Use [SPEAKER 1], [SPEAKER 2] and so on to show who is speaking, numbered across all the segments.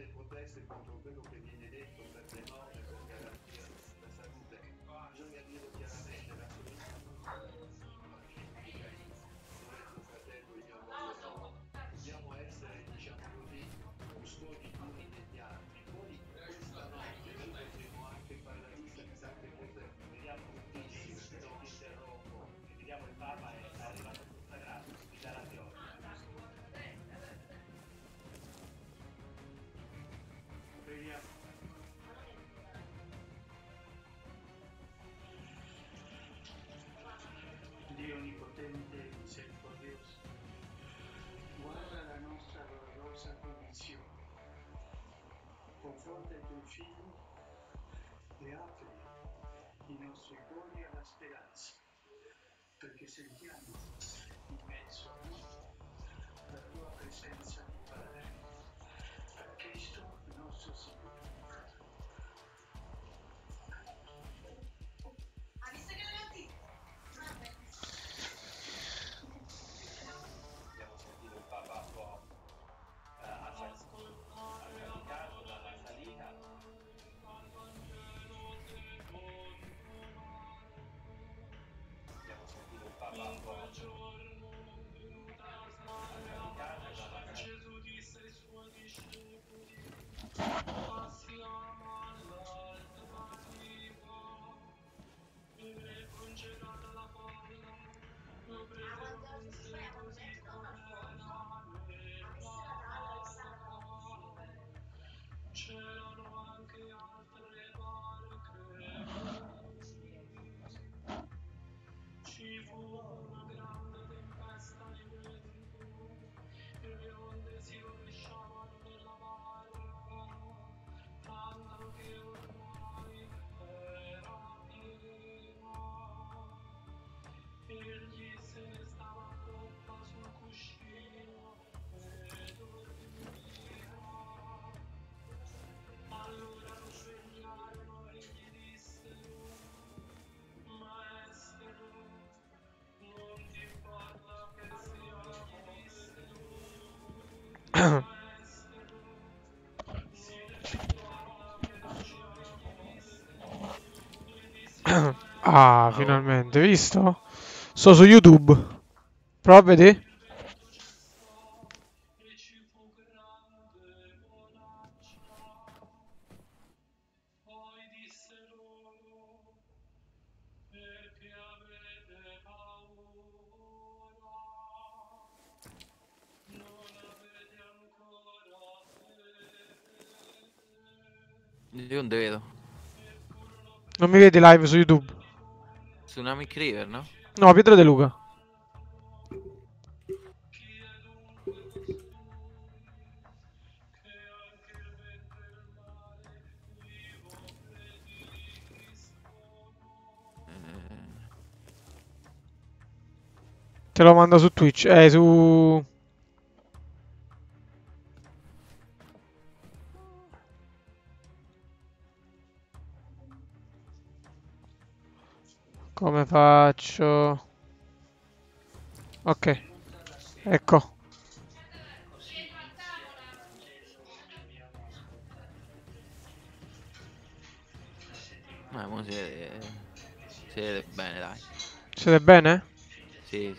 [SPEAKER 1] del contesto e contro quello che viene detto
[SPEAKER 2] azioni. Confronta i tuoi figli e apri i nostri cuori alla speranza, perché sentiamo in mezzo a noi la tua presenza
[SPEAKER 3] ah, finalmente, visto? Sono su YouTube. Prova a vedere. mi vedi live su YouTube?
[SPEAKER 4] Tsunami Creeper, no?
[SPEAKER 3] No, Pietro De Luca. Te lo mando su Twitch, eh, su... Come faccio? Ok. Ecco.
[SPEAKER 4] Ma si vede, si vede bene, dai.
[SPEAKER 3] Si vede bene?
[SPEAKER 4] Sì.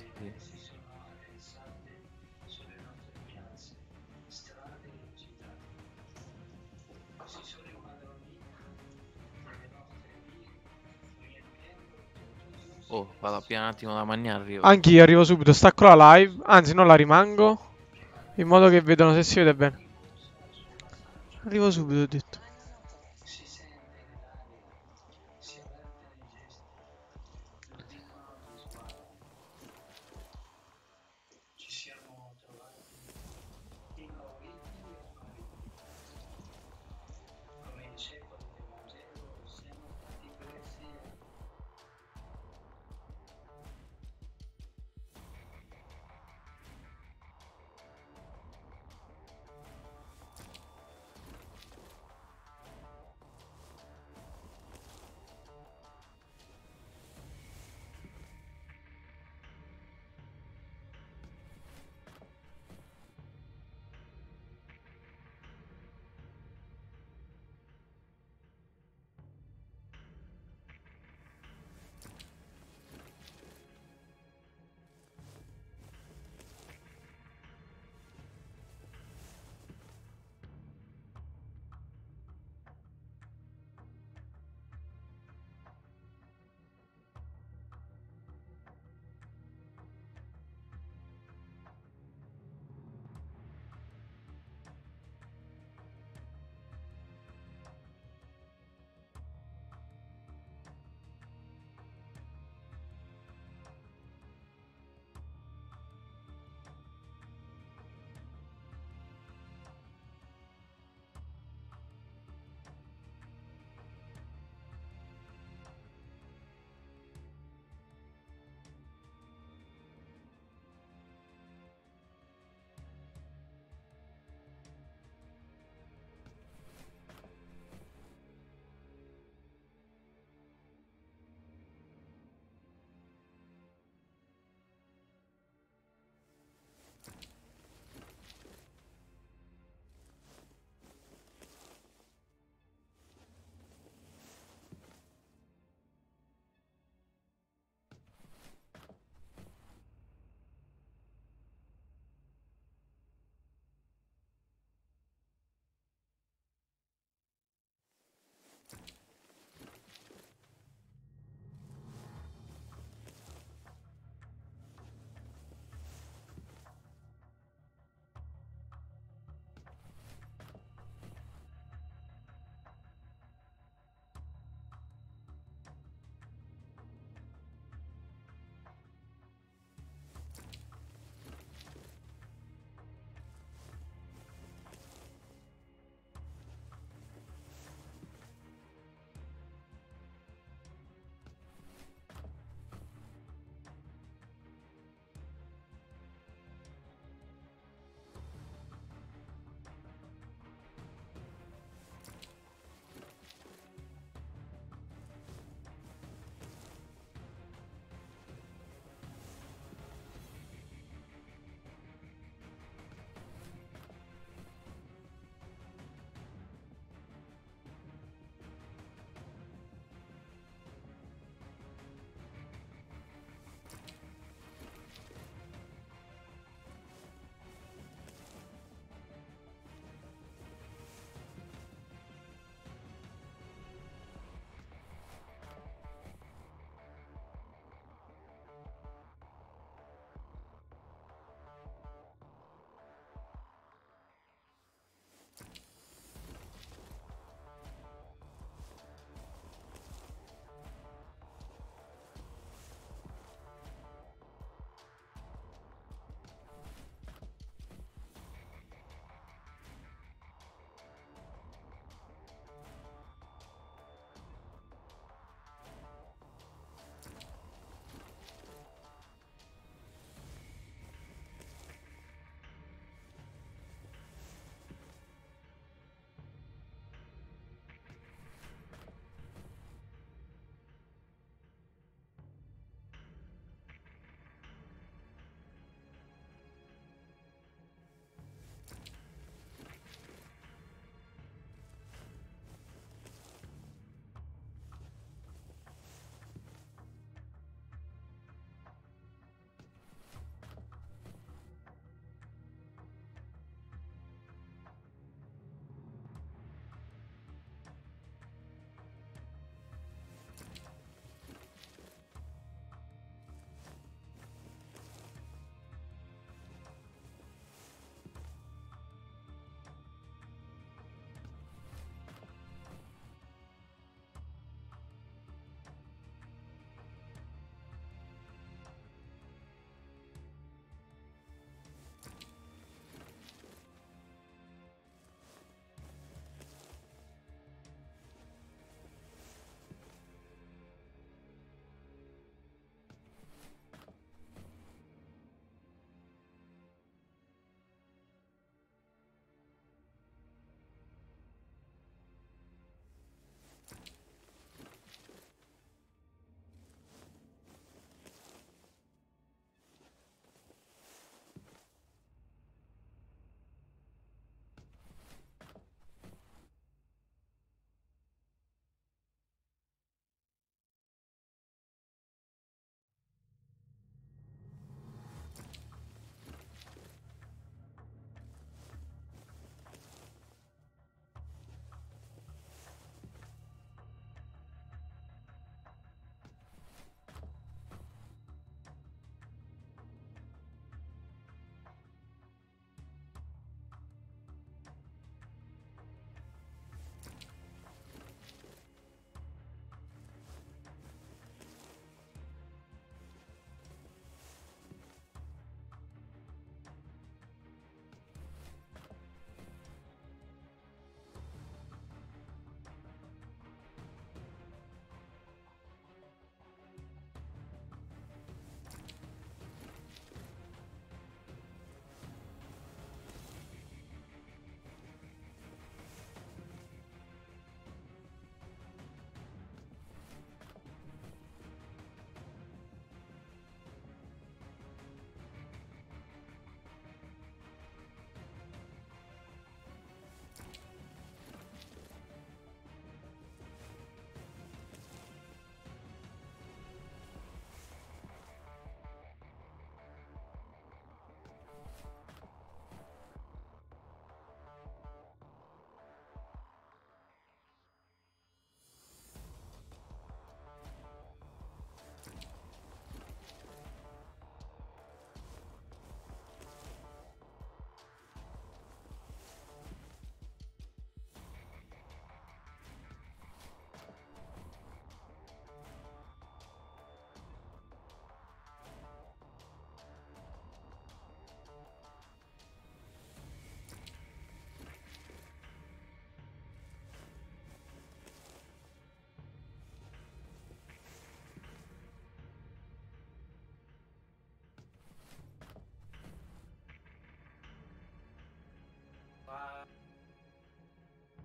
[SPEAKER 4] Oh, vado a pigliare un attimo da mangiare, arrivo.
[SPEAKER 3] Anch'io arrivo subito, stacco la live, anzi non la rimango, in modo che vedano se si vede bene. Arrivo subito, ho detto.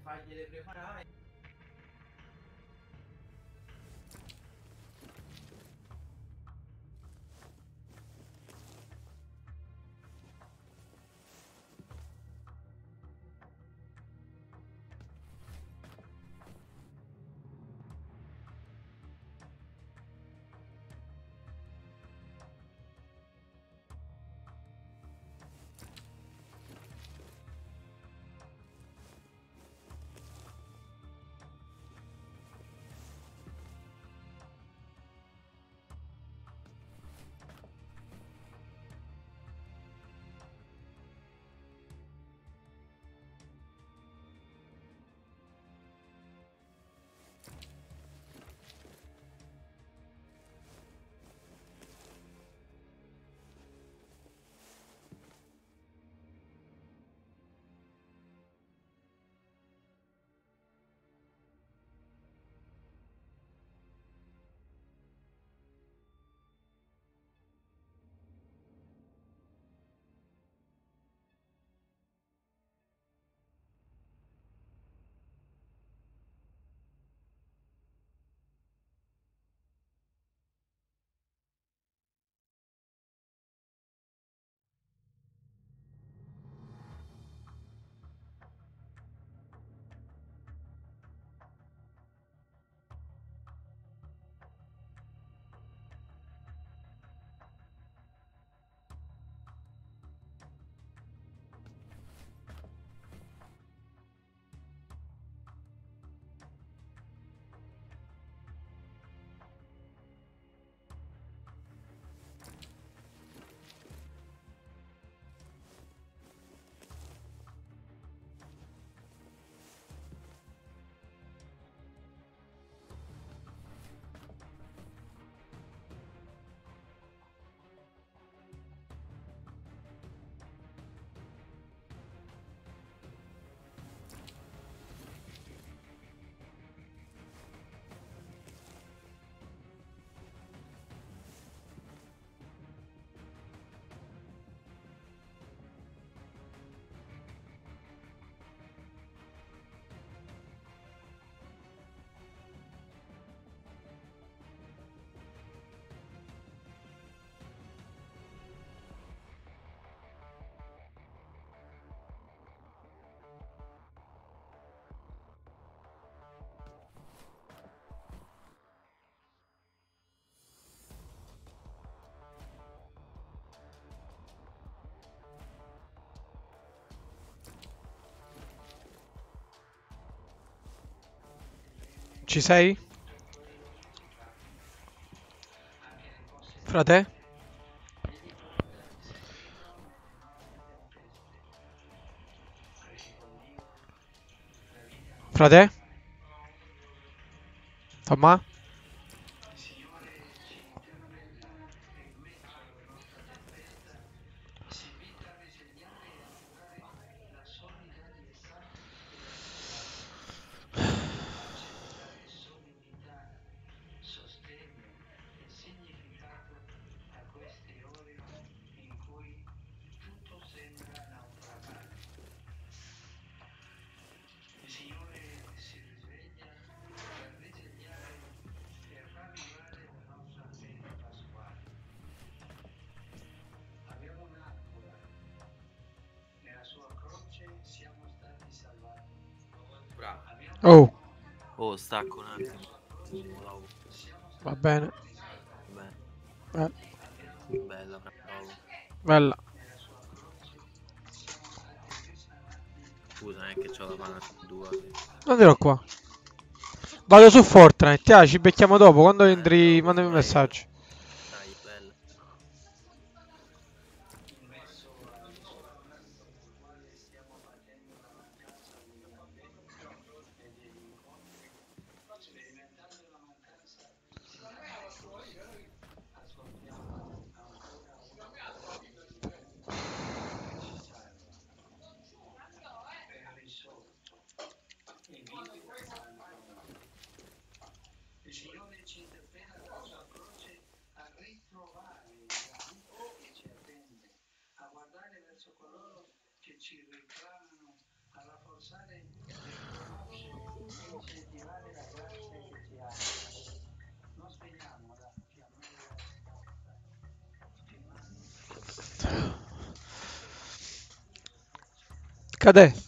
[SPEAKER 2] ไฟเย็นเร็วๆเข้า
[SPEAKER 4] ได้
[SPEAKER 3] Ci sei? Frate? Frate? Tomma? Bene.
[SPEAKER 4] Bene.
[SPEAKER 3] Eh,
[SPEAKER 4] Bella, bravo.
[SPEAKER 3] bella.
[SPEAKER 4] Scusa, non è che c'ho la mano due.
[SPEAKER 3] Non dirò qua. Vado su Fortnite. Ah, ci becchiamo dopo. Quando entri, mandami un messaggio.
[SPEAKER 4] Dai, bella.
[SPEAKER 2] sperimentando la mancanza si ascoltiamo ancora una è risolto e vive il Signore ci interpella dalla sua croce a ritrovare il grande che ci attende a guardare verso coloro che ci reclamano a rafforzare le incentivare la grazia che ti ha. Non spegniamo la fiamma della
[SPEAKER 3] Cadè.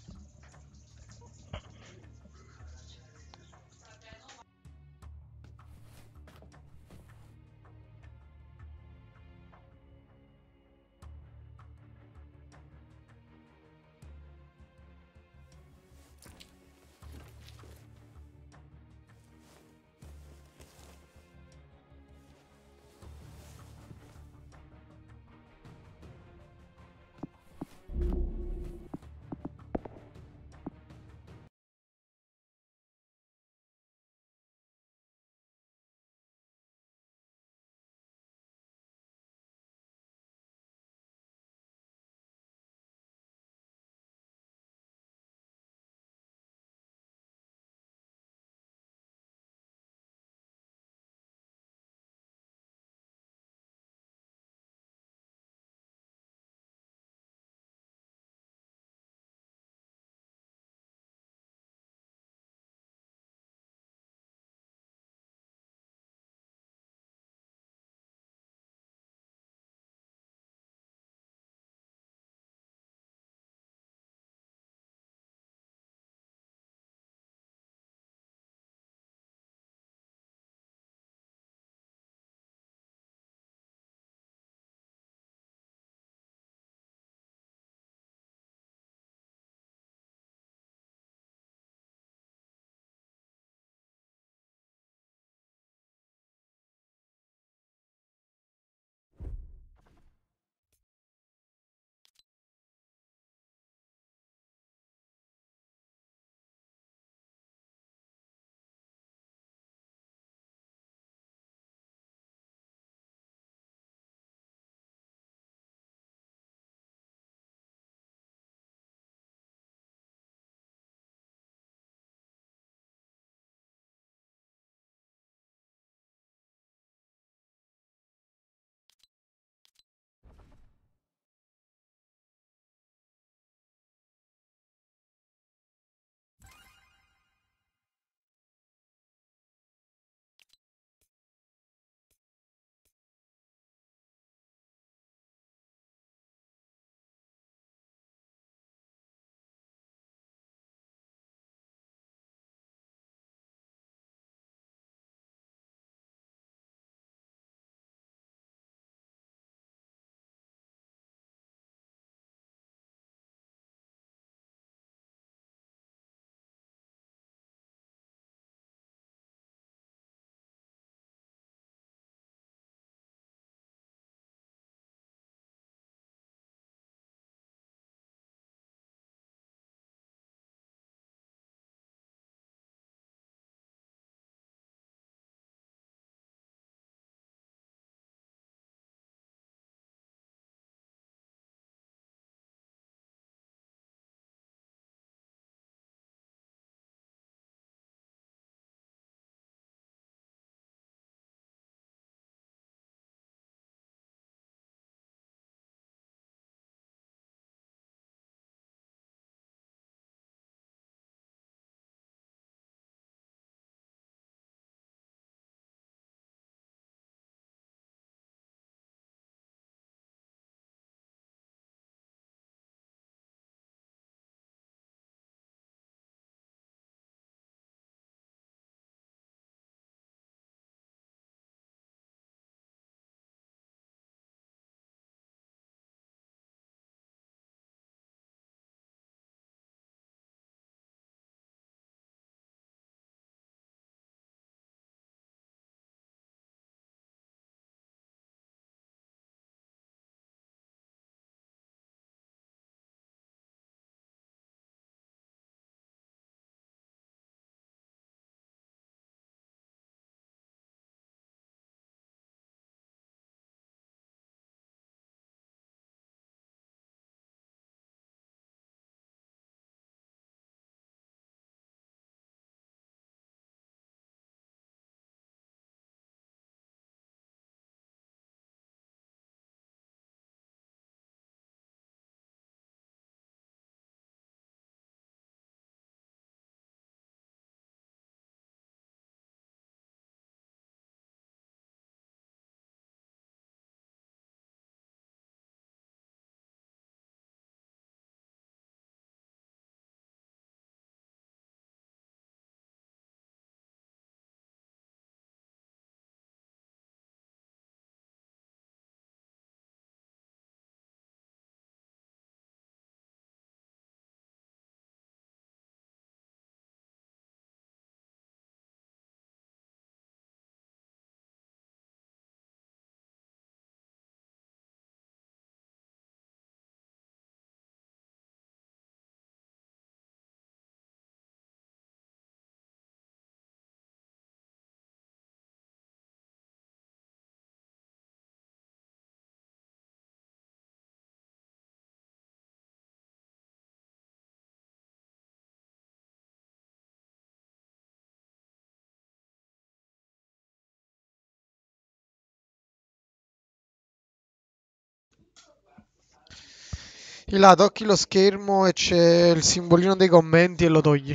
[SPEAKER 3] Di là tocchi lo schermo e c'è il simbolino dei commenti e lo togli.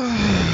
[SPEAKER 5] Ah.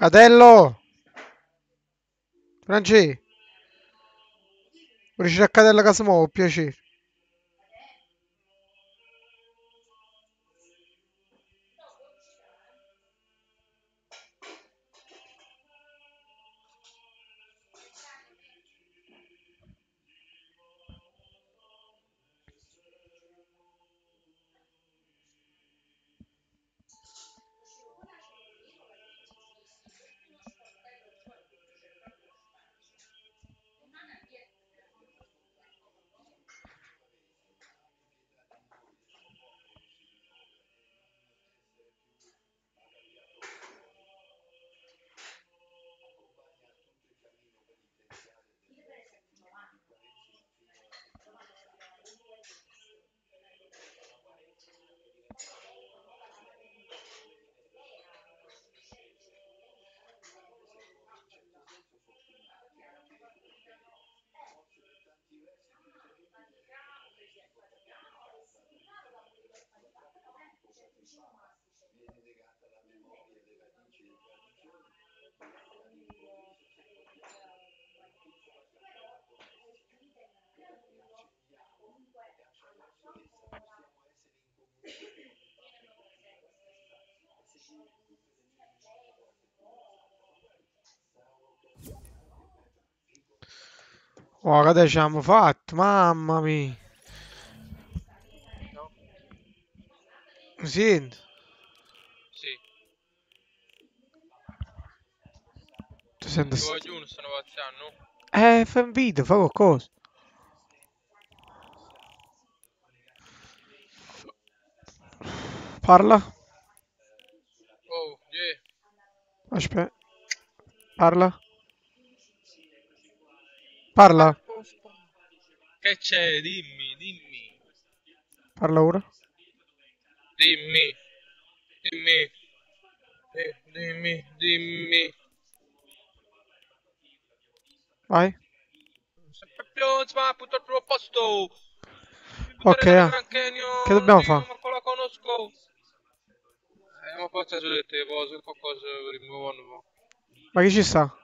[SPEAKER 3] Catello! Franci! Riuscire a cadere casa nuova, piacere. Oh, che ci abbiamo fatto, mamma mia. Mi senti?
[SPEAKER 6] Sì,
[SPEAKER 3] Tu senti?
[SPEAKER 6] ti voglio uno, stanno passando.
[SPEAKER 3] Eh, fai un video, fai qualcosa. Parla.
[SPEAKER 6] Oh, yeah.
[SPEAKER 3] Aspetta. Parla. Parla.
[SPEAKER 6] Che c'è? Dimmi, dimmi.
[SPEAKER 3] Parla ora.
[SPEAKER 6] Dimmi. Dimmi. Dimmi, dimmi.
[SPEAKER 3] Vai.
[SPEAKER 6] Sempre più, insomma, appunto al primo posto.
[SPEAKER 3] Ok, ah. Che dobbiamo fare?
[SPEAKER 6] Conosco. forza su dette cose, qualcosa rimuovono.
[SPEAKER 3] Ma chi ci sta?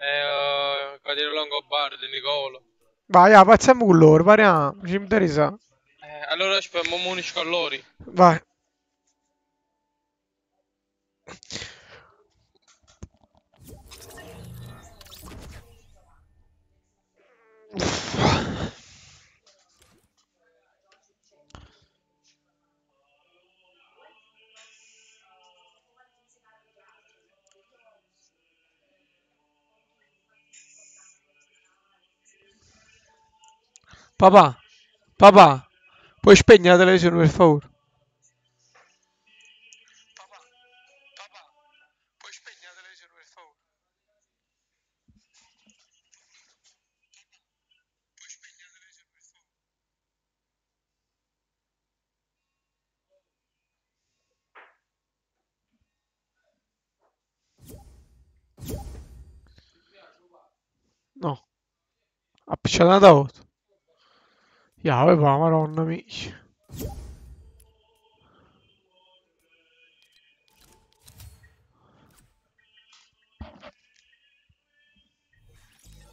[SPEAKER 6] Eh, uh, Cadere Longobardi, Nicola.
[SPEAKER 3] Vai, ah, passiamo con loro, pariamo. Ci interessa.
[SPEAKER 6] Eh, allora aspetta, mo unisco a loro.
[SPEAKER 3] Vai. Per favore? Puoi spegnere la televisione per favore? No. Appicciata da auto. Ja, aveva madonna amici.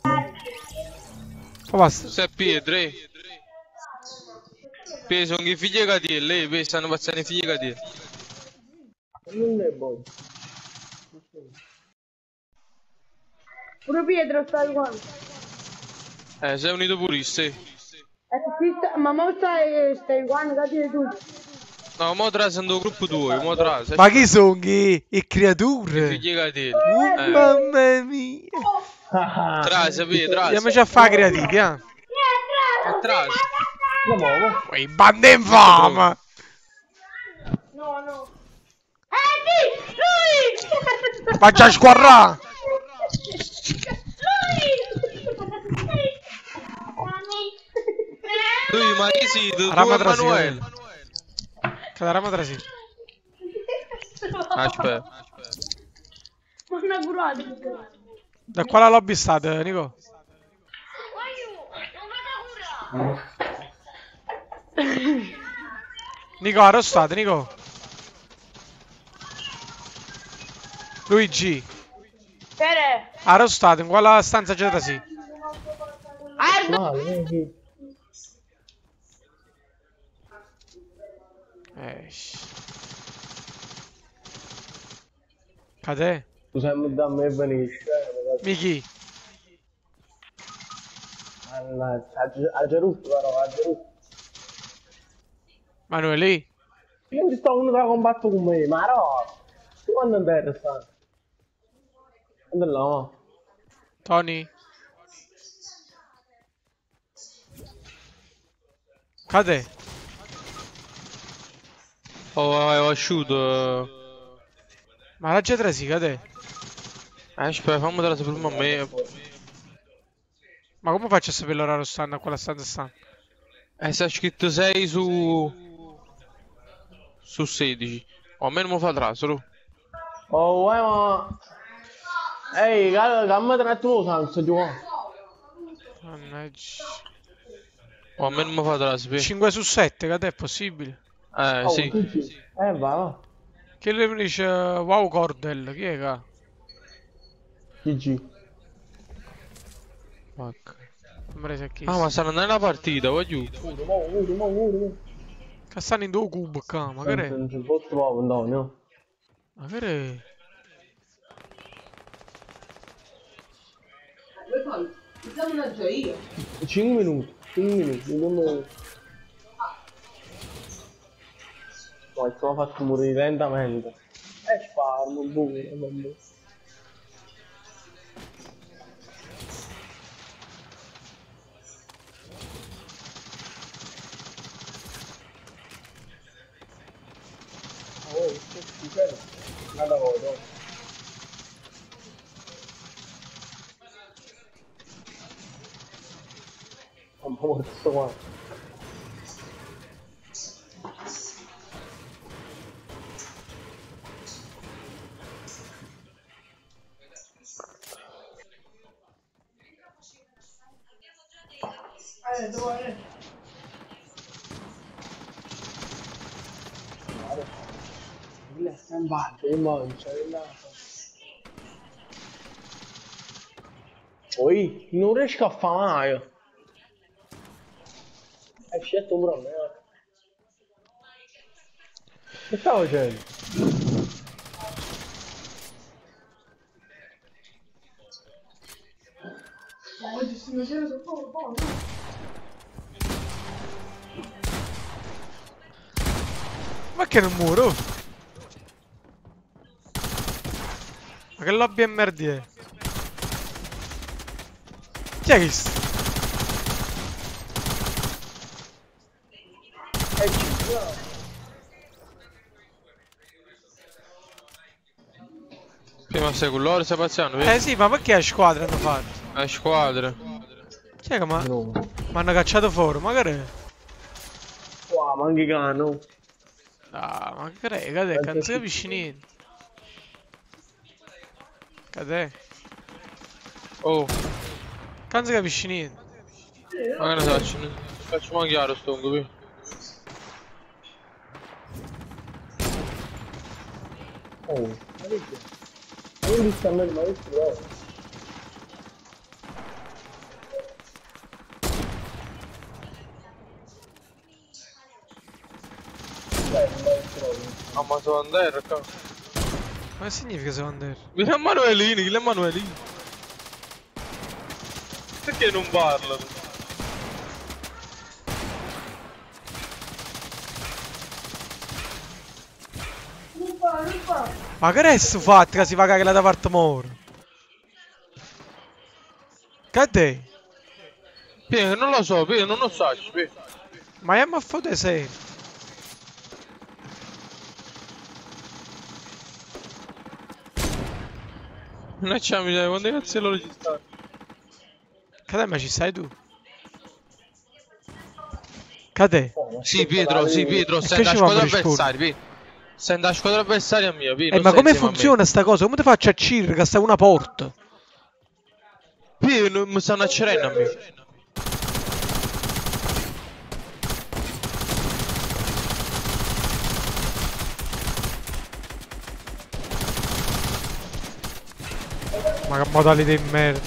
[SPEAKER 3] Ma basta.
[SPEAKER 6] Se Pietro, eh. Pietro, sono i figli che ti lei, Pietro, stanno passando i figli che ti
[SPEAKER 7] Non è buono.
[SPEAKER 8] Pure Pietro sta qua.
[SPEAKER 6] Eh, sei unito purista, eh.
[SPEAKER 8] Ecco, qui sta, ma mo stai, stai qua, cazzo tu.
[SPEAKER 6] No, mo tra sono gruppo tuo, mo tra. sei-
[SPEAKER 3] Ma chi sono che? I
[SPEAKER 6] I
[SPEAKER 3] creature?
[SPEAKER 6] figli che ti
[SPEAKER 3] Oh,
[SPEAKER 6] Eh.
[SPEAKER 3] mamma mia.
[SPEAKER 6] Tra, sapete, tra.
[SPEAKER 3] Andiamoci a fare creativi, eh.
[SPEAKER 6] Tra.
[SPEAKER 7] La muovo.
[SPEAKER 3] Quei bande infame.
[SPEAKER 8] No, no. Eh, sì, lui!
[SPEAKER 3] Faccia a squarrà.
[SPEAKER 6] Lui, ma chi sei? Tu, tu
[SPEAKER 3] Rama
[SPEAKER 6] e Emanuele.
[SPEAKER 3] Cadremo tra sì.
[SPEAKER 6] Aspetta.
[SPEAKER 8] Ma una curata.
[SPEAKER 3] Da quale lobby state, Nico? Nico, arrostate, Nico. Luigi, arrostate, in quale stanza c'è da sì?
[SPEAKER 8] Arno.
[SPEAKER 7] No, vedi.
[SPEAKER 3] Eh, sh- Cade?
[SPEAKER 7] Tu sei da me benissimo.
[SPEAKER 3] Miki,
[SPEAKER 7] Mannaggia, a Gerutto però, a Gerutto.
[SPEAKER 3] Manueli,
[SPEAKER 7] Io ti sto uno da combattere con me, ma no. Tu quando interessa? Quando no?
[SPEAKER 3] Tony. Cade?
[SPEAKER 6] Oh, avevo asciutto.
[SPEAKER 3] Ma la G3 sì, cade?
[SPEAKER 6] Eh, aspetta, fammi dare prima a me.
[SPEAKER 3] Ma come faccio a sapere l'orario stanno a quella stanza stanno?
[SPEAKER 6] Eh, sta scritto 6 su... Su 16. O almeno mi fa trasolo.
[SPEAKER 7] Oh, eh, ma... Ehi, calma, calma un attimo, Sans, giù.
[SPEAKER 3] Mannaggia.
[SPEAKER 6] O almeno mi fa trasolo.
[SPEAKER 3] 5 su 7, cade è possibile?
[SPEAKER 6] Eh,
[SPEAKER 7] Oh,
[SPEAKER 6] sì.
[SPEAKER 7] ci- Eh, va, va.
[SPEAKER 3] Che le dice wow Cordel? Chi è che?
[SPEAKER 7] GG.
[SPEAKER 3] Fuck.
[SPEAKER 6] Ah, ma stanno nella partita, voglio.
[SPEAKER 3] Che stanno in due cubo qua, ma che è?
[SPEAKER 7] Non ci posso proprio, Antonio.
[SPEAKER 3] Ma che è?
[SPEAKER 7] Cinque minuti, cinque minuti, non... Poi sono fatto morire lentamente. E farlo, buio, vabbè. Oh, che schifo. Nada voto. Un po' morto qua. Eh, dove è? Non batte, non mangia, non batte. Poi non riesco a fare. Hai scelto pure a me. eh. Che stavo facendo?
[SPEAKER 3] Ma che non muoro? Ma che lobby MRD è? Chi è che sta?
[SPEAKER 7] Ci sono.
[SPEAKER 6] Prima sei con loro, stai pazzando, vedi?
[SPEAKER 3] Eh sì, ma perché a squadra hanno fatto?
[SPEAKER 6] A squadre.
[SPEAKER 3] Chi è che mi
[SPEAKER 7] No.
[SPEAKER 3] hanno cacciato fuori? Magari...
[SPEAKER 7] Wow, ma anche cano.
[SPEAKER 3] Ah, ma che rega, te, non si capisci niente. Cadè?
[SPEAKER 6] Oh,
[SPEAKER 3] Non si capisci niente.
[SPEAKER 6] ma che ne faccio? Facciamo chiaro sto qui.
[SPEAKER 7] Oh, ma che c'è? Non mi sta andando mai però. Dai, non mai
[SPEAKER 6] Amazon Air, qua.
[SPEAKER 3] Ma che significa secondo
[SPEAKER 6] Vieni a Manuelini, chi è Manuelini? Perché non parlano?
[SPEAKER 3] Ma che resto fatto che si fa cagare da parte moro? Cadè?
[SPEAKER 6] Pieno, non lo so, pieno, non lo so, pieno.
[SPEAKER 3] Ma andiamo a fare sei.
[SPEAKER 6] Non c'è miseria, quante cazzo loro ci stanno?
[SPEAKER 3] Cadè, ma ci sei tu? Cadè?
[SPEAKER 6] Sì, Pietro, sì, Pietro, stai da
[SPEAKER 3] ci
[SPEAKER 6] squadra avversaria, Pietro. Stai da squadra avversaria mia, Pietro.
[SPEAKER 3] Eh, ma come funziona sta cosa? Come ti faccio a Cir che sta una porta?
[SPEAKER 6] Pietro, mi stanno accerendo a me.
[SPEAKER 3] Ma che modalità di merda.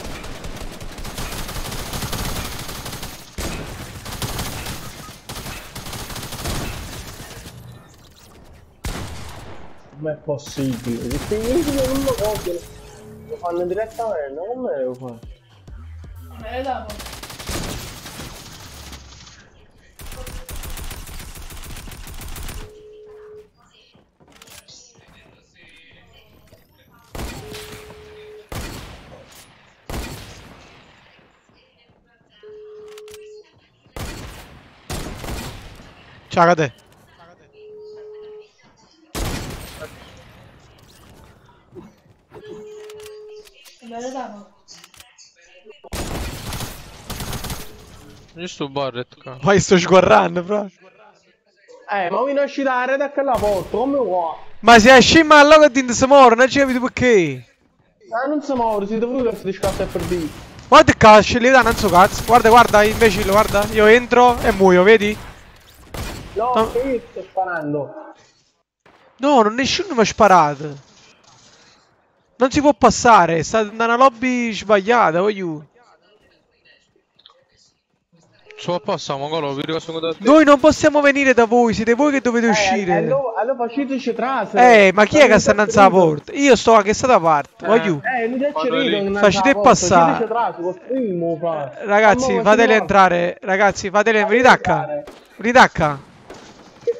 [SPEAKER 7] Com'è possibile? Questi amici che non lo copiano. Lo fanno direttamente, come lo fanno?
[SPEAKER 3] Ciao, cadè.
[SPEAKER 6] Giusto Barret qua.
[SPEAKER 3] Ma sto sguarrando, fra.
[SPEAKER 7] Eh, ma vieni a uscire da quella porta, come qua?
[SPEAKER 3] Ma se esci ma allora ti si muore, non ci capito perché.
[SPEAKER 7] Ah, non si muore, si deve che si scatta per dire.
[SPEAKER 3] Guarda che cazzo, gli dà un suo cazzo. Guarda, guarda, imbecille, guarda. Io entro e muoio, vedi?
[SPEAKER 7] No,
[SPEAKER 3] No.
[SPEAKER 7] che io sto sparando.
[SPEAKER 3] No, non nessuno mi ha sparato. Non si può passare, sta in una lobby sbagliata, voglio.
[SPEAKER 6] Solo passiamo, Golo, vi ricordo da te.
[SPEAKER 3] Noi non possiamo venire da voi, siete voi che dovete
[SPEAKER 7] Eh,
[SPEAKER 3] uscire.
[SPEAKER 7] allora, allora faceteci trase.
[SPEAKER 3] Eh, ma chi è che sta innanzi alla porta? Io sto a che sta parte, voglio.
[SPEAKER 7] Eh, mi piace
[SPEAKER 3] Facete passare. Ragazzi,
[SPEAKER 7] Ma facciamo-
[SPEAKER 3] entrare. Ragazzi, fateli Venite a ca. Venite a ca.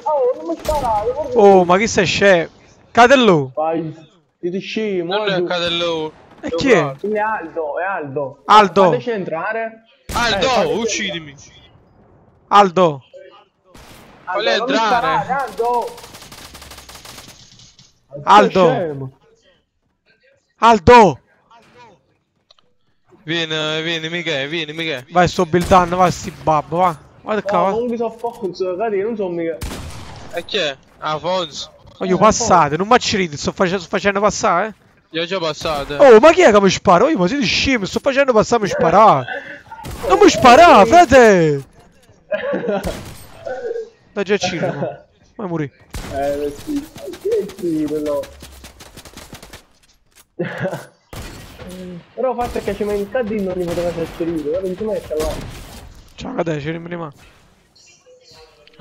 [SPEAKER 7] Oh, non mi sparare.
[SPEAKER 3] Oh, ma chi sei scemo? Catello.
[SPEAKER 7] Vai, ti scemo.
[SPEAKER 6] Non è. Cadello.
[SPEAKER 3] E chi è?
[SPEAKER 7] È Aldo, è Aldo.
[SPEAKER 3] Aldo.
[SPEAKER 7] Fateci entrare.
[SPEAKER 6] Aldo,
[SPEAKER 7] Eh, fateci
[SPEAKER 6] uccidimi.
[SPEAKER 3] Aldo.
[SPEAKER 7] Non mi
[SPEAKER 6] entrare.
[SPEAKER 7] sparare, Aldo.
[SPEAKER 3] Aldo. Aldo.
[SPEAKER 6] Vieni, vieni, Michele, vieni, Michele.
[SPEAKER 3] Vai, sto buildando, va sti babbo, va. Guarda qua, va.
[SPEAKER 7] non mi so Fonzo, cadi, non so mica.
[SPEAKER 6] E chi è? Ah, Fonz.
[SPEAKER 3] Voglio passate, non mi ridi, sto, face- sto facendo passare, eh.
[SPEAKER 6] Io già passate.
[SPEAKER 3] Oh, ma chi è che mi spara? Oh, ma siete scemi, sto facendo passare, mi spara. Non mi spara, frate. Dai già cinema. Vai morì.
[SPEAKER 9] Eh, sì, che tiro, Però il fatto è che ci mai in non li poteva trasferire, ora non si mette là.
[SPEAKER 3] Ciao, cadè, ci rimaniamo.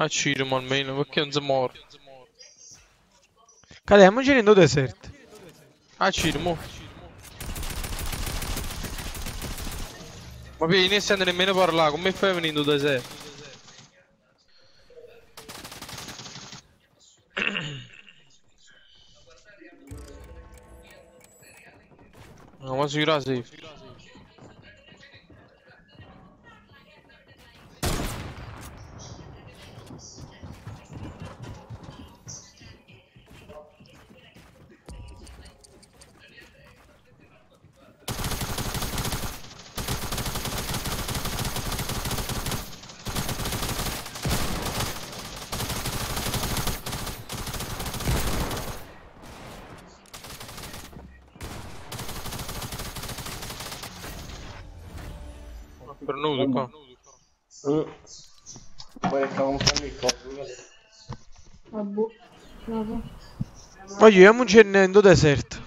[SPEAKER 6] A Cirimo almeno, perché non si muore.
[SPEAKER 3] Cadè, mo giri in desert.
[SPEAKER 6] A Cirimo. Ma poi non sente nemmeno parlare, come fai a venire in deserto? No, ma sicura safe. Per nudo qua.
[SPEAKER 9] Mm. Poi un di cose.
[SPEAKER 8] Vabbè. Vabbè.
[SPEAKER 3] Voglio, io giri in desert.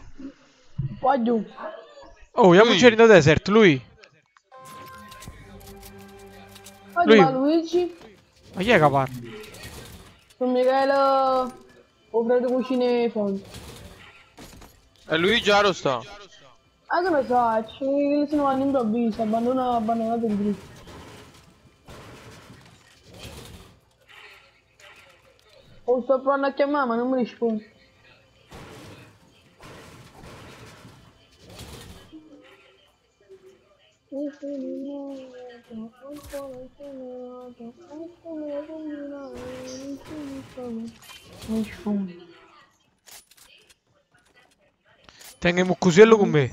[SPEAKER 8] Giù.
[SPEAKER 3] Oh, giri in desert, lui. Lui-
[SPEAKER 8] va Luigi.
[SPEAKER 3] Ma chi è parla?
[SPEAKER 8] Sono Michele. O Fredo Cucine Fonte.
[SPEAKER 6] E lui già lo sta.
[SPEAKER 8] Ah, che ne so, ci sono all'improvviso, abbandona, abbandonato il gruppo. O sto provando a chiamare ma non mi risponde. Non
[SPEAKER 3] Tengo il muccusiello con me.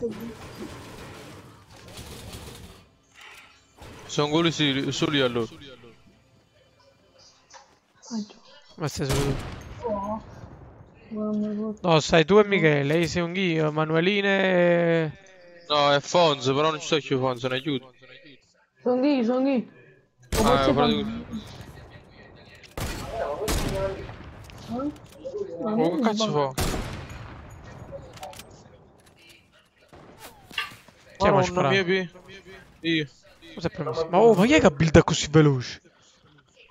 [SPEAKER 6] Sono quelli soli, soli allora.
[SPEAKER 3] Ma stai solo tu. No, stai tu e Michele, io sei un io, Manueline.
[SPEAKER 6] No, è Fonzo, però non ci sto più Fonzo, ne aiuto.
[SPEAKER 8] Sono chi? Sono chi? O
[SPEAKER 6] Ah, è proprio... Oh, che cazzo fa?
[SPEAKER 3] Chi è
[SPEAKER 6] Oh,
[SPEAKER 3] che
[SPEAKER 6] non mi pi... Io.
[SPEAKER 3] Cosa è premesso? Ma oh, ma chi è che builda così veloce?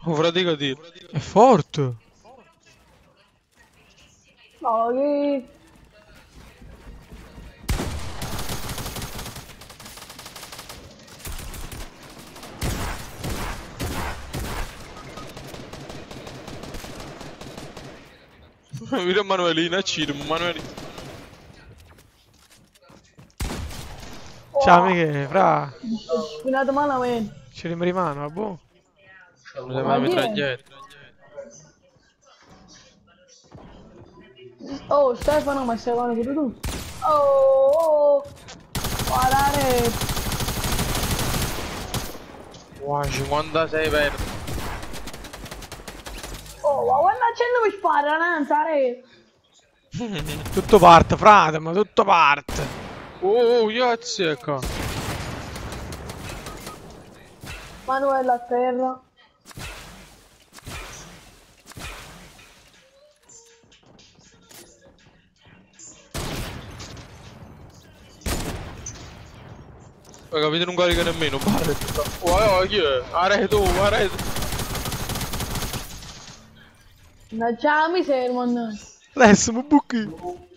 [SPEAKER 6] Un fratico dire.
[SPEAKER 3] È forte.
[SPEAKER 8] No, che...
[SPEAKER 6] Mira Manuelina, Ciro, Manuelina.
[SPEAKER 3] Ciao Michele, fra.
[SPEAKER 8] Spinato malamente.
[SPEAKER 3] Ci rimane, buono.
[SPEAKER 6] Mi sembra una mitraglietta.
[SPEAKER 8] Oh, Stefano, ma stai guardando pure tu? Oh, oh. Guardare.
[SPEAKER 6] Wow, 56 per.
[SPEAKER 8] Oh, ma quando accendo mi spara, non sare.
[SPEAKER 3] Tutto parte, frate, ma tutto parte.
[SPEAKER 6] Oh, ecco.
[SPEAKER 8] Manuela a terra.
[SPEAKER 6] Ma capite non carica nemmeno, pare. Guarda, chi è? Arre tu.
[SPEAKER 8] Non c'è miseria, man.
[SPEAKER 3] Adesso mi buchi.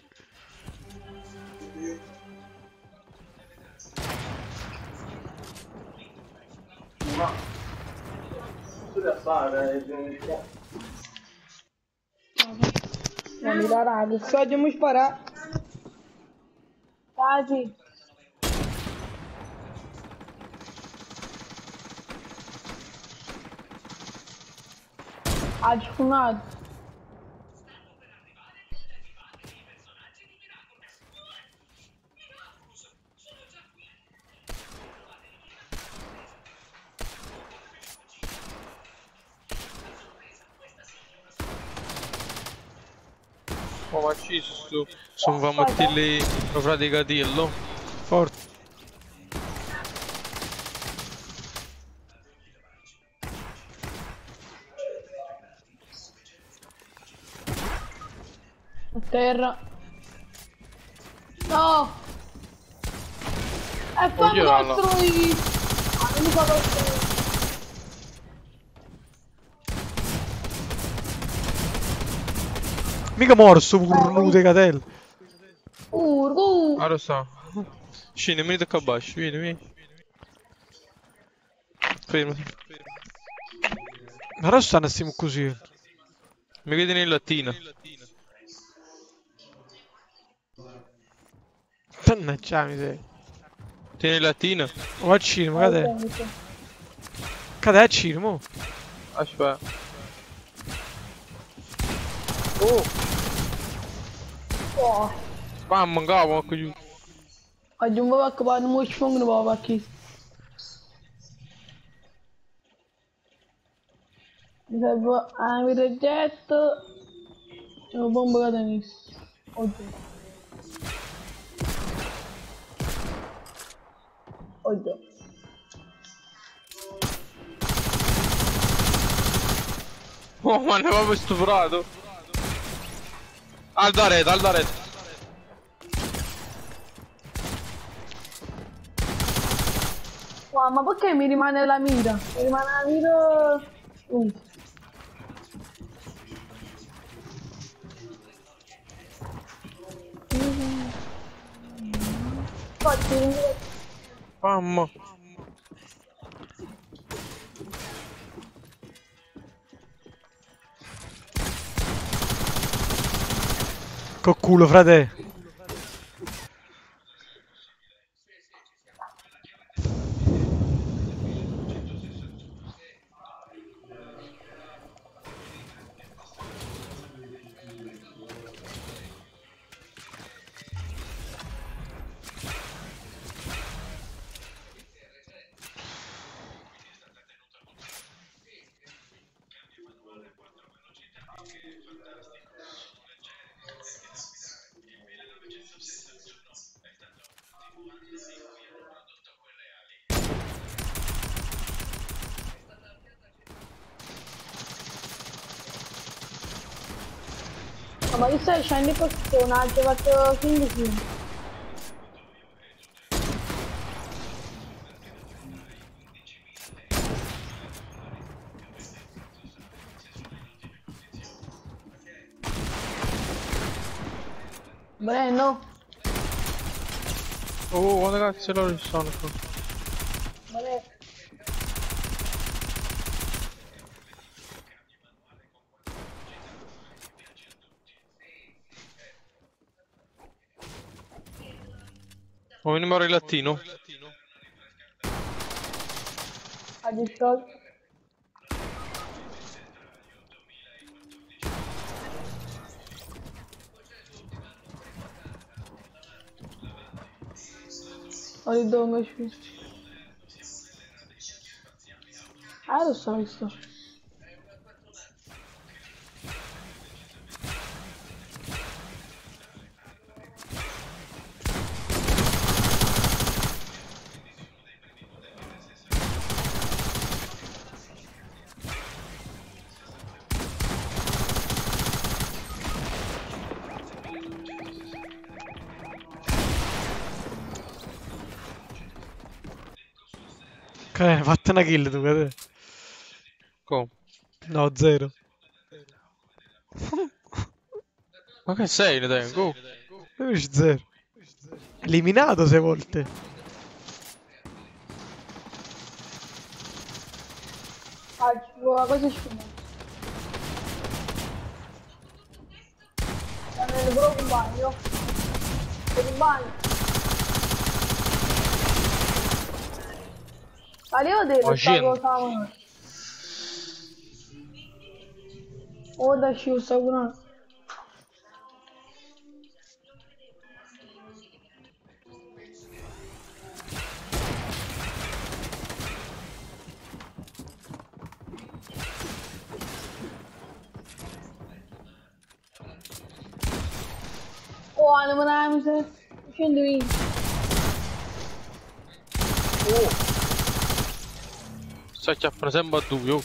[SPEAKER 8] Ma mi dà raga, se oggi mi spara. Quasi. Ha sfumato.
[SPEAKER 6] Oh, ma ci su. Sono famotti lì, lo fraticatello.
[SPEAKER 3] Forte.
[SPEAKER 8] A terra. No! E fa costruire! Ah, non mi fa
[SPEAKER 3] Mica morso di catelle.
[SPEAKER 8] Urgo!
[SPEAKER 6] Ah, lo so. Scendi, venite qua abasso, vieni, vieni. Fermati.
[SPEAKER 3] Ma adesso stanno stiamo così.
[SPEAKER 6] Mi vedi nel latino.
[SPEAKER 3] Mannaggia miseria.
[SPEAKER 6] Tieni il latino.
[SPEAKER 3] O al cinema, cade. Cade al cinema.
[SPEAKER 6] Aspetta. Oh,
[SPEAKER 8] Oh!
[SPEAKER 6] Spam, cavolo, giù.
[SPEAKER 8] Hadi bir bak bana mu uçmamını bana bakayım. Mesela bu amire jet o bomba denis. Oddio. Oddio.
[SPEAKER 6] Oh, ma ne avevo stuprato. Alda rete, alda rete.
[SPEAKER 8] Wow, ma perché mi rimane la mira? Mi rimane la mira... Uh.
[SPEAKER 6] Mamma.
[SPEAKER 3] Col culo, frate.
[SPEAKER 8] Scendi personaggio, ho fatto 15. Breno,
[SPEAKER 6] Oh, quante cazzo loro ci sono qua? Vieni il latino.
[SPEAKER 8] Ha distolto. Ho dove mi Ah, lo so, lo so.
[SPEAKER 3] Una kill tu, cade.
[SPEAKER 6] Come?
[SPEAKER 3] No, zero.
[SPEAKER 6] Ma che sei, ne tengo?
[SPEAKER 3] Invece zero. Eliminato sei volte.
[SPEAKER 8] Ah, tipo, cosa ci sono? Stanno nel proprio bagno. Per il bagno. Ma devo dire
[SPEAKER 6] Ma
[SPEAKER 8] questa
[SPEAKER 6] gente.
[SPEAKER 8] cosa, ma... O da ci sta
[SPEAKER 6] chiappando sempre a.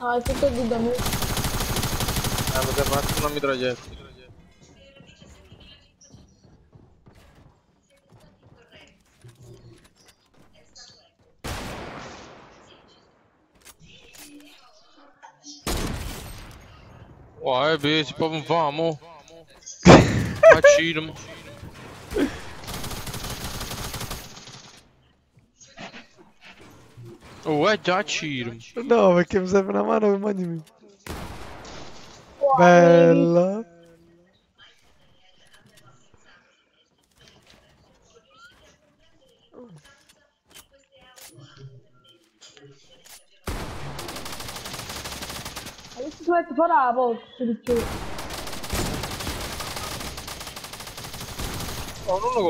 [SPEAKER 8] Ah, è tutto di damage.
[SPEAKER 6] Eh, poteva fare una mitraglietta. Uai, vezi, pa vamo. Atira-me. Ué, già atira-me.
[SPEAKER 3] No, perché mi serve una mano per mangiami.
[SPEAKER 8] Wow,
[SPEAKER 3] Bella.
[SPEAKER 8] Adesso si mette fuori la porta, si dice.
[SPEAKER 6] No, non lo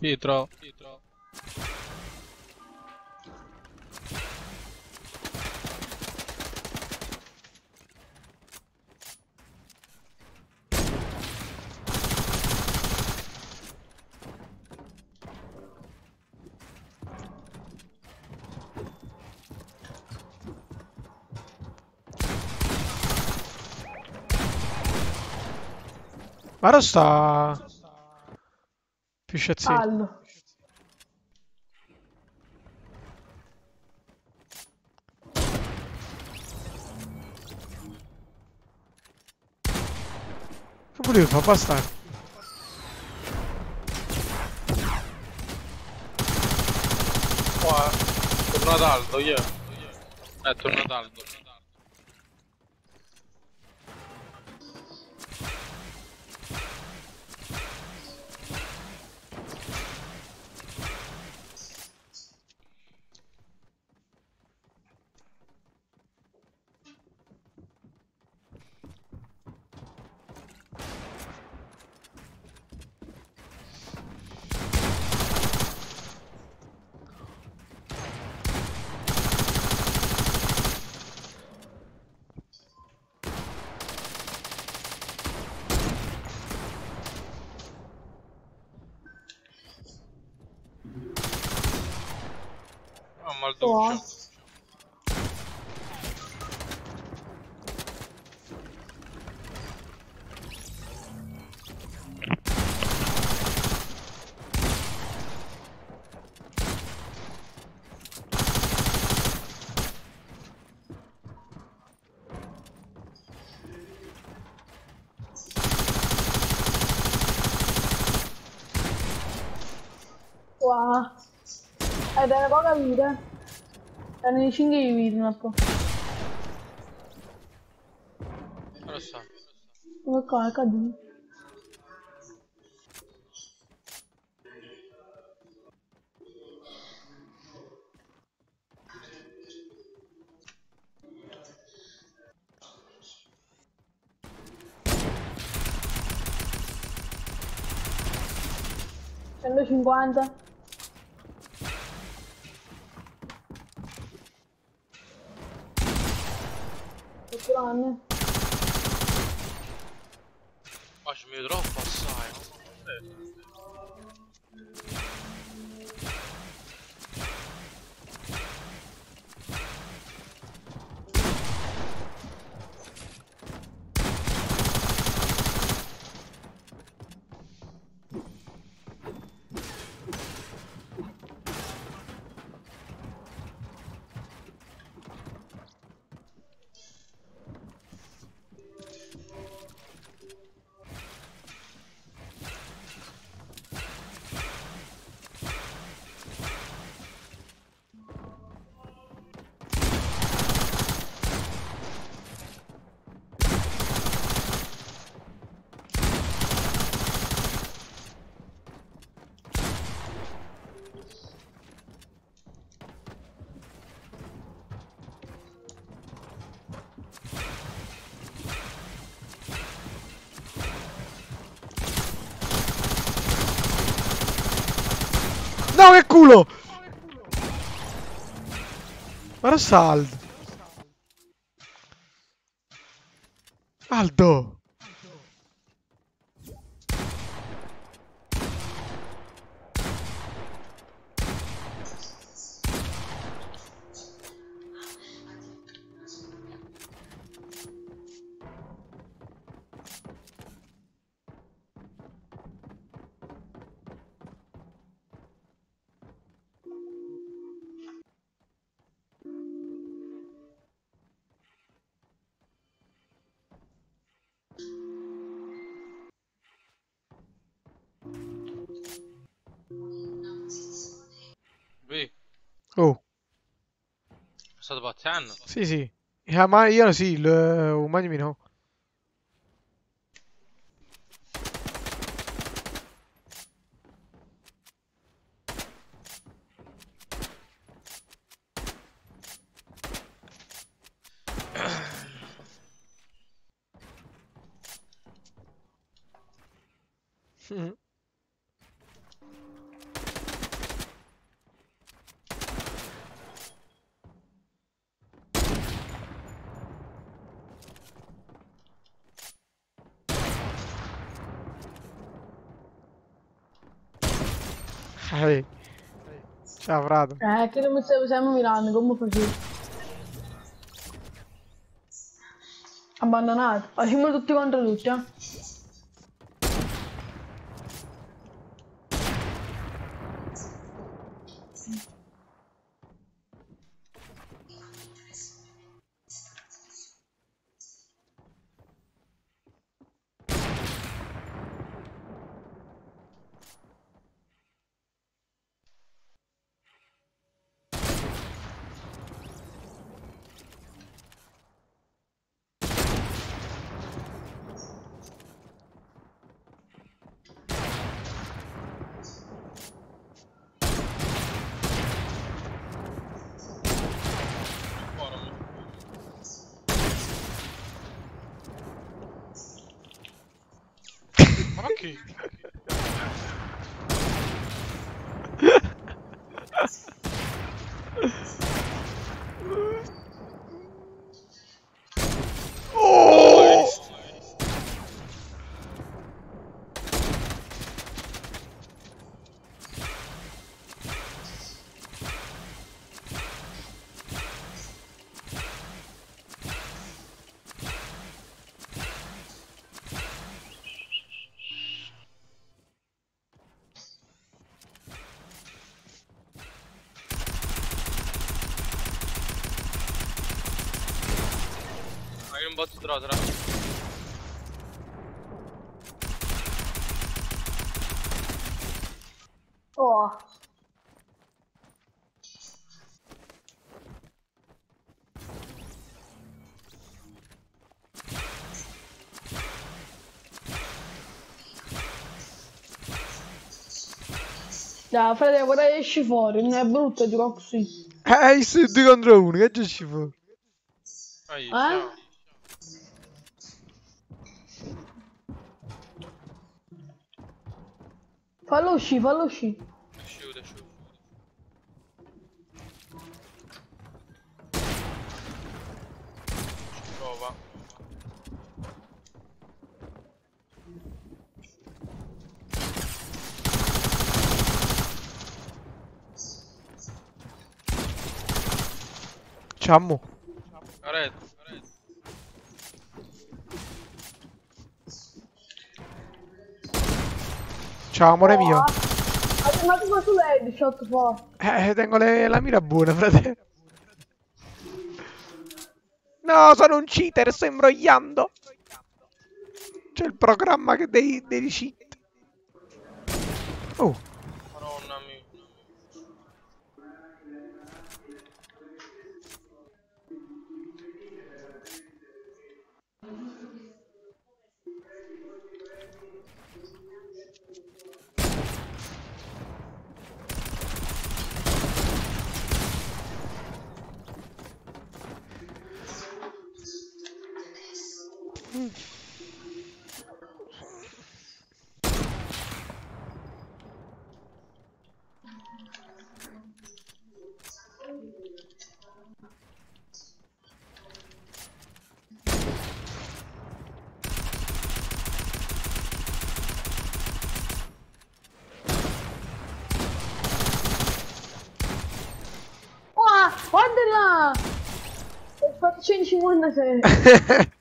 [SPEAKER 6] coglio. Arrête.
[SPEAKER 8] Ah. Guarda, sparato tutto.
[SPEAKER 6] Oh, Pietro.
[SPEAKER 3] Maro sta... Più sciazzino.
[SPEAKER 8] Caldo.
[SPEAKER 3] Che volevo far bastare.
[SPEAKER 6] Qua, è tornato Aldo, yeah. È tornato Aldo. Ah, malduccio.
[SPEAKER 8] Wow. Bene, poca vita. Bene, 5 di un po'.
[SPEAKER 6] Lo so.
[SPEAKER 8] Come qua, è caduto. Centocinquanta. Quattro anni.
[SPEAKER 6] Ma ci mi troppo assai. no? Eh.
[SPEAKER 3] No, che culo! Guarda sta Aldo.
[SPEAKER 6] Pazziano.
[SPEAKER 3] sì, sì. Ah, ma io sì, il eh, umani no. Mm. Ehi. Prato.
[SPEAKER 8] Eh, che non mi stai stiamo mirando, come facevi? Abbandonato. Facciamo tutti contro tutti, eh?
[SPEAKER 6] Ma che?
[SPEAKER 3] Oh!
[SPEAKER 6] Hai un bot trotra.
[SPEAKER 8] Oh. Dai, frate, guarda che esci fuori, non è brutto giocare così.
[SPEAKER 3] Eh, sei due contro uno, che c'è schifo.
[SPEAKER 6] Ahí,
[SPEAKER 8] Eh?
[SPEAKER 6] ciao.
[SPEAKER 8] Fallo uscire, fallo.
[SPEAKER 6] Asciutto, asciutto. Ci prova.
[SPEAKER 3] Ciammo.
[SPEAKER 6] Red.
[SPEAKER 3] Ciao amore mio.
[SPEAKER 8] Ah, ma tu ma tu l'hai shot fa.
[SPEAKER 3] Eh, tengo le- la mira buona, frate. No, sono un cheater, sto imbrogliando. C'è il programma che dei, dei cheat. Oh,
[SPEAKER 8] 156.
[SPEAKER 6] Mannaggia,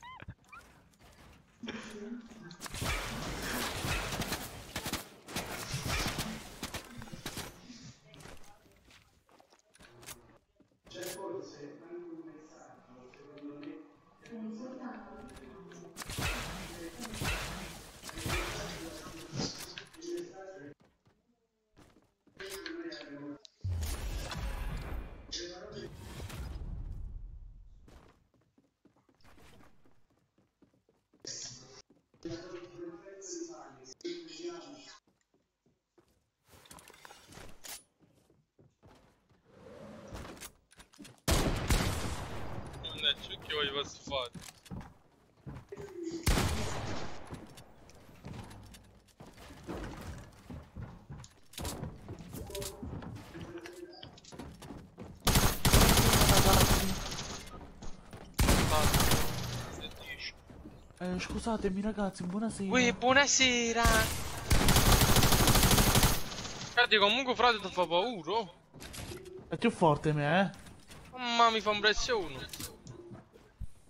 [SPEAKER 10] scusatemi ragazzi, buonasera.
[SPEAKER 6] Ui, buonasera! Guardi, comunque frate ti fa paura. oh.
[SPEAKER 10] È più forte me, eh?
[SPEAKER 6] Mamma mi fa impressione.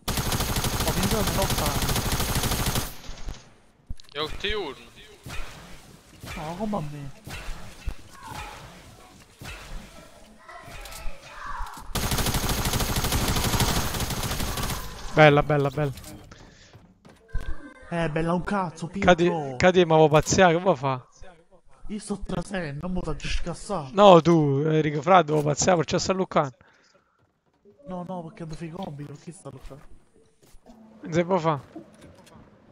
[SPEAKER 10] Ho vinto non fare.
[SPEAKER 6] E 8 giorni.
[SPEAKER 10] No, come a me.
[SPEAKER 3] Bella, bella, bella.
[SPEAKER 10] Eh, bella un cazzo, Pietro.
[SPEAKER 3] Cadi, cadi ma vuoi pazziare, che vuoi fare?
[SPEAKER 10] Io sto trasendo, non mi faccio scassare.
[SPEAKER 3] No, tu, Enrico Frado, vuoi pazziare, perciò sta Lucano.
[SPEAKER 10] No, no, perché devo fare i compiti, chi sta lottando?
[SPEAKER 3] Non si può fare.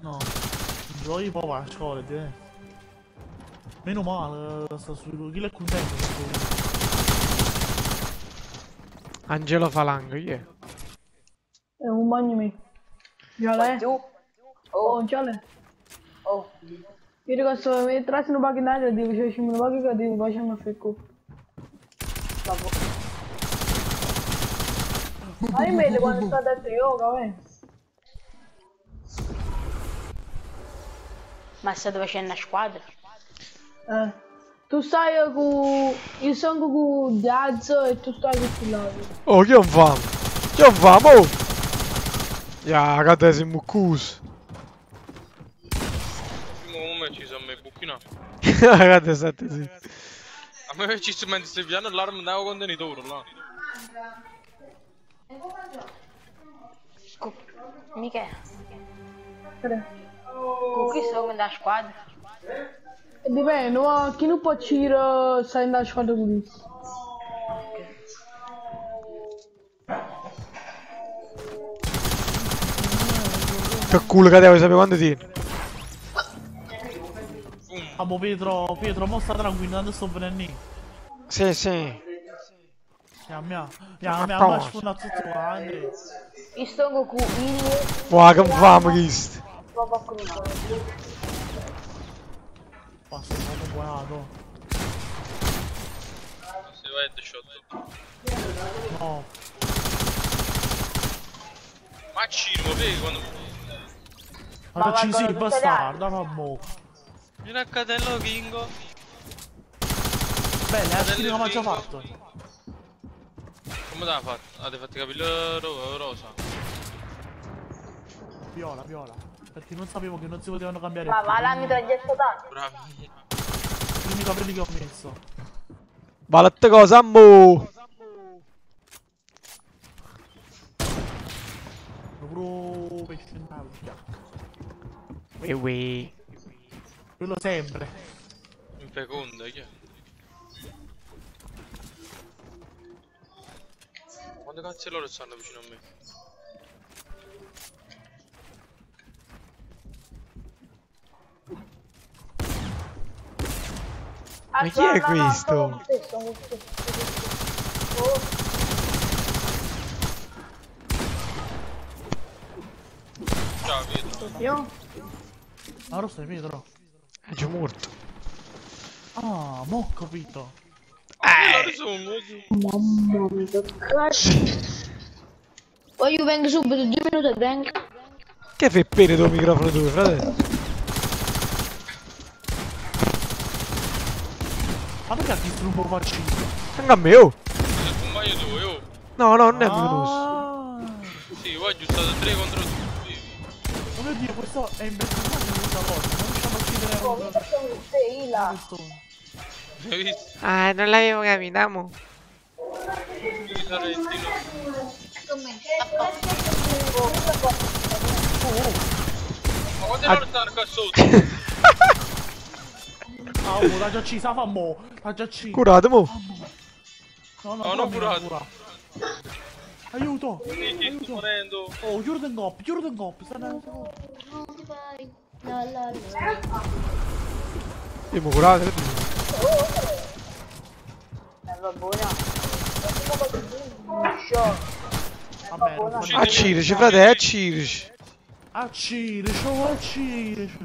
[SPEAKER 10] No. Giochi poi va a scuola, eh. Meno male, sta su... Chi l'è contento?
[SPEAKER 3] Angelo Falango, yeah.
[SPEAKER 8] È un bagno mio. Già lei? Oh, già lei.
[SPEAKER 5] Oh,
[SPEAKER 8] Io dico, se mi trassi un bagno in aria, devo fare un bagno che devo fare un ficco. Ma io vedo quando sta dentro yoga, eh.
[SPEAKER 5] ma se dove c'è una squadra?
[SPEAKER 8] Eh. Tu stai con... Io sono con Daz e tu stai con Filato.
[SPEAKER 3] Oh, che non famo? Che non famo? Oh! Ya, cade si muccus.
[SPEAKER 6] Come ci sono me buchina.
[SPEAKER 3] Cade sette sì.
[SPEAKER 6] A me ci sto mentre stai piano l'arma da contenitore là.
[SPEAKER 5] Cu- Mica, con chi sono da squadra?
[SPEAKER 8] E dipende, ma chi non può uscire sta da squadra con lui.
[SPEAKER 3] Che culo che devo sapere quando tieni.
[SPEAKER 10] Ah, mo Pietro, Pietro, mo sta tranquillo, tanto sto venendo.
[SPEAKER 3] Sì, sì.
[SPEAKER 10] Mia,
[SPEAKER 3] Ma
[SPEAKER 10] mia,
[SPEAKER 3] cosa?
[SPEAKER 10] ma sfunato tutto, Andre.
[SPEAKER 5] Io sono con il
[SPEAKER 3] Wow, che famo questo.
[SPEAKER 10] Basta, sono buonato.
[SPEAKER 6] Se vai headshot.
[SPEAKER 10] No,
[SPEAKER 6] Ma Ciro, vedi quando...
[SPEAKER 10] ma ci
[SPEAKER 5] le
[SPEAKER 10] bastardo, ma mo.
[SPEAKER 6] Vieni a catello Kingo.
[SPEAKER 10] Bella, eh, che come ci ha fatto?
[SPEAKER 6] Come te l'ha fatto? Ah, ti hai fatto i capelli ro- rosa.
[SPEAKER 10] Viola, viola. Perché non sapevo che non si potevano cambiare.
[SPEAKER 5] Ma va là mi toglie il tanto.
[SPEAKER 6] Bravi.
[SPEAKER 10] Quindi capelli che ho messo.
[SPEAKER 3] Valette cosa, ammo.
[SPEAKER 10] Proprio pesce in tavola.
[SPEAKER 3] Ui, ui.
[SPEAKER 10] Quello sempre.
[SPEAKER 6] In feconda, chi è? Quante cazzo loro stanno vicino a me?
[SPEAKER 3] Ma chi è questo?
[SPEAKER 6] Ciao, Pietro.
[SPEAKER 8] Io?
[SPEAKER 10] Ma lo stai Pietro?
[SPEAKER 3] È già morto.
[SPEAKER 10] Ah, mo ho capito.
[SPEAKER 6] Eh!
[SPEAKER 5] Mamma mia, che cazzo. Poi io vengo subito, 10 minuti e vengo.
[SPEAKER 3] Che fai pere tuo microfono tu, fratello?
[SPEAKER 10] Ma perché ha distrutto un vaccino?
[SPEAKER 3] Anche a me, oh.
[SPEAKER 6] un paio tu, io.
[SPEAKER 3] No, no, non è venuto.
[SPEAKER 10] Ah,
[SPEAKER 6] Sì, poi aggiustato 3 contro 2.
[SPEAKER 10] Oh mio dio, questo è impressionante questa cosa. Non riusciamo a uccidere
[SPEAKER 8] Oh,
[SPEAKER 10] un
[SPEAKER 8] mi faccio te, Ila.
[SPEAKER 10] stone.
[SPEAKER 6] Hai visto?
[SPEAKER 3] Ah, non l'avevo capito, amo.
[SPEAKER 6] Il Sorrentino. Ma quando
[SPEAKER 3] Ah.
[SPEAKER 6] non sta qua sotto?
[SPEAKER 10] Ah, oh, l'ha già uccisa, fa mo. L'ha già uccisa.
[SPEAKER 3] Curato, mo.
[SPEAKER 10] No, no,
[SPEAKER 6] No,
[SPEAKER 10] no,
[SPEAKER 6] non curato.
[SPEAKER 10] curato. Aiuto!
[SPEAKER 6] Sì, sto
[SPEAKER 10] Aiuto!
[SPEAKER 6] morendo.
[SPEAKER 10] Oh, chiudo in coppi, chiudo in coppi, sta andando un secondo.
[SPEAKER 3] Io mi curato. che
[SPEAKER 8] Bello buona. Show.
[SPEAKER 10] Va bene, va
[SPEAKER 3] dici? A Cirici, frate, a Cirici.
[SPEAKER 10] A Cirici, oh, a Cirici.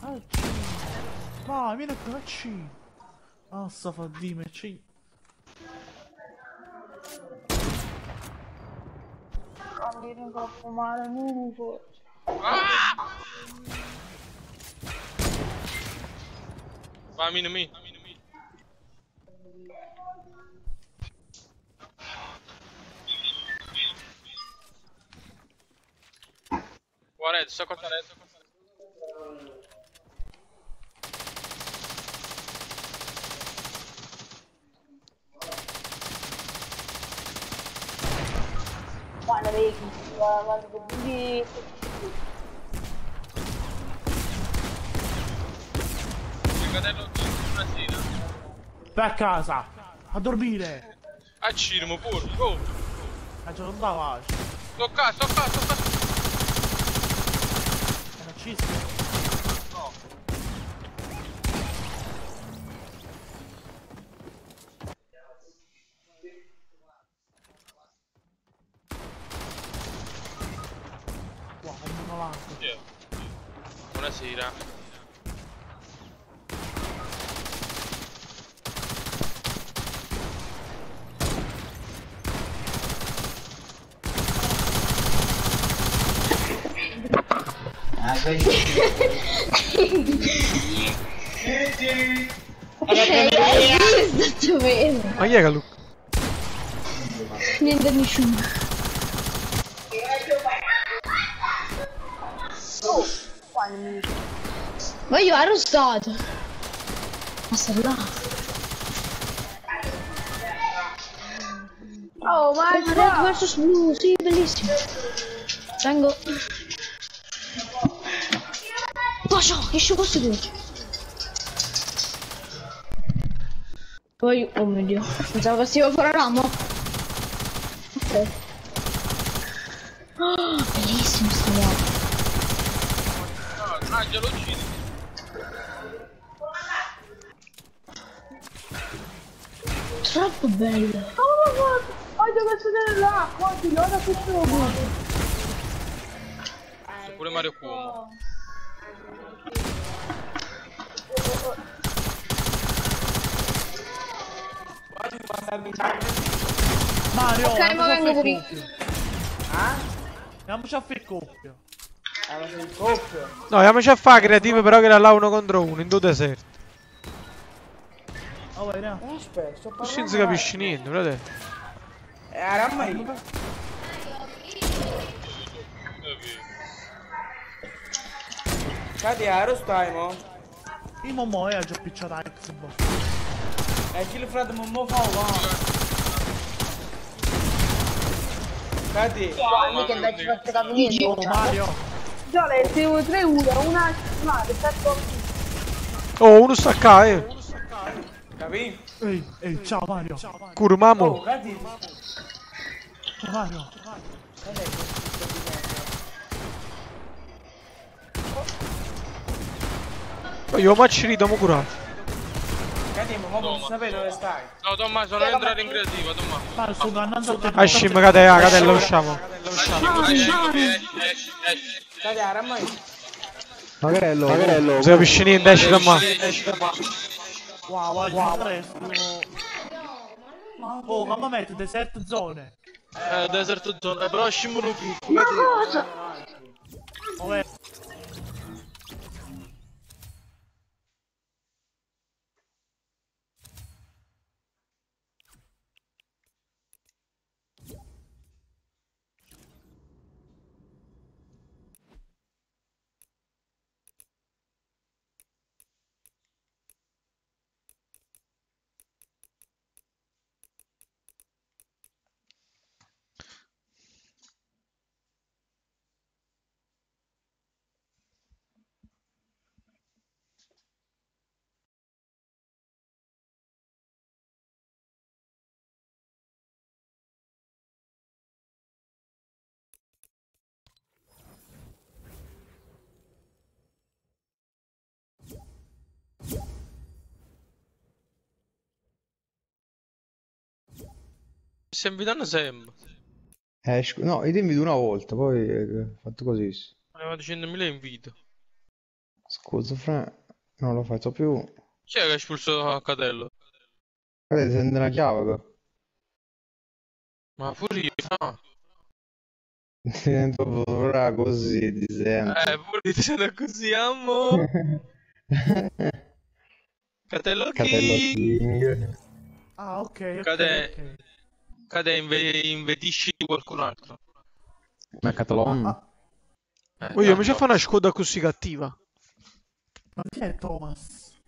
[SPEAKER 10] A Cirici. Vai, vieni qua, a Cirici. Ah, sta fa dime, ci.
[SPEAKER 8] Cambio in coppa male, non forse.
[SPEAKER 6] Fammi in me. Guarda, sto contando, sto contando.
[SPEAKER 8] Guarda, vedi, quindi...
[SPEAKER 6] Fratello, una sera.
[SPEAKER 10] Vai a casa! A dormire!
[SPEAKER 6] A Cirmo pure. Oh,
[SPEAKER 10] A giorno da pace.
[SPEAKER 6] sto qua, sto qua, sto qua.
[SPEAKER 10] È una cista.
[SPEAKER 6] No.
[SPEAKER 10] Guarda, non l'ancora.
[SPEAKER 6] Sì. Buonasera.
[SPEAKER 5] Eh, è stato vero.
[SPEAKER 3] Ma chi è che Luca?
[SPEAKER 5] Niente nessuno. Ma io ero stato. Ma sta là.
[SPEAKER 8] Oh, ma è
[SPEAKER 5] vs Blue, sì, bellissimo. Vengo. Questo due. Poi, oh mio dio, pensavo che stavo fuori ramo. Ok. Ah, bellissimo sto lato.
[SPEAKER 6] Ah, già lo uccidi.
[SPEAKER 5] Troppo bello.
[SPEAKER 8] Oh, ma ho giocato nell'acqua, ti guarda questo robot.
[SPEAKER 6] C'è pure Mario Cuomo.
[SPEAKER 10] Mario,
[SPEAKER 8] Ok,
[SPEAKER 10] andiamoci
[SPEAKER 8] ma
[SPEAKER 10] a
[SPEAKER 8] vengo
[SPEAKER 10] fare
[SPEAKER 8] qui.
[SPEAKER 10] coppia. Andiamoci a fare coppia.
[SPEAKER 3] No, andiamoci a fare creative però che era là uno contro uno, in due deserti.
[SPEAKER 10] Oh, vai, andiamo.
[SPEAKER 7] Aspetta, sto
[SPEAKER 3] Non si
[SPEAKER 7] parlando.
[SPEAKER 3] capisce niente, frate.
[SPEAKER 7] Eh, aramai. Cadi, ero stai, mo?
[SPEAKER 10] Il Momo è già picciata Xbox.
[SPEAKER 7] Eh, chi lo frate, mo mo fa va. Cadi.
[SPEAKER 8] Mica dai, ci faccio capire
[SPEAKER 10] Oh, Mario.
[SPEAKER 8] Già, le 3 1 una ma che cazzo
[SPEAKER 3] Oh, uno sta qua, eh.
[SPEAKER 7] Capì?
[SPEAKER 10] Ehi, ehi, ciao Mario.
[SPEAKER 3] Curmamo.
[SPEAKER 7] Oh, cadi.
[SPEAKER 10] Ciao Mario.
[SPEAKER 3] Oh, io ma ci rido, mo curato.
[SPEAKER 7] Cadi, mo posso sapere dove stai?
[SPEAKER 6] No, Tommaso, non entrare in creativa, Tommaso.
[SPEAKER 10] Mario, sto andando a te.
[SPEAKER 3] Ah, scim, catena, catella, usciamo.
[SPEAKER 6] Esci, esci, esci, esci.
[SPEAKER 7] Cadi, aramai.
[SPEAKER 3] Non si capisce niente, esci da qua.
[SPEAKER 10] Wow, wow, wow. Oh, come mette desert zone.
[SPEAKER 6] Eh, desert zone, però scimmolo più.
[SPEAKER 5] Ma cosa?
[SPEAKER 10] Eh.
[SPEAKER 6] stai invitando sempre.
[SPEAKER 11] Eh, scu- no, io ti invito una volta, poi eh, fatto così.
[SPEAKER 6] Aveva 100.000 invito.
[SPEAKER 11] Scusa, Fra, non lo faccio più.
[SPEAKER 6] Chi è che ha espulso a Catello?
[SPEAKER 11] Guarda, ti sente una chiave qua.
[SPEAKER 6] Ma pure io, no.
[SPEAKER 11] Ti sento ora così, ti sento.
[SPEAKER 6] Eh, pure ti sento così, amo. Catello
[SPEAKER 11] Catello
[SPEAKER 6] King.
[SPEAKER 11] King.
[SPEAKER 10] Ah, ok, ok,
[SPEAKER 6] Cade,
[SPEAKER 10] ok.
[SPEAKER 6] Cade inve- invetisci qualcun altro.
[SPEAKER 11] Ma Catalon.
[SPEAKER 6] Eh,
[SPEAKER 3] Oh, io
[SPEAKER 6] dai,
[SPEAKER 3] mi ci fa una scoda così cattiva.
[SPEAKER 10] Ma chi è Thomas?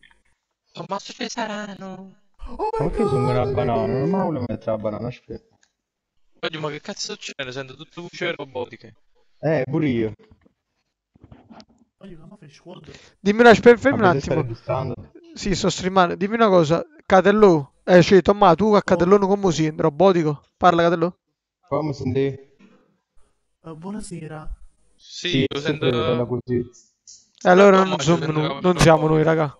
[SPEAKER 6] Tommaso Cesarano.
[SPEAKER 10] Oh
[SPEAKER 11] Ma perché sono una banana? Non mi voglio mettere la banana, aspetta.
[SPEAKER 6] Ma che cazzo succede? Sento tutte voci robotiche.
[SPEAKER 11] Eh, pure io.
[SPEAKER 3] Dimmi una, fermi fermi un attimo. Sì, sto streamando. Dimmi una cosa. Catellò. Eh, cioè, Tommaso, tu a Catellone come si in robotico? Parla Catellò?
[SPEAKER 11] Come senti?
[SPEAKER 10] Eh, buonasera.
[SPEAKER 6] Sì, lo
[SPEAKER 11] sempre bella
[SPEAKER 6] sento...
[SPEAKER 11] così.
[SPEAKER 3] E allora non,
[SPEAKER 6] Tommaso,
[SPEAKER 3] sono
[SPEAKER 6] che-
[SPEAKER 3] non siamo noi, raga.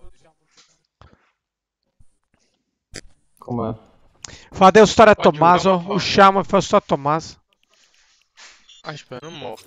[SPEAKER 11] Com'è?
[SPEAKER 3] Fate o stare a
[SPEAKER 6] Oggi
[SPEAKER 3] Tommaso. Usciamo e fa sto a Tommaso.
[SPEAKER 6] Aspetta, non muovo.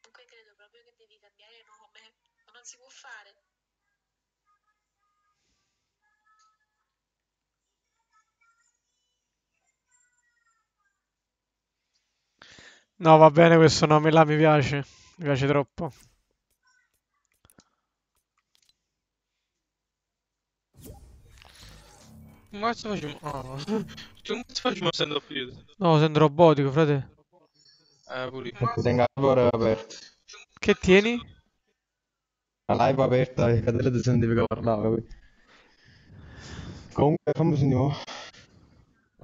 [SPEAKER 12] Comunque credo proprio che devi cambiare nome, ma non si può fare.
[SPEAKER 3] No, va bene questo nome là, mi piace. Mi piace troppo.
[SPEAKER 6] Come cazzo facciamo? Ah, come facciamo up più?
[SPEAKER 3] No, sento robotico, frate.
[SPEAKER 6] Eh, pure.
[SPEAKER 11] Ecco, tengo la live aperta.
[SPEAKER 3] Che tieni?
[SPEAKER 11] La live aperta e Catella ti sente che parlava? Comunque, fammi sentire.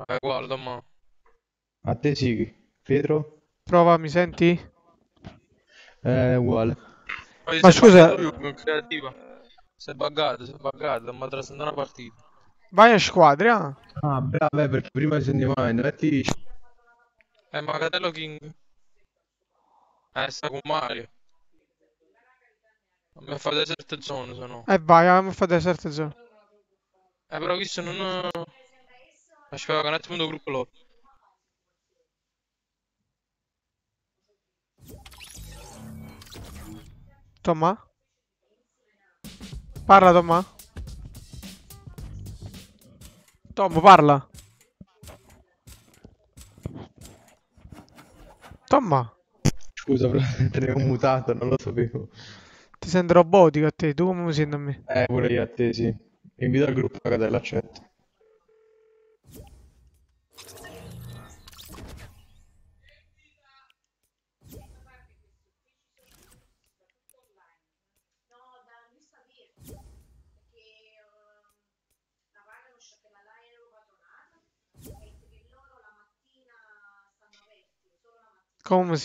[SPEAKER 6] Eh, guarda, ma...
[SPEAKER 11] A te sì, Pietro?
[SPEAKER 3] Prova, mi senti?
[SPEAKER 11] È uguale.
[SPEAKER 6] Ma,
[SPEAKER 3] Ma scusa-
[SPEAKER 6] creativa. Sei buggato, sei buggato, ma trascende una partita.
[SPEAKER 3] Vai a squadre, ah.
[SPEAKER 11] Ah, bravo, eh, perché prima ti sentivo male, metti...
[SPEAKER 6] Eh, ma Catello King... Eh, sta con Mario. Mi fate certe zone, se no.
[SPEAKER 3] E vai, andiamo a fare certe zone.
[SPEAKER 6] Eh, però questo non... Aspetta, che un attimo do gruppo loro.
[SPEAKER 3] Tomma? Parla, Tomma. Tom, parla. Tomma,
[SPEAKER 11] Scusa, però te ne ho mutato, non lo sapevo.
[SPEAKER 3] Ti sento robotico a te, tu come mi senti a me?
[SPEAKER 11] Eh, pure io a te, sì. Invito al gruppo Catella, accetto.
[SPEAKER 3] Come mi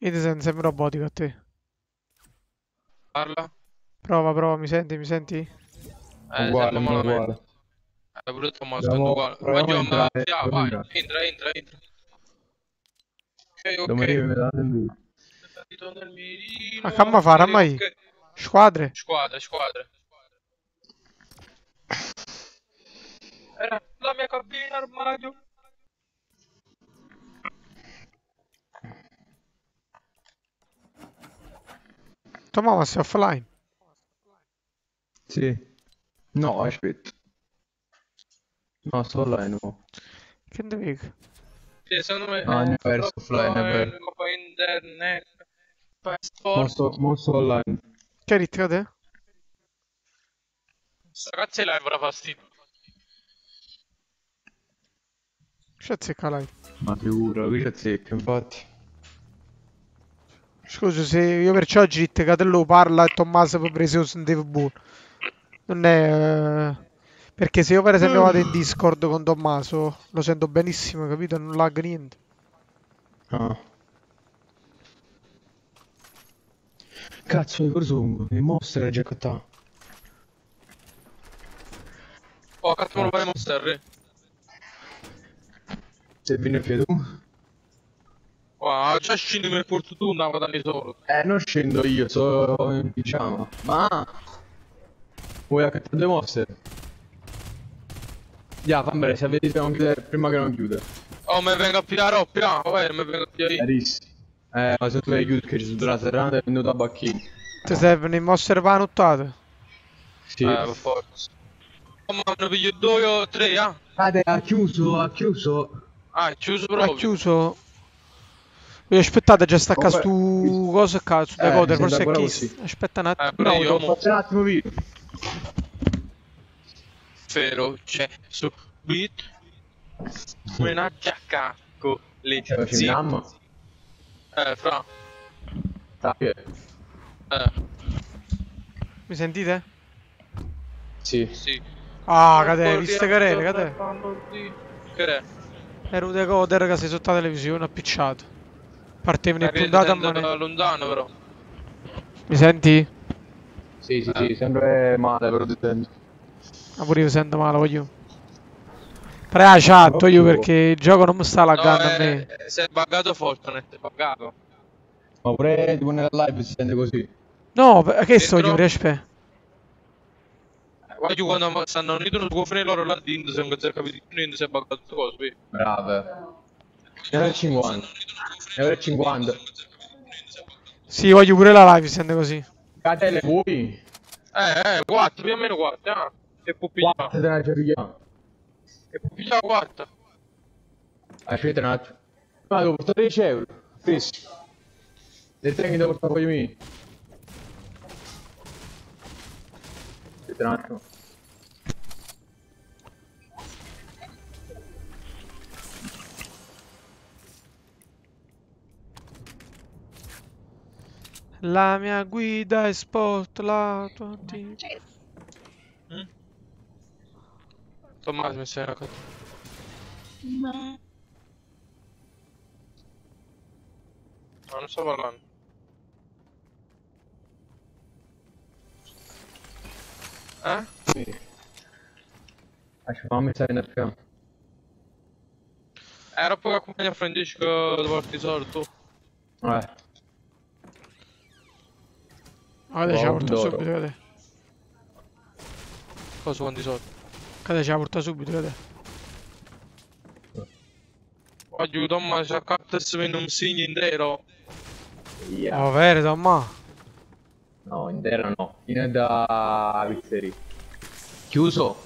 [SPEAKER 3] Io ti sento sempre robotico a te.
[SPEAKER 6] Parla.
[SPEAKER 3] Prova, prova, mi senti, mi senti?
[SPEAKER 6] Eh,
[SPEAKER 11] uguale,
[SPEAKER 6] sento
[SPEAKER 11] ma uguale.
[SPEAKER 6] Eh, pure Tommaso,
[SPEAKER 11] Proviamo-
[SPEAKER 6] sento uguale.
[SPEAKER 11] proviamo
[SPEAKER 6] Vai,
[SPEAKER 11] a
[SPEAKER 6] Giovanna,
[SPEAKER 11] entrare,
[SPEAKER 6] via,
[SPEAKER 11] proviamo a
[SPEAKER 6] vai, entra, entra, entra. Ok, ok.
[SPEAKER 3] Ma che mi fare,
[SPEAKER 6] ok,
[SPEAKER 3] mai? Squadre?
[SPEAKER 6] Squadre, squadre. Era la mia cabina armadio.
[SPEAKER 3] Ma sei offline?
[SPEAKER 11] Sì. No, aspetta. No, sto online, mo.
[SPEAKER 3] Che devi?
[SPEAKER 6] Sì, secondo me
[SPEAKER 11] Ah, ne ho perso offline, è vero.
[SPEAKER 6] eh, internet. Per
[SPEAKER 11] Mo
[SPEAKER 6] sport.
[SPEAKER 11] sto, mo sto online.
[SPEAKER 3] Che detto te?
[SPEAKER 6] Di live avrà fastidio.
[SPEAKER 3] C'è zecca live.
[SPEAKER 11] Ma figura, qui c'è zecca, infatti.
[SPEAKER 3] Scusa se io perciò dite Catello parla e Tommaso poi preso sentivo buono. Non è... eh, Perché se io per esempio vado in Discord con Tommaso lo sento benissimo, capito? Non lag niente.
[SPEAKER 11] Ah. Cazzo, di presumo, il mostro è già cotta.
[SPEAKER 6] Oh, cazzo lo fai monster.
[SPEAKER 11] Se viene più tu?
[SPEAKER 6] Oh, già scendi per tu, andavo da lì solo.
[SPEAKER 11] Eh, non scendo io, sono in pigiama. Ma... Vuoi accattare due mostre? Ya, fammele, se avete dobbiamo chiudere prima che non chiude.
[SPEAKER 6] Oh, mi vengo a pigliare roba, ah, vabbè, mi vengo a pigliare io.
[SPEAKER 11] Carissi. Eh, ma se tu hai chiuso che ci sono la serrata è venuto a bacchini.
[SPEAKER 3] Ti servono i monster panuttate?
[SPEAKER 11] Sì.
[SPEAKER 6] Eh, per forza. Oh, ma ne piglio due o tre, ah?
[SPEAKER 11] Frate, ha chiuso, ha chiuso.
[SPEAKER 6] Ah, è chiuso
[SPEAKER 3] Ha
[SPEAKER 6] proprio.
[SPEAKER 3] chiuso. Vi aspettate già stacca
[SPEAKER 11] Vabbè.
[SPEAKER 3] stu cosa cazzo, su
[SPEAKER 11] Eh,
[SPEAKER 3] decoder, forse è
[SPEAKER 11] così.
[SPEAKER 3] Aspetta un attimo.
[SPEAKER 6] Eh, pure io,
[SPEAKER 11] No,
[SPEAKER 6] mo.
[SPEAKER 11] faccio un attimo video.
[SPEAKER 6] Feroce su beat. Una giacca con le
[SPEAKER 11] Cioè, ci
[SPEAKER 6] zi-
[SPEAKER 11] vediamo.
[SPEAKER 6] Eh, fra.
[SPEAKER 11] Tappi.
[SPEAKER 6] Eh,
[SPEAKER 3] Mi sentite?
[SPEAKER 11] Sì.
[SPEAKER 6] sì.
[SPEAKER 3] Ah, cade, viste carene, cade.
[SPEAKER 6] Che è?
[SPEAKER 3] Era un decoder che sei sotto la televisione appicciato. Partevi nel
[SPEAKER 6] Eh,
[SPEAKER 3] puntato a
[SPEAKER 6] sento
[SPEAKER 3] mano.
[SPEAKER 6] lontano però.
[SPEAKER 3] Mi senti?
[SPEAKER 11] Sì, sì, sì, sempre male, però ti sento.
[SPEAKER 3] Ah, pure io sento male, voglio. Pre la chat, io
[SPEAKER 11] Ottimo.
[SPEAKER 3] perché il gioco non mi sta
[SPEAKER 6] No,
[SPEAKER 3] laggando a
[SPEAKER 6] eh,
[SPEAKER 3] me.
[SPEAKER 6] eh, si è buggato Fortnite, è buggato.
[SPEAKER 11] Ma pure tipo nella live si sente così.
[SPEAKER 3] No, che sto io, aspetta.
[SPEAKER 6] Guarda quando stanno uniti non si può loro là dentro, se non capito niente, si è buggato questa cosa,
[SPEAKER 11] avrei 50. Ne avrei 50.
[SPEAKER 3] Sì, voglio pure la live, sente così.
[SPEAKER 11] Catele vuoi?
[SPEAKER 6] Eh, eh, 4, più o meno 4, ah. Che può pigliare?
[SPEAKER 11] Quattro te ne ci pigliamo.
[SPEAKER 6] Che può pigliare 4.
[SPEAKER 11] Aspetta un attimo. Ma devo portare 10 euro. Fisso. Del te che devo portare poi mio. Aspetta un attimo.
[SPEAKER 3] La mia guida è sport, la tua ti-
[SPEAKER 6] Tommaso mi sei raccontato. No, non sto parlando. Eh?
[SPEAKER 11] Sì. Aspetta, fammi stare nel piano.
[SPEAKER 6] Era poi accompagna a Francesco che porti i soldi tu.
[SPEAKER 11] Eh.
[SPEAKER 3] Ha
[SPEAKER 11] Wow,
[SPEAKER 3] portato
[SPEAKER 11] d'oro.
[SPEAKER 3] subito, cade.
[SPEAKER 6] Cosa quanti soldi?
[SPEAKER 3] Cade ci ha portato subito, cade.
[SPEAKER 6] Tommaso ci ha captato in un segno intero.
[SPEAKER 11] Yeah.
[SPEAKER 3] Oh, vero, Tomma.
[SPEAKER 11] No, intera no. In da pizzeria. Chiuso.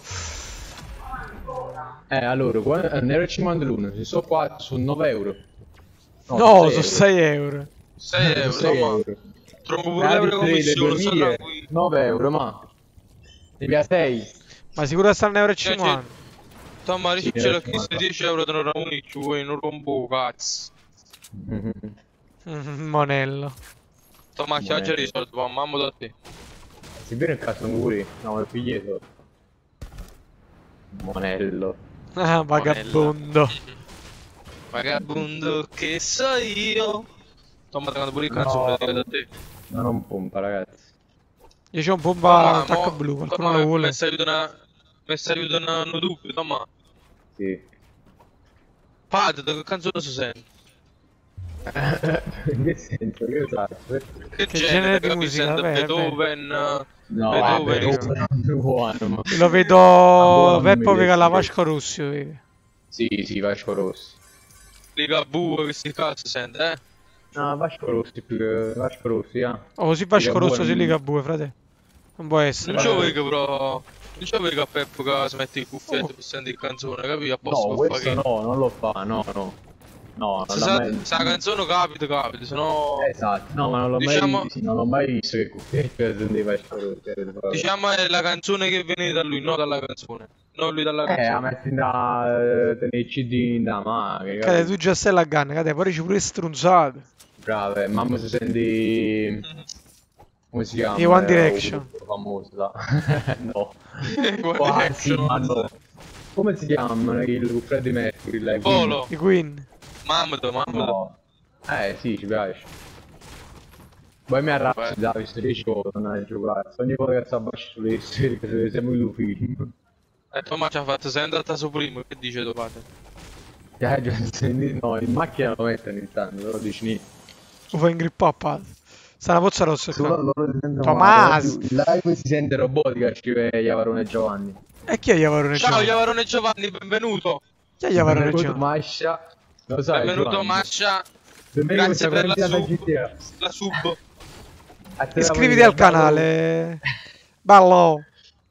[SPEAKER 11] Eh, allora, qua- eh, ne ero 51, se sono qua sono 9 euro.
[SPEAKER 3] No, sono 6 euro.
[SPEAKER 6] 6 euro,
[SPEAKER 11] Sei
[SPEAKER 6] Tommaso.
[SPEAKER 11] euro.
[SPEAKER 6] Troppo pure euro
[SPEAKER 11] le
[SPEAKER 6] commissione,
[SPEAKER 11] dormire,
[SPEAKER 6] stanno qui.
[SPEAKER 11] 9 euro, ma... Ne via 6.
[SPEAKER 3] Ma sicuro stanno 1,50 euro.
[SPEAKER 6] Cioè, cioè, Tommaso,
[SPEAKER 11] Sì,
[SPEAKER 6] se ce l'ho chiesto 10 euro te ne rauni, ci vuoi non rompo cazzo.
[SPEAKER 3] Mm, Monello.
[SPEAKER 6] Tommaso, ci ha già risolto, ma mamma da te.
[SPEAKER 11] Si vede il cazzo muri? No, il biglietto. Monello.
[SPEAKER 3] Ah, vagabondo.
[SPEAKER 6] Vagabondo che so io. Tommaso, quando pure il cazzo
[SPEAKER 11] no.
[SPEAKER 6] da te.
[SPEAKER 11] Non pompa, ragazzi.
[SPEAKER 3] Io c'ho un bomba
[SPEAKER 6] Tomma,
[SPEAKER 3] attacco
[SPEAKER 6] mo-
[SPEAKER 3] blu, qualcuno lo vuole.
[SPEAKER 6] Mi stai aiutando, mi stai aiutando dubbio, Tomma.
[SPEAKER 11] Sì.
[SPEAKER 6] Padre, che canzone si sente?
[SPEAKER 11] In che senso? Che?
[SPEAKER 6] Che,
[SPEAKER 3] Che
[SPEAKER 6] genere,
[SPEAKER 3] genere di musica? Vabbè,
[SPEAKER 6] Beethoven,
[SPEAKER 11] No,
[SPEAKER 6] Beethoven.
[SPEAKER 11] vabbè, ma...
[SPEAKER 3] Lo vedo Peppo che la. Vasco Russo, vedi.
[SPEAKER 11] Sì, sì, Vasco Rossi.
[SPEAKER 6] Liga Bue, che si cazzo sente, eh?
[SPEAKER 11] No, Vasco Rossi più che... Vasco Rossi, ah.
[SPEAKER 3] Oh, così Vasco Rosso si
[SPEAKER 11] non-
[SPEAKER 3] liga bue, frate. Non può essere.
[SPEAKER 6] Non vuoi che però... Non vuoi che a Peppo che si mette il cuffietto per sentire il canzone, capi? A posto
[SPEAKER 11] No, questo
[SPEAKER 6] fare
[SPEAKER 11] no, non lo fa, no, no. No,
[SPEAKER 6] Se sa,
[SPEAKER 11] mai...
[SPEAKER 6] se la canzone capita, capita, se no...
[SPEAKER 11] Esatto, no, ma non l'ho
[SPEAKER 6] Diciamo-
[SPEAKER 11] mai, sì, non l'ho mai visto che cuffiette tendeva a esplodere.
[SPEAKER 6] Diciamo è la canzone che viene da lui, non dalla canzone. Non lui dalla
[SPEAKER 11] Eh, la
[SPEAKER 6] canzone.
[SPEAKER 11] metti da eh, tenere i CD in da mano, che
[SPEAKER 3] Cade, tu già stai laggando, cade, poi c'è pure strunzato.
[SPEAKER 11] Brave, mamma si senti... Come si chiama?
[SPEAKER 3] I One
[SPEAKER 11] Eh,
[SPEAKER 3] Direction.
[SPEAKER 11] da. no.
[SPEAKER 6] One
[SPEAKER 11] Quasi,
[SPEAKER 6] Direction.
[SPEAKER 11] ma no. Come si chiama il Freddie Mercury? là, i Queen?
[SPEAKER 6] Polo.
[SPEAKER 3] I Queen.
[SPEAKER 6] Mammato, mammato.
[SPEAKER 11] No. Eh sì, ci piace. Poi mi arrabbi, dai, visto 10 ore non hai giocato. Ogni volta che si abbascia sulle serie, che siamo in un film.
[SPEAKER 6] E Tommaso ci ha fatto, sei andata su primo, che dice tuo padre?
[SPEAKER 11] Eh, no, in macchina lo mettono intanto, però dici niente.
[SPEAKER 3] Lo fai ingrippare a palla. Sta una pozza rossa
[SPEAKER 11] sentono
[SPEAKER 3] Tommaso!
[SPEAKER 11] live si sente robotica, vede Iavarone e Giovanni.
[SPEAKER 3] E chi è Iavarone
[SPEAKER 6] Ciao
[SPEAKER 3] Giovanni?
[SPEAKER 6] Iavarone Giovanni, benvenuto.
[SPEAKER 3] Chi è Iavarone
[SPEAKER 11] Benvenuto
[SPEAKER 3] Giovanni?
[SPEAKER 11] Mascia. Lo sai,
[SPEAKER 6] benvenuto
[SPEAKER 11] Giovanni.
[SPEAKER 6] Mascia.
[SPEAKER 11] Benvenuto
[SPEAKER 6] Grazie per la sub.
[SPEAKER 11] GTA.
[SPEAKER 6] La sub.
[SPEAKER 11] La
[SPEAKER 3] Iscriviti al canale. Ballo.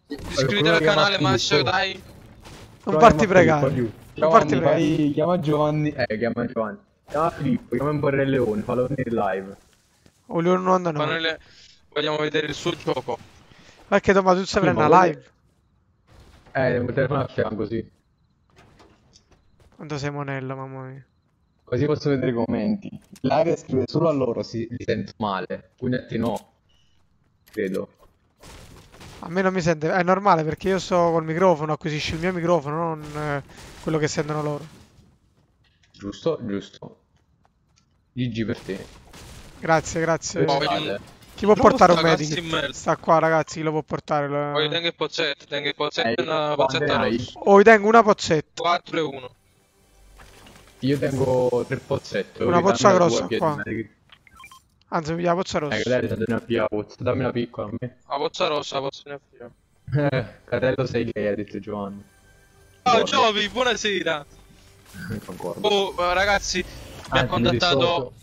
[SPEAKER 6] Iscriviti al canale Mascia, dai.
[SPEAKER 3] Non farti pregare. Non farti pregare.
[SPEAKER 11] chiama Giovanni. Eh, chiama Giovanni. Chiama Filippo, chiama un po' il Re Leone, fallo venire live.
[SPEAKER 3] O lui non anda
[SPEAKER 6] Ma
[SPEAKER 3] no.
[SPEAKER 6] noi le- vogliamo vedere il suo gioco.
[SPEAKER 3] Ma che domani tu
[SPEAKER 11] ma
[SPEAKER 3] la
[SPEAKER 11] voglio-
[SPEAKER 3] live?
[SPEAKER 11] Eh, devo telefonare a fianco, sì.
[SPEAKER 3] Quanto sei monello, mamma mia.
[SPEAKER 11] Così posso vedere i commenti. Live scrive solo a loro, si li sento male. Quindi a te no. Credo.
[SPEAKER 3] A me non mi sente, è normale perché io sto col microfono, acquisisci il mio microfono, non eh, quello che sentono loro.
[SPEAKER 11] Giusto? Giusto. GG per te.
[SPEAKER 3] Grazie, grazie.
[SPEAKER 6] Voglio-
[SPEAKER 3] Chi può portare un medico? Sta qua ragazzi, chi lo può portare? La-
[SPEAKER 6] Voglio tengo il pozzetto, tengo il pozzetto
[SPEAKER 11] Eh,
[SPEAKER 6] e una pozzetta rossa.
[SPEAKER 3] Oh, vi tengo una pozzetta.
[SPEAKER 6] 4 e 1.
[SPEAKER 11] Io tengo tre pozzetto.
[SPEAKER 3] Una pozza grossa qua. Anzi, mi la pozza
[SPEAKER 11] Eh,
[SPEAKER 3] rossa.
[SPEAKER 11] Cadello, dammi una pia pozza, dammi una piccola a me.
[SPEAKER 6] La pozza rossa, la pozza nera.
[SPEAKER 11] Eh, Cadello sei gay, ha detto Giovanni.
[SPEAKER 6] Ciao. Giovi, buonasera.
[SPEAKER 11] Concordo.
[SPEAKER 6] Oh, eh, ragazzi, mi ha
[SPEAKER 11] mi
[SPEAKER 6] contattato.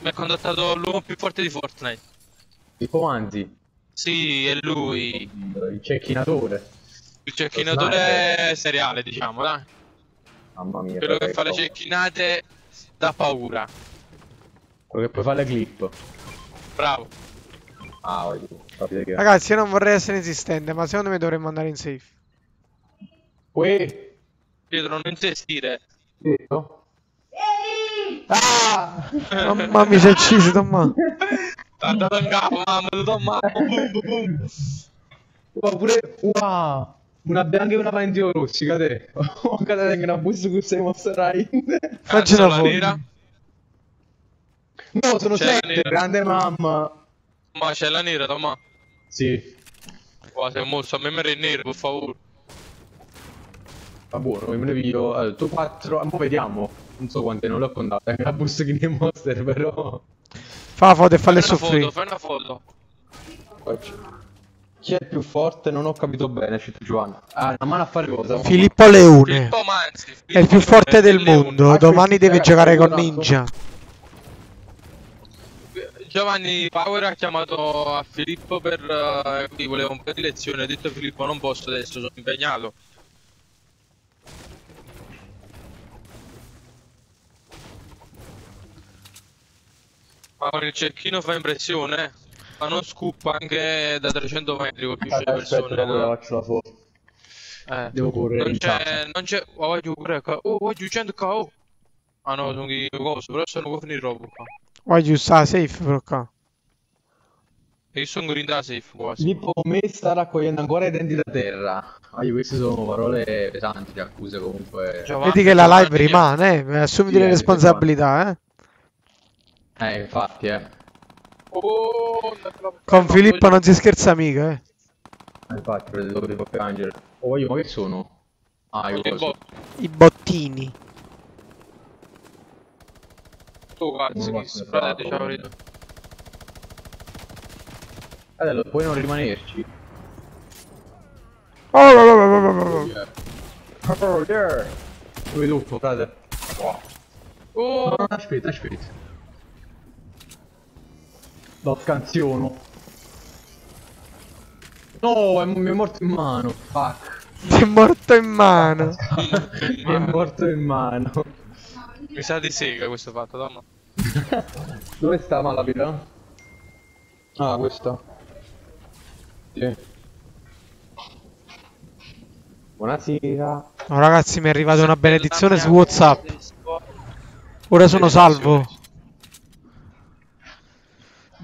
[SPEAKER 6] Mi ha contattato l'uomo più forte di Fortnite.
[SPEAKER 11] Tipo Manzi,
[SPEAKER 6] Sì, è lui.
[SPEAKER 11] il cecchinatore.
[SPEAKER 6] Il cecchinatore seriale, diciamo, dai.
[SPEAKER 11] Mamma mia.
[SPEAKER 6] Quello che fa le cecchinate da paura.
[SPEAKER 11] Quello che puoi fare le clip.
[SPEAKER 6] Bravo.
[SPEAKER 11] Ah, che...
[SPEAKER 3] Ragazzi, io non vorrei essere insistente, ma secondo me dovremmo andare in safe.
[SPEAKER 11] Uè,
[SPEAKER 6] Pietro, non insistire.
[SPEAKER 11] Detto?
[SPEAKER 3] Mamma mia, ci hai ucciso, Tommaso.
[SPEAKER 6] T'ha andato in capo, mamma, mamma. Boom, boom.
[SPEAKER 11] Wow, pure... Wow! Una bianca e una pandio rossi, cade. Oh, cade che una busta che sei mostrerai.
[SPEAKER 3] Facci una foto.
[SPEAKER 6] nera.
[SPEAKER 11] No, sono sette, grande mamma.
[SPEAKER 6] Ma c'è la nera, Tomma.
[SPEAKER 11] Sì.
[SPEAKER 6] Qua sei mosso, a me mi il nero, per favore.
[SPEAKER 11] Va buono, mi video. Allora, tu 4, mo vediamo. Non so quante non l'ho contate, anche la busta che ne monster, però.
[SPEAKER 3] Fa la foto e falle
[SPEAKER 6] Fai una
[SPEAKER 3] soffrire.
[SPEAKER 6] foto, fai una foto.
[SPEAKER 11] Chi è il più forte? Non ho capito bene, cito Giovanna. Ah, una mano a fare cosa?
[SPEAKER 3] Filippo Leone.
[SPEAKER 6] Filippo Manzi.
[SPEAKER 3] È il più forte del mondo. Domani deve giocare con Ninja.
[SPEAKER 6] Giovanni Power ha chiamato a Filippo per eh, cui voleva un po' di lezione. Ha detto Filippo non posso adesso, sono impegnato. Con il cecchino fa impressione, eh. ma non scuppa anche da 300 metri colpisce le
[SPEAKER 11] Aspetta,
[SPEAKER 6] persone.
[SPEAKER 11] dopo la faccio la foto.
[SPEAKER 6] Eh.
[SPEAKER 11] Devo correre
[SPEAKER 6] Non c'è, non c'è, oh, voglio pure qua, oh, voglio 100 KO. Ah no, sono i coso, però sono qua finire robo qua.
[SPEAKER 3] Voglio sta safe però qua.
[SPEAKER 6] E io sono in da safe quasi.
[SPEAKER 11] Filippo me sta raccogliendo ancora i denti da terra. Ah, io queste sono parole pesanti, di accuse comunque.
[SPEAKER 6] Giovanni,
[SPEAKER 3] Vedi che la live
[SPEAKER 6] Giovanni,
[SPEAKER 3] rimane, eh. Assumiti
[SPEAKER 11] Sì,
[SPEAKER 3] le
[SPEAKER 11] eh,
[SPEAKER 3] responsabilità, eh.
[SPEAKER 11] Eh, infatti, eh.
[SPEAKER 6] Oh,
[SPEAKER 3] Con Filippo non si scherza mica, eh.
[SPEAKER 11] Eh, Infatti, vedo che devo piangere. Oh, io, ma che sono? Ah, io
[SPEAKER 6] Che bot-
[SPEAKER 3] I bottini.
[SPEAKER 6] Tu cazzo, frate
[SPEAKER 11] farlo.
[SPEAKER 6] diciamo la verità.
[SPEAKER 11] Adesso puoi non rimanerci.
[SPEAKER 3] Oh, oh, oh, oh, oh, oh, oh.
[SPEAKER 11] Oh, yeah. Dove tutto, frate?
[SPEAKER 6] Oh,
[SPEAKER 11] No, no, aspetta, aspetta. Lo scansiono. No, è- mi è morto in mano. Fuck.
[SPEAKER 3] Ti è morto in mano.
[SPEAKER 11] mi è morto in mano.
[SPEAKER 6] Mi sa di sega questo fatto, damma.
[SPEAKER 11] Dove sta Malavita? Ah, questa. Sì. Buonasera.
[SPEAKER 3] No, ragazzi, mi è arrivata una benedizione su WhatsApp. Ora sono salvo.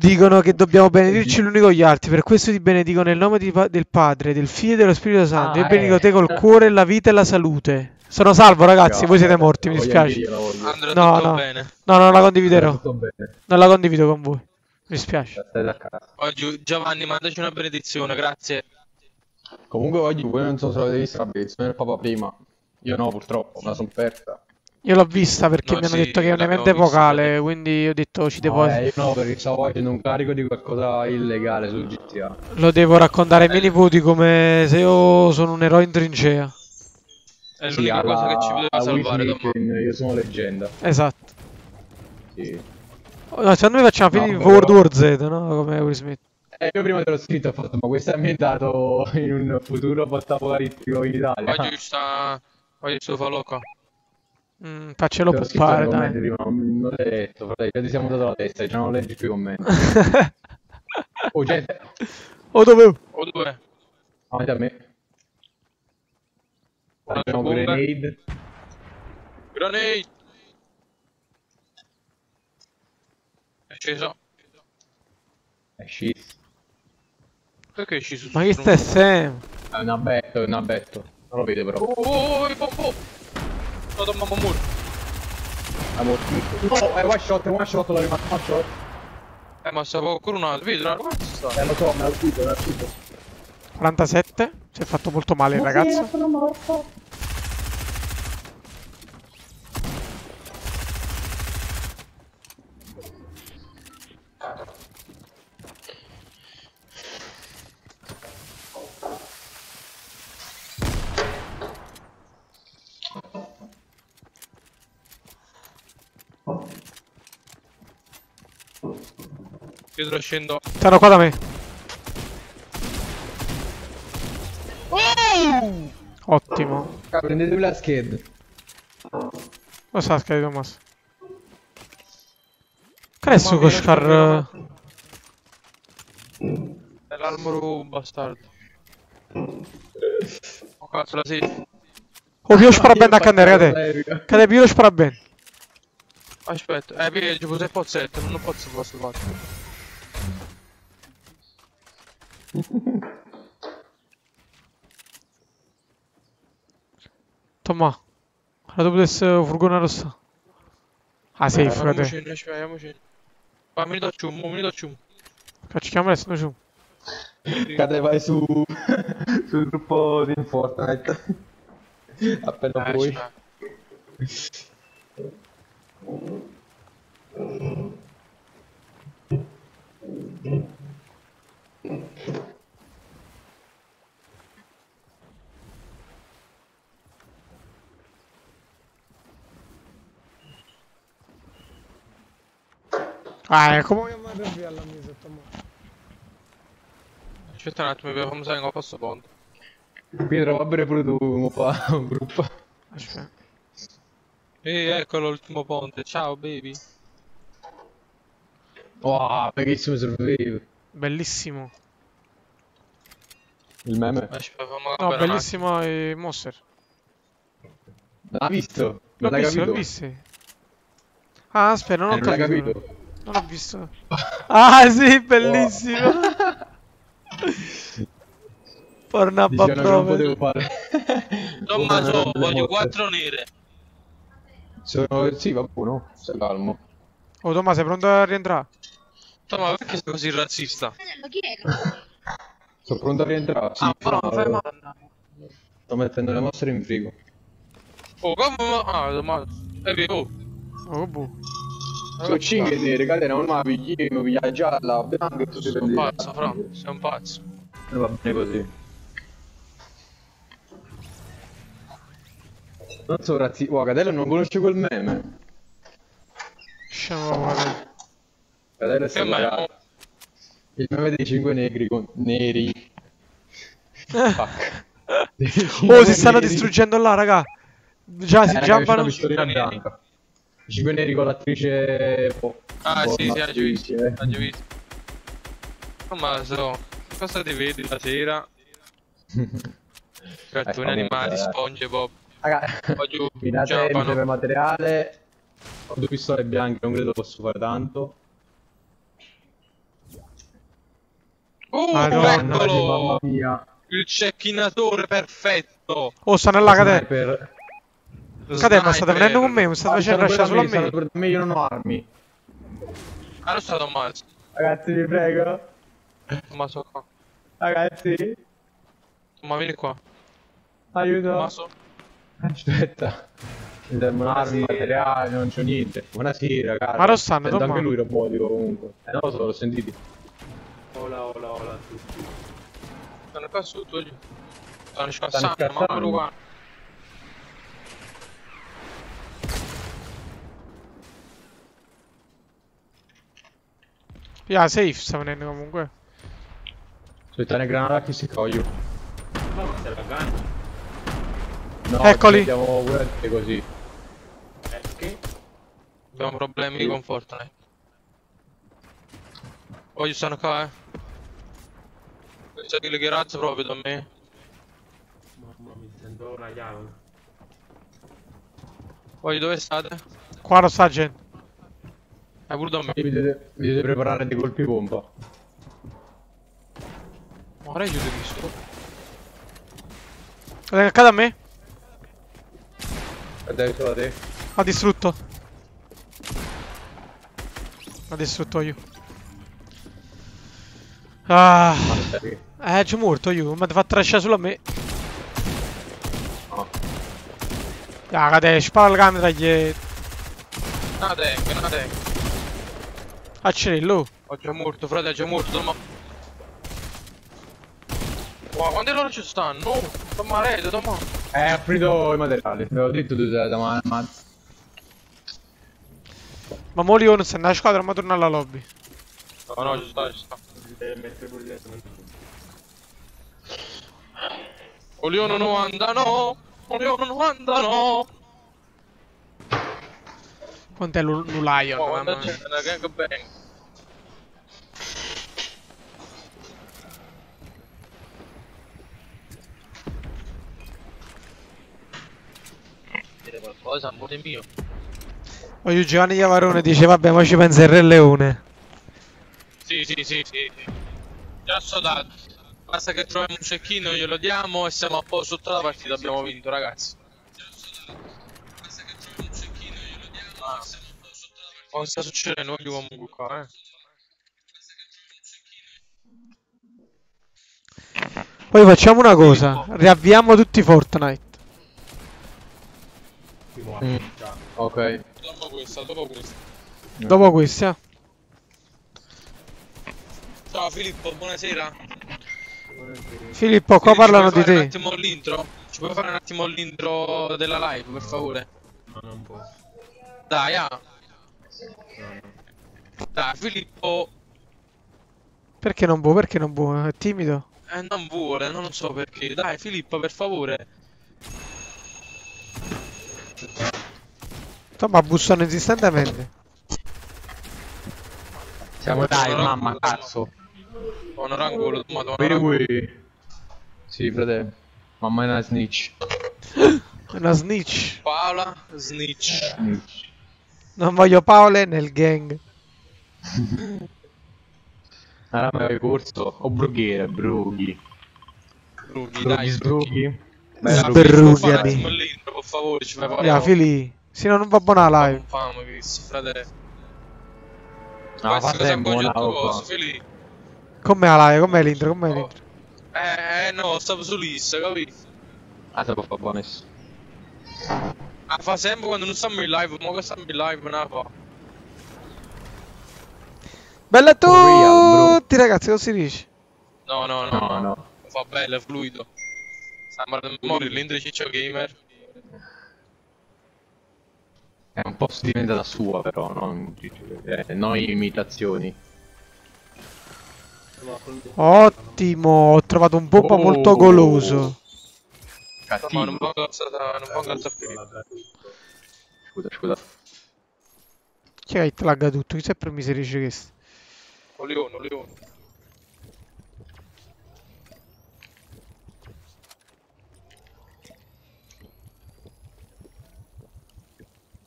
[SPEAKER 3] Dicono che dobbiamo benedirci l'uni con gli altri. Per questo ti benedico nel nome di del Padre, del Figlio e dello Spirito Santo. Io
[SPEAKER 11] Ah,
[SPEAKER 3] benedico
[SPEAKER 11] eh.
[SPEAKER 3] te col cuore, la vita e la salute. Sono salvo, ragazzi. Voi siete morti, mi dispiace.
[SPEAKER 11] dire,
[SPEAKER 3] No,
[SPEAKER 6] tutto
[SPEAKER 3] no.
[SPEAKER 6] bene.
[SPEAKER 3] No, non la condividerò. Non la condivido con voi. Mi
[SPEAKER 11] casa.
[SPEAKER 6] Oggi Giovanni, mandaci una benedizione, grazie.
[SPEAKER 11] Comunque oggi voi non so se l'avete vista la benedizione del Papa prima. Io no, purtroppo, me la son persa.
[SPEAKER 3] Io l'ho vista perché
[SPEAKER 6] No,
[SPEAKER 3] mi hanno
[SPEAKER 6] sì,
[SPEAKER 3] detto che è un
[SPEAKER 6] l'abbiamo
[SPEAKER 3] evento
[SPEAKER 6] vista,
[SPEAKER 3] epocale, quindi ho detto ci devo...
[SPEAKER 11] No, eh, io no, perché stavo facendo un carico di qualcosa illegale su GTA.
[SPEAKER 3] Lo devo raccontare ai miei nipoti come se io sono un eroe in trincea.
[SPEAKER 6] È
[SPEAKER 11] Sì,
[SPEAKER 6] l'unica cosa che ci poteva salvare.
[SPEAKER 11] Smith, io sono leggenda.
[SPEAKER 3] Esatto.
[SPEAKER 11] Sì.
[SPEAKER 3] No, secondo me facciamo finire
[SPEAKER 11] No,
[SPEAKER 3] in World
[SPEAKER 11] però-
[SPEAKER 3] War Z, no? Come Will Smith.
[SPEAKER 11] Eh, io prima te l'ho scritto ho fatto, ma questo è ambientato in un futuro post-apocalittico in Italia.
[SPEAKER 6] Oggi sta... Oggi sto falò qua.
[SPEAKER 3] Mm, faccelo
[SPEAKER 11] l'ho scritto
[SPEAKER 3] poppare, dai.
[SPEAKER 11] commenti prima, non l'hai letto, fratello, già ti siamo dato la testa, già non leggi più i commenti. oh, gente,
[SPEAKER 3] oh, dove?
[SPEAKER 6] O due.
[SPEAKER 11] avanti a me. Facciamo grenade.
[SPEAKER 6] Grenade! È sceso.
[SPEAKER 11] È sceso.
[SPEAKER 6] Perché è sceso?
[SPEAKER 3] Ma che stai Sam?
[SPEAKER 11] È un abbetto, è un abbetto. Non lo vede però.
[SPEAKER 6] Oh, oh, oh, oh, oh. No, da mamma mur.
[SPEAKER 11] È morto. No, è one shot, è one shot, l'ho rimasto one shot.
[SPEAKER 6] Eh, ma stavo ancora un altro. Sta.
[SPEAKER 11] Eh, lo so, me l'ha uscito, me l'ha uscito.
[SPEAKER 3] 47. Si è fatto molto male il ragazzo.
[SPEAKER 8] sono morto.
[SPEAKER 6] Dietro scendo.
[SPEAKER 3] Stanno qua da me. Ottimo.
[SPEAKER 11] Prendetevi la sked.
[SPEAKER 3] Lo sa Sky Thomas. Adesso Koshkar...
[SPEAKER 6] È l'armor bastardo. Oh cazzo, la sei.
[SPEAKER 3] Oh, io spara bene da candere, cade. Cade, io spara bene.
[SPEAKER 6] Aspetta, eh, fosse il pozzetto, non posso posso fare.
[SPEAKER 3] Tomma. Allora dopo adesso furgone rossa. Ah, safe, frate.
[SPEAKER 6] Andiamoci, aspetta, andiamoci. Va, mi do cium, mi do cium.
[SPEAKER 3] Cacci chiama adesso, no ciù.
[SPEAKER 11] Cade vai su sul gruppo di Fortnite. Appena
[SPEAKER 6] Eh,
[SPEAKER 11] puoi.
[SPEAKER 6] Aspetta.
[SPEAKER 3] Ah, come vogliamo andare via alla mesa, Tomma?
[SPEAKER 6] Aspetta un attimo, fammi sapere come posso ponte.
[SPEAKER 11] Pietro, va bene pure tu, mo fa un gruppo.
[SPEAKER 3] Aspetta.
[SPEAKER 6] E eccolo l'ultimo ponte, ciao baby.
[SPEAKER 11] Wow, bellissimo survive.
[SPEAKER 3] Bellissimo.
[SPEAKER 11] Il meme.
[SPEAKER 3] No, bellissimo e Monster.
[SPEAKER 11] L'ha visto?
[SPEAKER 3] L'ho visto, l'ho visto. Ah, aspetta, non
[SPEAKER 11] Eh,
[SPEAKER 3] ho
[SPEAKER 11] non l'hai
[SPEAKER 3] capito.
[SPEAKER 11] capito?
[SPEAKER 3] Non ho visto. Ah, sì, bellissimo. Pornappa
[SPEAKER 11] Dicevano che non potevo fare.
[SPEAKER 6] Tommaso, voglio
[SPEAKER 11] mosse.
[SPEAKER 6] quattro nere.
[SPEAKER 11] Sono... Sì, va buono. Stai calmo.
[SPEAKER 3] Oh, Tommaso, sei pronto a rientrare?
[SPEAKER 6] Tommaso, perché sei così razzista?
[SPEAKER 12] Ma
[SPEAKER 11] Sono pronto a rientrare. Sì,
[SPEAKER 6] Ah, però
[SPEAKER 11] no,
[SPEAKER 6] fai male.
[SPEAKER 11] Sto mettendo le mosse in frigo.
[SPEAKER 6] Oh, come... Ah, Tommaso. Eh, oh.
[SPEAKER 3] Oh, boh.
[SPEAKER 11] Sono 5 nere, catena, non mi pigli, mi piglia gialla, bianca e tu
[SPEAKER 6] Sei un pazzo, fra. Sei un pazzo.
[SPEAKER 11] E va bene così. Non so, razzi... Wow, Catello non conosce quel meme.
[SPEAKER 3] Scemo guarda.
[SPEAKER 11] Catello è. Il meme dei 5 negri con... Neri. Fuck.
[SPEAKER 3] Oh, si stanno distruggendo là, raga. Già si
[SPEAKER 11] Eh, una
[SPEAKER 3] giampano.
[SPEAKER 11] bianca. 5 neri con l'attrice... boh,
[SPEAKER 6] Ah,
[SPEAKER 11] boh,
[SPEAKER 6] sì, sì,
[SPEAKER 11] no,
[SPEAKER 6] ha già visto.
[SPEAKER 11] eh.
[SPEAKER 6] Ha già visto. Tommaso, cosa ti vedi la sera? Cartoni
[SPEAKER 11] Ecco,
[SPEAKER 6] animati,
[SPEAKER 11] eh.
[SPEAKER 6] SpongeBob.
[SPEAKER 11] Raga,
[SPEAKER 6] Voglio
[SPEAKER 11] Finate serve materiale. Ho due pistole bianche, non credo posso fare tanto.
[SPEAKER 6] Oh,
[SPEAKER 3] Madonna.
[SPEAKER 6] eccolo!
[SPEAKER 11] Mamma mia.
[SPEAKER 6] Il cecchinatore perfetto!
[SPEAKER 3] Oh, stanno là.
[SPEAKER 11] Sniper.
[SPEAKER 3] Cate, ma state venendo con me? Mi state
[SPEAKER 11] Ah,
[SPEAKER 3] facendo lasciare solo a me?
[SPEAKER 11] da me, io non ho armi.
[SPEAKER 6] Ah, non sta Tommaso.
[SPEAKER 11] Ragazzi, vi prego.
[SPEAKER 6] Tommaso qua.
[SPEAKER 11] Ragazzi,
[SPEAKER 6] Ma vieni qua.
[SPEAKER 11] aiuto.
[SPEAKER 6] Tommaso.
[SPEAKER 11] Aspetta. Mi servono armi, materiali, non c'ho niente. Buonasera, cara.
[SPEAKER 3] Ma lo stanno, Tommaso?
[SPEAKER 11] anche lui robotico comunque. Eh, non lo so, l'ho sentito.
[SPEAKER 7] Ola, ola, ola a tutti.
[SPEAKER 6] Stanno qua sotto giù. Stanno
[SPEAKER 11] Stanno
[SPEAKER 6] scassando, mamma qua.
[SPEAKER 3] Yeah, safe sta venendo comunque.
[SPEAKER 11] Aspetta, ne granata che si coglio.
[SPEAKER 7] Ma questa è la gun?
[SPEAKER 11] No,
[SPEAKER 3] Eccoli.
[SPEAKER 11] Andiamo pure te così.
[SPEAKER 7] Eh, che?
[SPEAKER 6] Abbiamo problemi con Fortnite. Voglio stanno qua, eh. Pensa che le razze proprio da me.
[SPEAKER 7] Mamma mi sento una chiave.
[SPEAKER 6] Voglio dove state?
[SPEAKER 3] Qua lo sta gente.
[SPEAKER 6] È pure da me.
[SPEAKER 11] Vi dovete, vi dovete preparare dei colpi pompa.
[SPEAKER 6] Ora io ti ho visto.
[SPEAKER 3] Guarda, Cade a me.
[SPEAKER 11] Guardate solo a te.
[SPEAKER 3] Ha distrutto. Ha distrutto io. Ah. Eh, c'è morto io. Mi ha fatto lasciare solo a me. Ah, cade, spara la camera gli...
[SPEAKER 6] Una tank, una tank.
[SPEAKER 3] Accello.
[SPEAKER 6] Ho già morto, frate, è già morto, ma... Wow, quante loro ci stanno? No, Tomma rete, Tomma.
[SPEAKER 11] Eh, ho finito i materiali. Ve l'ho detto tu da ma ma
[SPEAKER 3] Ma mo Leon sta nella squadra, ma torna alla lobby.
[SPEAKER 6] No, no, ci sta, ci sta.
[SPEAKER 7] Deve mettere pure le
[SPEAKER 6] Oleono 90, no! Oleono 90, no!
[SPEAKER 3] Quant'è l'U- l'Ulion?
[SPEAKER 6] Oh,
[SPEAKER 3] mamma mia.
[SPEAKER 6] una gangbang. Dire qualcosa, amore mio.
[SPEAKER 3] Voglio Giovanni Iavarone dice vabbè ma ci pensa il Re Leone.
[SPEAKER 6] Sì, sì, sì. Già so dato. Basta che troviamo un cecchino, glielo diamo e siamo a posto tutta la partita, abbiamo vinto, ragazzi. Non sta succedendo comunque qua, eh.
[SPEAKER 3] Poi facciamo una cosa, riavviamo tutti Fortnite.
[SPEAKER 11] Mm. Ok.
[SPEAKER 6] Dopo questa, dopo questa.
[SPEAKER 3] Dopo questa.
[SPEAKER 6] Ciao Filippo, buonasera.
[SPEAKER 3] Filippo, qua
[SPEAKER 6] Sì, ci
[SPEAKER 3] parlano di
[SPEAKER 6] fare Un
[SPEAKER 3] te.
[SPEAKER 6] attimo l'intro? Ci puoi fare un attimo l'intro della live, per favore?
[SPEAKER 7] No, non può.
[SPEAKER 6] Dai, ah. Dai, Filippo,
[SPEAKER 3] Perché non può? Perché non può? È timido.
[SPEAKER 6] eh, non vuole, non so perché. Dai, Filippo, per favore.
[SPEAKER 3] Insomma, bussano insistentemente.
[SPEAKER 11] Siamo dai, mamma, cazzo.
[SPEAKER 6] Onorangolo, madonna.
[SPEAKER 11] Vedi qui. Sì, fratello. Mamma è una snitch.
[SPEAKER 3] È una snitch.
[SPEAKER 6] Paola, snitch.
[SPEAKER 3] Non voglio Paole nel gang.
[SPEAKER 11] Allora mi avevi corso. O brughiere, brughi.
[SPEAKER 6] Brughi, dai,
[SPEAKER 11] Brughi, sbrughi. Beh,
[SPEAKER 3] Sbrughi.
[SPEAKER 11] brughi.
[SPEAKER 6] Puoi fare un attimo l'intro, per favore, ci fai fare.
[SPEAKER 3] Ya, fili. Se no non va buona la live.
[SPEAKER 6] Fame, Chris, fratello.
[SPEAKER 11] No, no,
[SPEAKER 6] il tuo
[SPEAKER 11] qua.
[SPEAKER 6] coso, Fili.
[SPEAKER 3] Com'è la live? Com'è l'intro? Com'è l'intro?
[SPEAKER 6] Eh, no, stavo su lista, capito?
[SPEAKER 11] Ah, se può fare.
[SPEAKER 6] Ah, fa sempre quando non stiamo in live, ma che stiamo in live, non la fa.
[SPEAKER 3] Bella a tutti ragazzi, cosa si dice?
[SPEAKER 6] No, no, no,
[SPEAKER 11] No,
[SPEAKER 6] no.
[SPEAKER 11] no.
[SPEAKER 6] Fa bello, è fluido. Sembra di morire l'intro di Ciccio Gamer.
[SPEAKER 11] È un po' diventata sua, però, non, eh, non imitazioni.
[SPEAKER 3] Ottimo, ho trovato un poppo
[SPEAKER 11] Oh.
[SPEAKER 3] molto goloso.
[SPEAKER 6] Ma non può calzare, non può calzare più.
[SPEAKER 11] Scusa, scusa.
[SPEAKER 3] Chi è che ti lagga tutto? Chi sempre mi si dice questo?
[SPEAKER 6] Oleone, Oleone.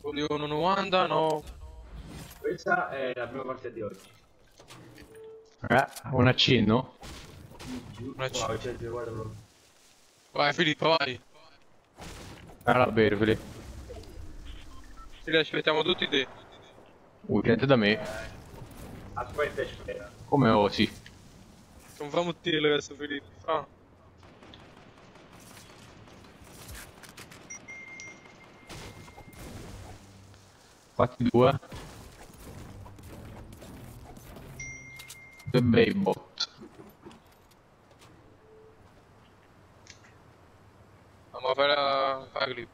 [SPEAKER 6] Oleone 90, no.
[SPEAKER 7] Questa è la prima partita di oggi.
[SPEAKER 11] Eh, un accenno?
[SPEAKER 6] Una c-
[SPEAKER 7] Wow, cioè, guardalo.
[SPEAKER 6] Vai Filippo, vai.
[SPEAKER 11] Era bere, Fili.
[SPEAKER 6] Ci aspettiamo tutti te.
[SPEAKER 11] Uh, niente da me.
[SPEAKER 7] Aspetta e spera.
[SPEAKER 11] Come osi?
[SPEAKER 6] Non famo tirare questo Filippo. Ah.
[SPEAKER 11] Fatti due. Due bei bot.
[SPEAKER 6] Andiamo a fare la, fare la clip.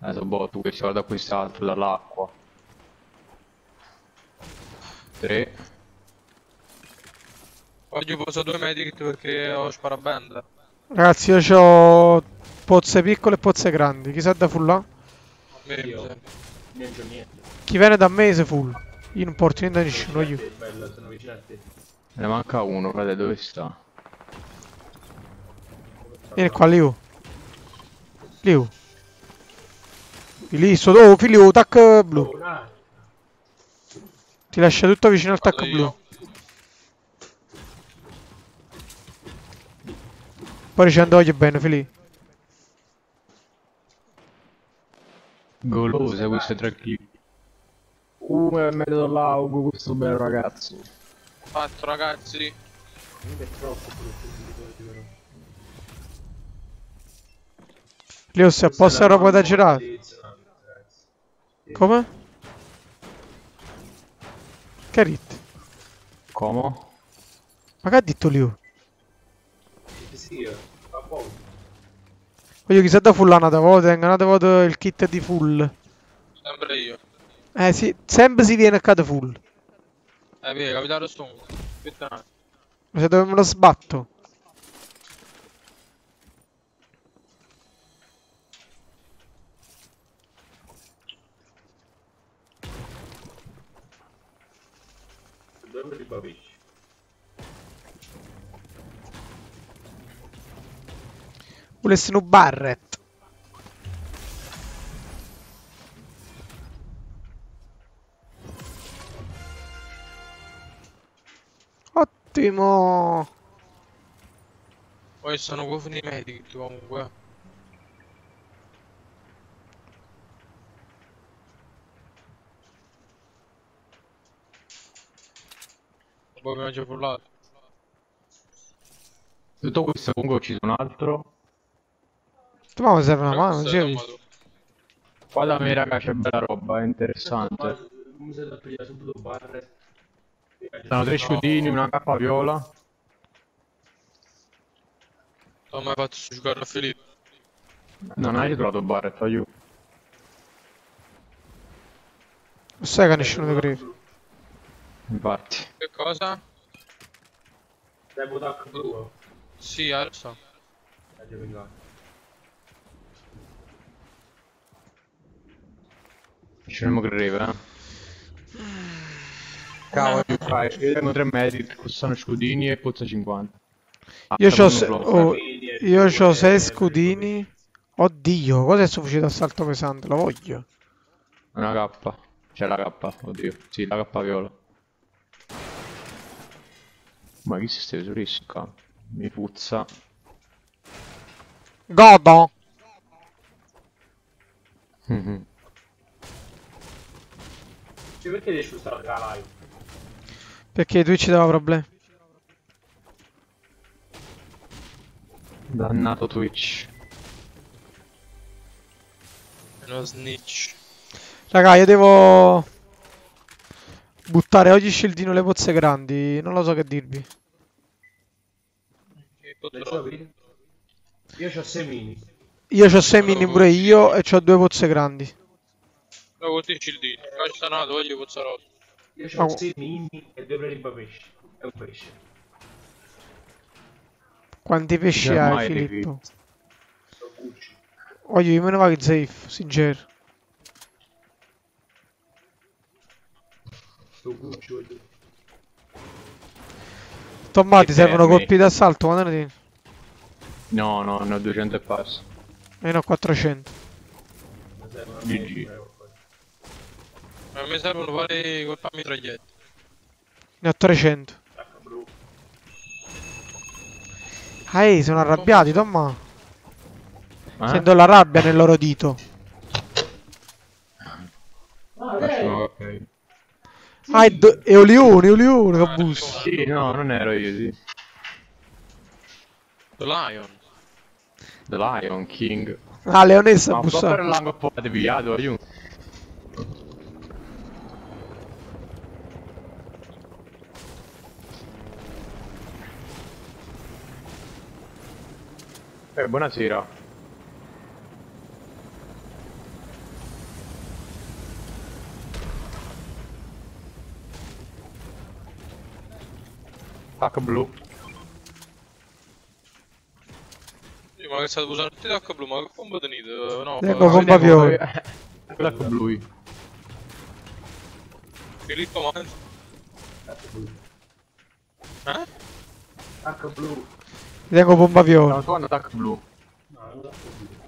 [SPEAKER 11] Adesso bot che ci vado da quest'altro, dall'acqua. Tre.
[SPEAKER 6] Oggi poso due medikit perché ho sparabenda.
[SPEAKER 3] Ragazzi, io ho pozze piccole e pozze grandi. Chi sa da full là?
[SPEAKER 6] A.
[SPEAKER 7] Niente, niente.
[SPEAKER 3] Chi viene da me se full. Io non porto niente da nessuno, io.
[SPEAKER 7] Bello, sono vicino a te.
[SPEAKER 11] Ne manca uno, frate, dove sta?
[SPEAKER 3] Vieni qua, Liu. Liu. Lì, sto... Oh, figlio, tac blu. Ti lascia tutto vicino al tac blu. Poi ci andò bene, Fili.
[SPEAKER 11] Golose queste tre kill. Uh, è meglio dall'augo questo bel ragazzo.
[SPEAKER 6] Fatto ragazzi.
[SPEAKER 3] Leo, se apposta roba da girare. Come? Che detto?
[SPEAKER 11] Come?
[SPEAKER 3] Ma che ha detto Liu?
[SPEAKER 7] Sì, eh, poi.
[SPEAKER 3] Voglio chissà da full una volta, tengo una volta il kit di full.
[SPEAKER 6] Sempre io.
[SPEAKER 3] Eh sì, sempre si viene a cada full.
[SPEAKER 6] Eh, vedi, capitano stonco. Aspetta un attimo.
[SPEAKER 3] Ma se dove me lo sbatto?
[SPEAKER 7] Dove li babisci?
[SPEAKER 3] Volessi un Barret. Ottimo.
[SPEAKER 6] Poi sono cofini medikit comunque. Poi mi mangia frullato.
[SPEAKER 11] Tutto questo comunque sono un altro.
[SPEAKER 3] Tu ma mi serve una mano,
[SPEAKER 6] questo è
[SPEAKER 3] sì.
[SPEAKER 6] domato.
[SPEAKER 11] Qua da me raga c'è bella roba, è interessante.
[SPEAKER 7] Come se la prima subito barre?
[SPEAKER 11] Sono tre scudini, una cappa viola.
[SPEAKER 6] Non ho mai fatto su giocare a Filippo.
[SPEAKER 11] Non hai trovato Barret, aiuto.
[SPEAKER 3] Non sai che nessuno ti crede.
[SPEAKER 11] Infatti.
[SPEAKER 6] Che cosa?
[SPEAKER 7] Devo tac blu.
[SPEAKER 6] Sì, adesso.
[SPEAKER 7] Venire.
[SPEAKER 11] Ci non crede, eh. Cavolo, che fai? Io tengo tre metri, costano scudini e pozza 50. Ah,
[SPEAKER 3] Io c'ho,
[SPEAKER 11] non
[SPEAKER 3] se- oh, io c'ho 6 scudini. Oddio, cos'è sto fucile d'assalto pesante? Lo voglio.
[SPEAKER 11] Una K. C'è la K, oddio. Sì, la K viola. Ma chi si steve surisca? Mi puzza.
[SPEAKER 3] Godo.
[SPEAKER 11] Mhm.
[SPEAKER 7] Cioè, perché riesci a usare la live?
[SPEAKER 3] Perché Twitch dava problemi.
[SPEAKER 11] Dannato Twitch.
[SPEAKER 6] Uno snitch.
[SPEAKER 3] Raga, io devo buttare oggi scildino le pozze grandi. Non lo so che dirvi.
[SPEAKER 6] Lo-?
[SPEAKER 7] Io ho 6 mini.
[SPEAKER 3] Io ho 6 mini pure io e ho due pozze grandi.
[SPEAKER 6] No, con te cildini. Qua ci sta nato, voglio
[SPEAKER 7] io ho ah, oh. 6 mini e 2 prelibapesci. È un pesce.
[SPEAKER 3] Quanti pesci hai, Filippo? Voglio me ne va che safe, sincero.
[SPEAKER 7] Sto
[SPEAKER 3] Gucci, voglio.
[SPEAKER 11] Tommati,
[SPEAKER 3] servono colpi d'assalto, quando ne tieni?
[SPEAKER 11] No, no, ne ho 200 e passa.
[SPEAKER 3] Meno 400.
[SPEAKER 11] GG.
[SPEAKER 6] A me servono vari colpi a mitragliette.
[SPEAKER 3] Ne ho 300. Ah, ehi, sono arrabbiati, Tomma.
[SPEAKER 11] Eh?
[SPEAKER 3] Sento la rabbia nel loro dito.
[SPEAKER 11] Ok.
[SPEAKER 3] Ah, è, è Olione, Olione, che busto.
[SPEAKER 11] Sì, no, non ero io, sì.
[SPEAKER 6] The Lion.
[SPEAKER 11] The Lion King.
[SPEAKER 3] Ah, Leonessa ha
[SPEAKER 11] Ma un po' per
[SPEAKER 3] bussato.
[SPEAKER 11] l'ango po' deviato, aiuto. Eh, buonasera. H blu.
[SPEAKER 6] Sì, ma che state usando tutti H blu, ma che combo tenete? No,
[SPEAKER 3] Tengo
[SPEAKER 6] fa-
[SPEAKER 3] bomba viola.
[SPEAKER 11] Quella con blu.
[SPEAKER 6] Filippo Manzi. Eh?
[SPEAKER 7] H blu.
[SPEAKER 3] Tengo bomba viola.
[SPEAKER 11] No, tu hanno attack blu.
[SPEAKER 7] No, non l'ho capito.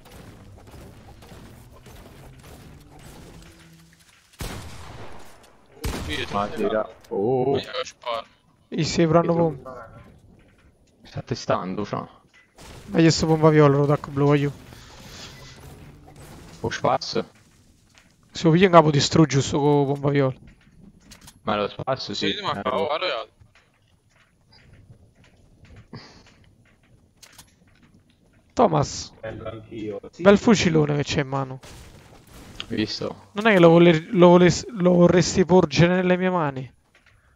[SPEAKER 11] Buonasera. Oh,
[SPEAKER 6] Via che sparo.
[SPEAKER 3] I si pranno bomba.
[SPEAKER 11] sta testando, ciao.
[SPEAKER 3] Ma io sto bomba viola, lo tacco blu, voglio.
[SPEAKER 11] O spazio.
[SPEAKER 3] Se lo piglia in capo distruggo sto con bomba viola.
[SPEAKER 11] Ma lo spazio sì.
[SPEAKER 6] Sì, ma
[SPEAKER 11] eh,
[SPEAKER 6] cavolo, arreato.
[SPEAKER 3] Thomas,
[SPEAKER 7] Bello anch'io. Sì,
[SPEAKER 3] bel fucilone che c'è in mano.
[SPEAKER 11] Visto?
[SPEAKER 3] Non è che lo, voler- lo voles- lo vorresti porgere nelle mie mani?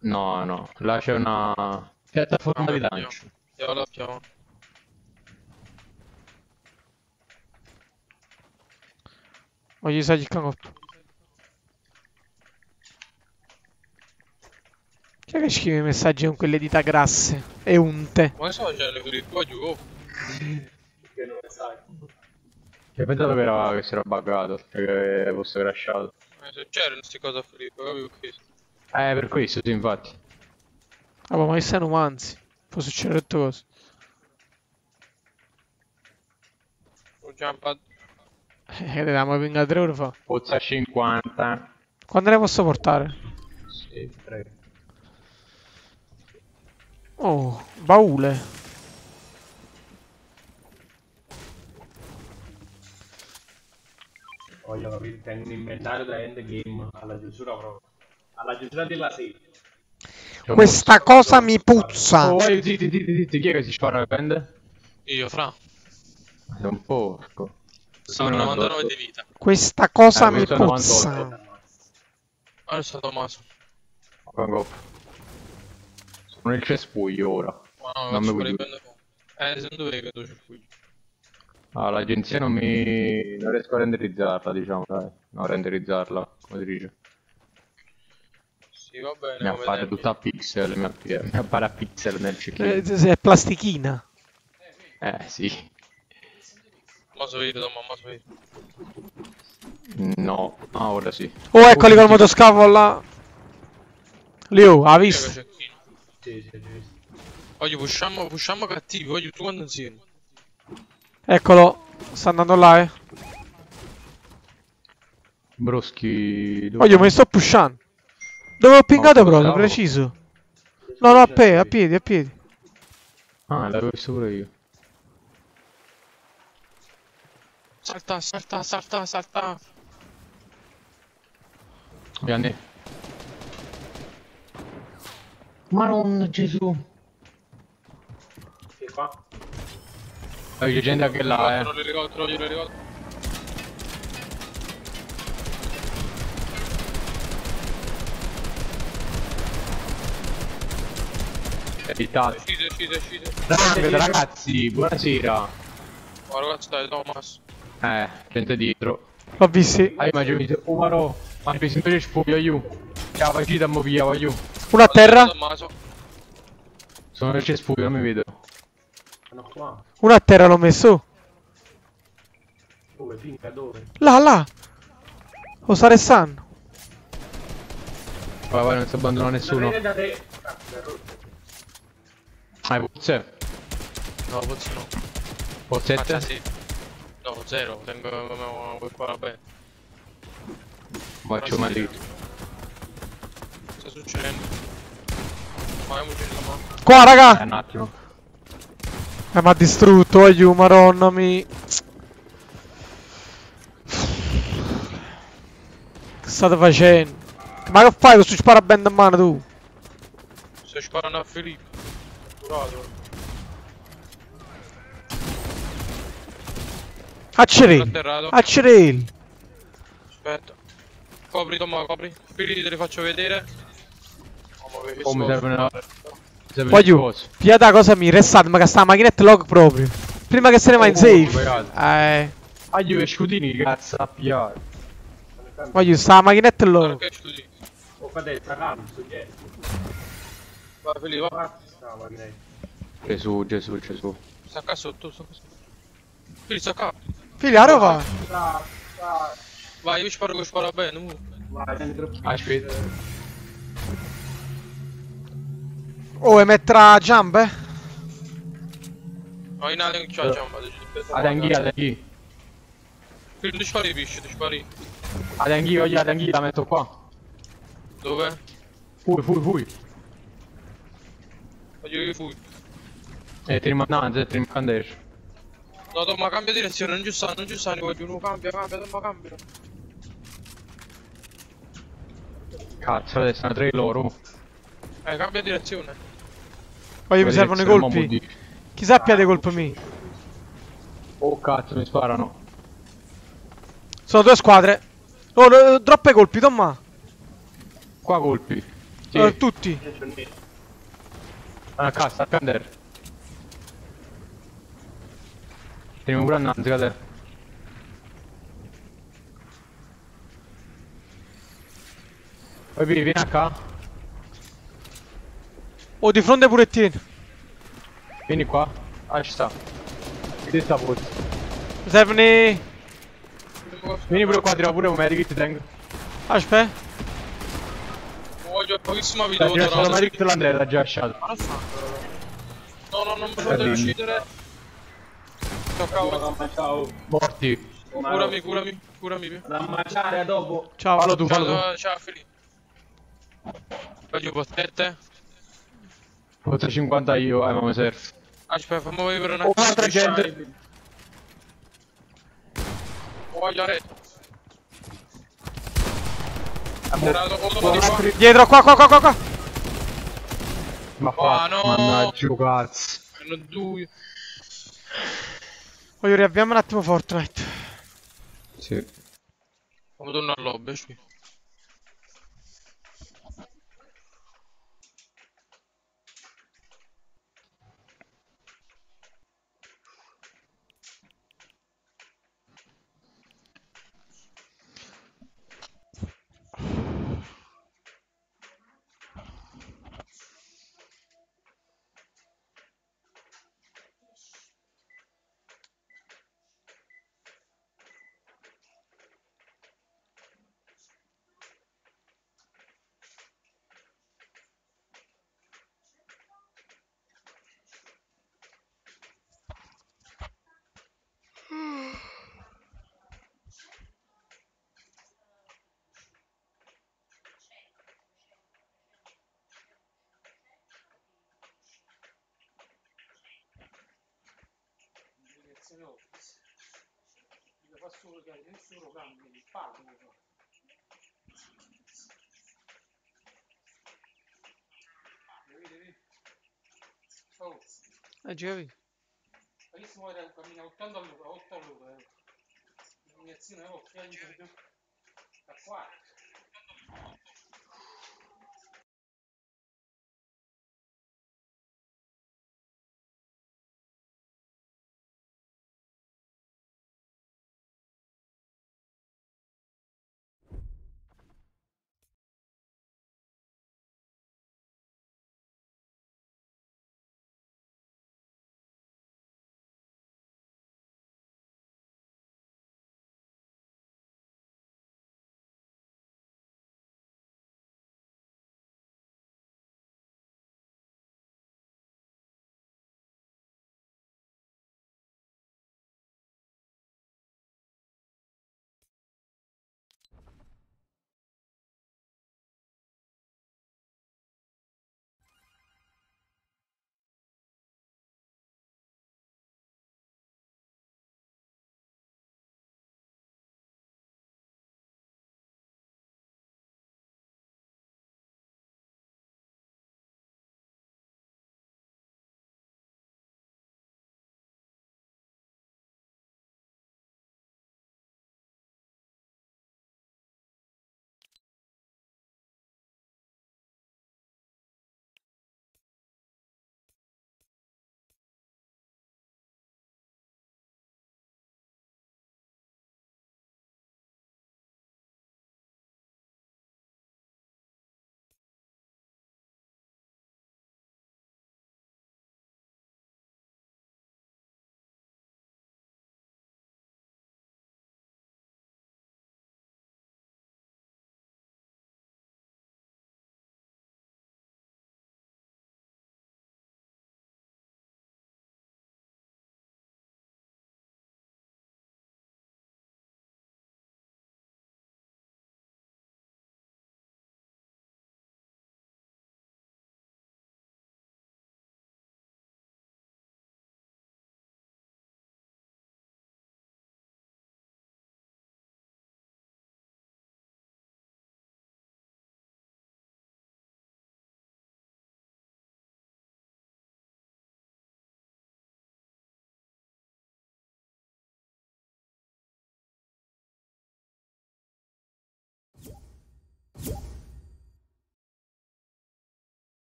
[SPEAKER 11] No, no. Là c'è una piattaforma di lancio.
[SPEAKER 6] Io la chiamo.
[SPEAKER 3] Voglio usare il cangop. Chi è che scrive i messaggi con quelle dita grasse e unte?
[SPEAKER 6] Ma che sto facendo Filippo? Qua giù.
[SPEAKER 7] Che non ne sai.
[SPEAKER 11] Che pensato che, era, che si era buggato, cioè che fosse crashato.
[SPEAKER 6] Eh, se c'erano queste cose a Filippo, capivo che
[SPEAKER 11] Eh, per questo sì, infatti.
[SPEAKER 3] Ah, ma che sono manzi. Può succedere tutte cose.
[SPEAKER 6] Ho jump
[SPEAKER 3] Eh, che dovevamo pingare 3 ore fa.
[SPEAKER 11] Pozza 50.
[SPEAKER 3] Quando le posso portare?
[SPEAKER 11] Sì, prego.
[SPEAKER 3] Oh, baule.
[SPEAKER 7] Voglio capire, tengo un inventario da endgame alla chiusura proprio. Alla chiusura della sede.
[SPEAKER 3] Questa cosa mi puzza.
[SPEAKER 11] Oh, zitti, zitti, zitti, chi è che si spara le prende?
[SPEAKER 6] Io, fra.
[SPEAKER 11] È un porco.
[SPEAKER 6] Sono 99 di vita.
[SPEAKER 3] Questa cosa
[SPEAKER 11] Eh,
[SPEAKER 3] mi
[SPEAKER 11] è
[SPEAKER 3] puzza.
[SPEAKER 11] 98.
[SPEAKER 6] Ora sta Tommaso.
[SPEAKER 11] Vengo. Sono nel cespuglio ora.
[SPEAKER 6] Ma no,
[SPEAKER 11] Non mi
[SPEAKER 6] prende Eh, se non dovevi che tu fui.
[SPEAKER 11] Ah, l'agenzia non mi... non riesco a renderizzarla, diciamo, dai. No, renderizzarla, come si dice.
[SPEAKER 6] Sì, va bene.
[SPEAKER 11] Mi appare
[SPEAKER 6] tempi.
[SPEAKER 11] tutta a pixel, mi appare, mi appare a pixel nel
[SPEAKER 3] Eh,
[SPEAKER 11] cecchino.
[SPEAKER 3] è plastichina.
[SPEAKER 11] Eh, sì.
[SPEAKER 6] Ma so io, Tomma, ma so io.
[SPEAKER 11] No. Ah, ora sì.
[SPEAKER 3] Oh, eccoli col motoscafo là. Liu, ha visto?
[SPEAKER 7] Sì, sì, sì.
[SPEAKER 6] Voglio, pushiamo, pushiamo cattivi, voglio tu quando insieme.
[SPEAKER 3] Eccolo. Sta andando là, eh.
[SPEAKER 11] Broschi... dove-
[SPEAKER 3] Voglio, mi sto pushando. Dove ho pingato
[SPEAKER 11] Oh,
[SPEAKER 3] proprio, preciso. No, no, a, pe- a piedi, a piedi.
[SPEAKER 11] Ah, l'avevo visto pure io.
[SPEAKER 6] Salta, salta, salta, salta.
[SPEAKER 11] Vieni.
[SPEAKER 9] Madonna Gesù.
[SPEAKER 7] E qua?
[SPEAKER 11] C'è gente anche là, eh.
[SPEAKER 6] li ricordo, io li ricordo.
[SPEAKER 11] Evitate.
[SPEAKER 6] Scide, scide, scide.
[SPEAKER 11] Ragazzi, ragazzi, buonasera.
[SPEAKER 6] Ragazzi, dai, Thomas.
[SPEAKER 11] Eh, gente dietro.
[SPEAKER 3] L'ho visti.
[SPEAKER 11] Ah, ma mi maro. Ma mi sento che sfoglio io. Ciao, vai, ci dammo via, voglio.
[SPEAKER 3] Uno a terra.
[SPEAKER 11] Sono nel cespuglio, non mi vedo.
[SPEAKER 7] Qua.
[SPEAKER 3] Uno a terra l'ho messo.
[SPEAKER 7] Dove? Finca, dove?
[SPEAKER 3] Là, là. Osare San.
[SPEAKER 11] Vai, vai, non si abbandona nessuno. Hai pozze?
[SPEAKER 6] No, pozzo no.
[SPEAKER 11] Pozzette?
[SPEAKER 6] Faccia sì. No, zero. Tengo come quel qua, vabbè.
[SPEAKER 11] Faccio una lì.
[SPEAKER 6] Sta succedendo?
[SPEAKER 3] Qua, raga!
[SPEAKER 11] Eh, un attimo.
[SPEAKER 3] Eh, ma ha distrutto, aiuto, madonna mi... Che state facendo? Ma che fai questo sparaband in mano tu?
[SPEAKER 6] Stai sparando a Filippo. Curato.
[SPEAKER 3] Accerelli! Accerelli!
[SPEAKER 6] Aspetta. Copri, Tomma, copri. Filippo te li faccio vedere. Oh, ma che
[SPEAKER 11] Oh, mi serve una...
[SPEAKER 3] Voglio,
[SPEAKER 11] una cosa.
[SPEAKER 3] mi restate, ma che sta la macchinetta log proprio. Prima che se ne va in
[SPEAKER 11] Oh,
[SPEAKER 3] safe. Eh,
[SPEAKER 11] Aglio e scudini, cazzo, a pigliare.
[SPEAKER 3] voglio sta la macchinetta log.
[SPEAKER 7] Oh, fate, sta cazzo, chi è?
[SPEAKER 6] Vai, Filippo, va.
[SPEAKER 11] Gesù, Gesù, Gesù.
[SPEAKER 6] Sta qua sotto, sta qua sotto. Filippo, sta qua.
[SPEAKER 3] Rova!
[SPEAKER 7] Sta, sta.
[SPEAKER 6] Vai, io sparo che spara bene.
[SPEAKER 7] Vai, dentro.
[SPEAKER 11] Aspetta.
[SPEAKER 3] Oh, e metterà jump, eh?
[SPEAKER 6] No, in alto che c'ha giamba.
[SPEAKER 11] Ad anch'io, ad anch'io.
[SPEAKER 6] Filippo, tu spari i pesci, tu spari.
[SPEAKER 11] Ad anch'io, io ad anch'io la metto qua.
[SPEAKER 6] Dove?
[SPEAKER 11] Fui, fui, fui.
[SPEAKER 6] Voglio che fui.
[SPEAKER 11] E ti rimandando, ti rimandando.
[SPEAKER 6] No, Tomma, cambia direzione, non ci sta, non ci sta, ne voglio uno, cambia, cambia, Tomma, cambia.
[SPEAKER 11] Cazzo, adesso sono tre loro.
[SPEAKER 6] Eh, cambia direzione.
[SPEAKER 3] Voglio mi servono i colpi. Chi sappia dei colpi miei.
[SPEAKER 11] Oh cazzo, mi sparano.
[SPEAKER 3] Sono due squadre. Oh, no, troppe colpi, Tomma.
[SPEAKER 11] Qua colpi. Sì.
[SPEAKER 3] Eh, tutti.
[SPEAKER 11] A casa, a prendere. Teniamo pure annanzi, cadere. Poi vieni, vieni a qua.
[SPEAKER 3] Oh, di fronte pure te.
[SPEAKER 11] Vieni qua. Ah, ci sta. Ti sta
[SPEAKER 3] pure. Servene...
[SPEAKER 11] Vieni pure qua, tira pure un medic, ti tengo.
[SPEAKER 3] Aspetta.
[SPEAKER 6] Voglio pochissima vita.
[SPEAKER 11] Ho tirato
[SPEAKER 6] un
[SPEAKER 11] medic, te l'andrei, l'ha già lasciato.
[SPEAKER 6] No, no, non
[SPEAKER 11] potete
[SPEAKER 6] uccidere. Ciao, cavolo.
[SPEAKER 7] Ciao.
[SPEAKER 11] Morti.
[SPEAKER 6] Curami, curami, curami.
[SPEAKER 7] L'ammaciare dopo.
[SPEAKER 3] Ciao,
[SPEAKER 11] fallo tu, fallo tu.
[SPEAKER 6] Ciao, Filippo. Voglio
[SPEAKER 11] possette. 850 io, eh, ma mi serve.
[SPEAKER 6] Aspetta, fammi vivere un attimo.
[SPEAKER 11] Oh, altra gente.
[SPEAKER 6] Voglio retro.
[SPEAKER 3] Dietro, qua, qua, qua, qua, qua.
[SPEAKER 11] Ma
[SPEAKER 6] ah, qua, no.
[SPEAKER 11] Mannaggia, cazzo.
[SPEAKER 6] Sono due.
[SPEAKER 3] Voglio riavviamo un attimo Fortnite.
[SPEAKER 11] Sì.
[SPEAKER 6] Vado tornare al lobby,
[SPEAKER 2] sì. Che nessuno cambia il pago. Vedi, vedi? Oh,
[SPEAKER 3] Eh, Giovi.
[SPEAKER 2] bellissimo era cammina 80 all'ora, 8 all'ora. Eh. Iniezione oh, piangere da qua.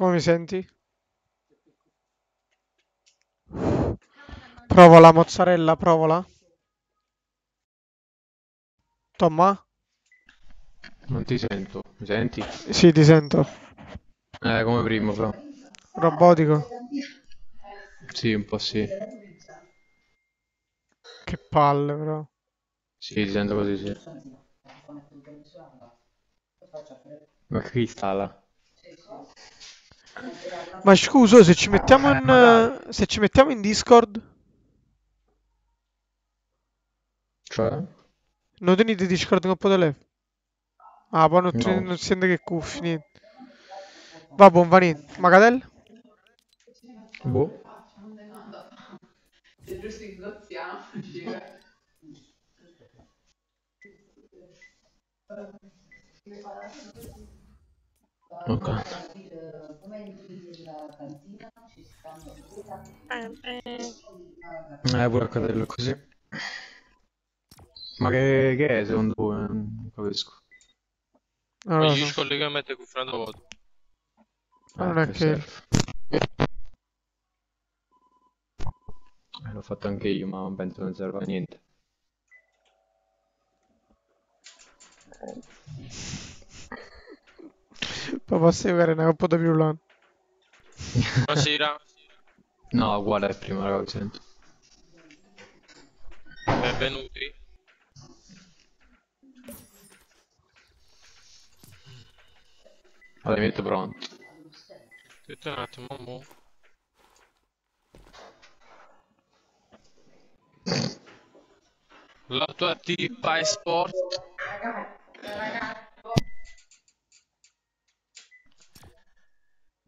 [SPEAKER 3] Come mi senti? Provola mozzarella, provola. Tomma?
[SPEAKER 11] Non ti sento, mi senti?
[SPEAKER 3] Sì, ti sento.
[SPEAKER 11] Eh, come prima, però.
[SPEAKER 3] Robotico.
[SPEAKER 11] Sì, un po' sì.
[SPEAKER 3] Che palle, però.
[SPEAKER 11] Sì, ti sento così, sì. Ma chi sta là?
[SPEAKER 3] Ma scusa, se ci mettiamo in... eh, se ci mettiamo in Discord,
[SPEAKER 11] Cioè?
[SPEAKER 3] non tenete Discord con Podele? Ah, poi non,
[SPEAKER 11] No.
[SPEAKER 3] non sente che cuffi, niente. Va buon, va niente. Magadel?
[SPEAKER 11] Boh.
[SPEAKER 13] Se giusto ingozziamoci.
[SPEAKER 11] Ok. Eh, pure a cadello così. Ma che, che è secondo voi? Non capisco.
[SPEAKER 3] Non lo
[SPEAKER 6] Ma gli
[SPEAKER 3] so.
[SPEAKER 6] scollegamenti con Fernando Voto.
[SPEAKER 3] È
[SPEAKER 11] che
[SPEAKER 3] che...
[SPEAKER 11] serve. Eh, l'ho fatto anche io, ma penso non serva a niente.
[SPEAKER 3] Poi posso giocare una coppa da più là.
[SPEAKER 6] Buonasera,
[SPEAKER 11] No, uguale a prima, raga, sento.
[SPEAKER 6] benvenuti.
[SPEAKER 11] Allora, mi metto pronto.
[SPEAKER 6] Aspetta un attimo, mo. La tua tipa è sport.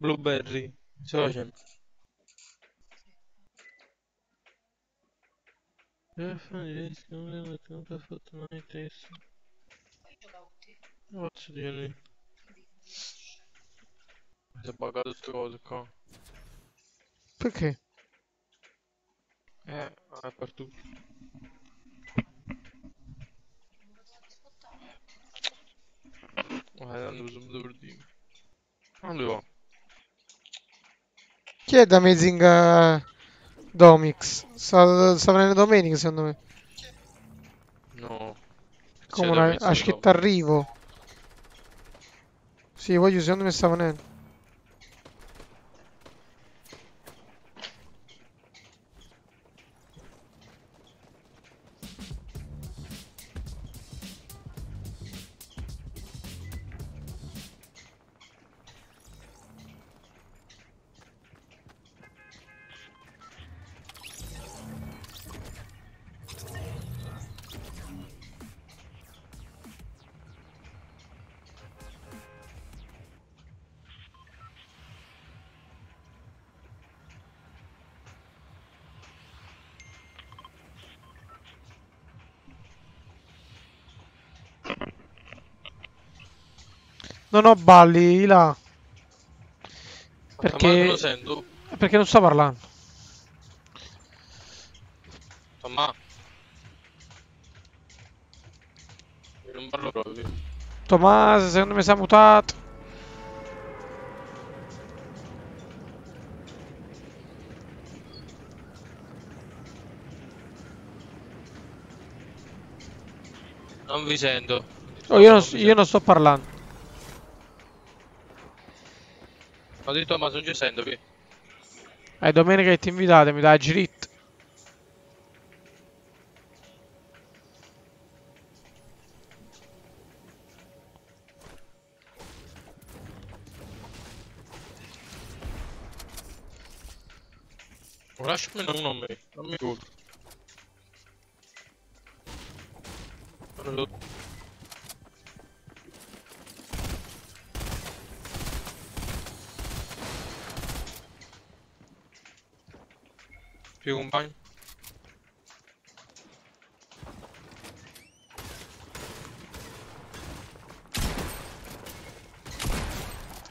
[SPEAKER 6] Blueberry. Sto facendo. Per fare rischio, non è che non ti ha fatto mai testo. Cazzo di lì. Si è buggato queste cose qua.
[SPEAKER 3] Perché?
[SPEAKER 6] Eh, è per tutto. Eh, non so per dire. Allora,
[SPEAKER 3] Chi è da Amazing eh, Domix? Sta, sta venendo domenica, secondo me.
[SPEAKER 6] no.
[SPEAKER 3] Come
[SPEAKER 6] C'è
[SPEAKER 3] una... Scritto arrivo. Sì, voglio, secondo me sta venendo. Non ho balli là. Perché...
[SPEAKER 6] lo sento.
[SPEAKER 3] Perché non sto parlando.
[SPEAKER 6] Tomma. Io non parlo proprio.
[SPEAKER 3] Tommaso, secondo me si è mutato.
[SPEAKER 6] Non vi sento.
[SPEAKER 3] Oh, io, non, io non sto parlando.
[SPEAKER 6] Ho detto ma sento qui.
[SPEAKER 3] È domenica che ti invitate, mi dai girit.
[SPEAKER 6] Lasciami uno a me, non mi culo. Non lo... Più compagni?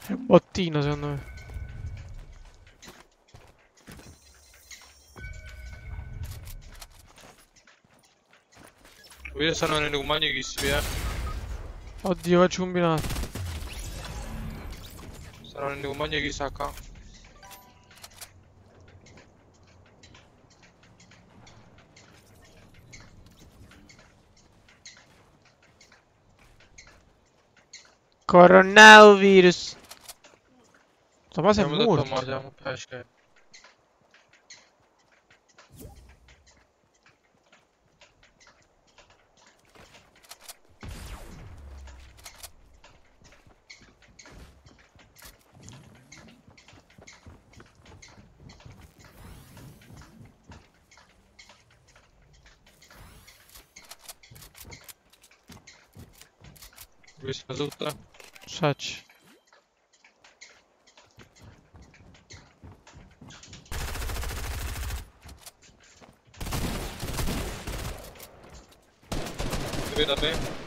[SPEAKER 3] È un bottino, secondo me.
[SPEAKER 6] Qui stanno nelle compagnie chi si vede.
[SPEAKER 3] Oddio, faccio combinato.
[SPEAKER 6] Stanno Non ne compagno chissà qua.
[SPEAKER 3] Coronavirus. Tommaso è
[SPEAKER 6] Abbiamo detto
[SPEAKER 3] morto.
[SPEAKER 6] ma siamo pesce. Vista tutta?
[SPEAKER 3] Sacci.
[SPEAKER 6] Ti vedo a te?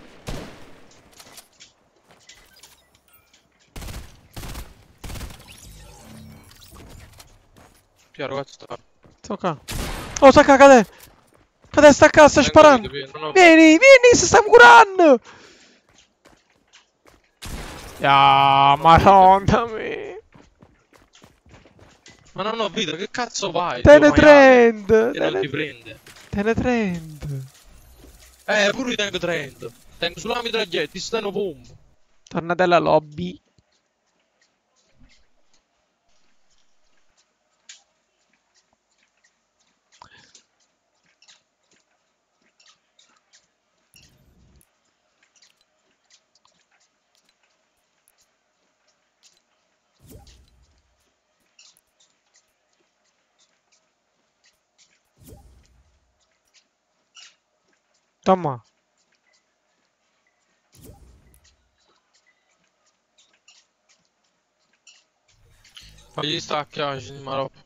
[SPEAKER 6] Piero, cazzo sta?
[SPEAKER 3] Tocca. Oh, stacca, cade. Cade, stacca, sta sparando.
[SPEAKER 6] ho-
[SPEAKER 3] Vieni, vieni, si sta curando. Ah, madonna mia.
[SPEAKER 6] Ma non ho video, che cazzo vai?
[SPEAKER 3] Teletrend.
[SPEAKER 6] E non
[SPEAKER 3] tele-
[SPEAKER 6] ti prende.
[SPEAKER 3] Teletrend.
[SPEAKER 6] Eh, pure io tengo trend. Tengo sulla mitraglietta, stanno boom.
[SPEAKER 3] Tornate alla lobby. Toma.
[SPEAKER 6] Fagli stacchi oggi, ma roba.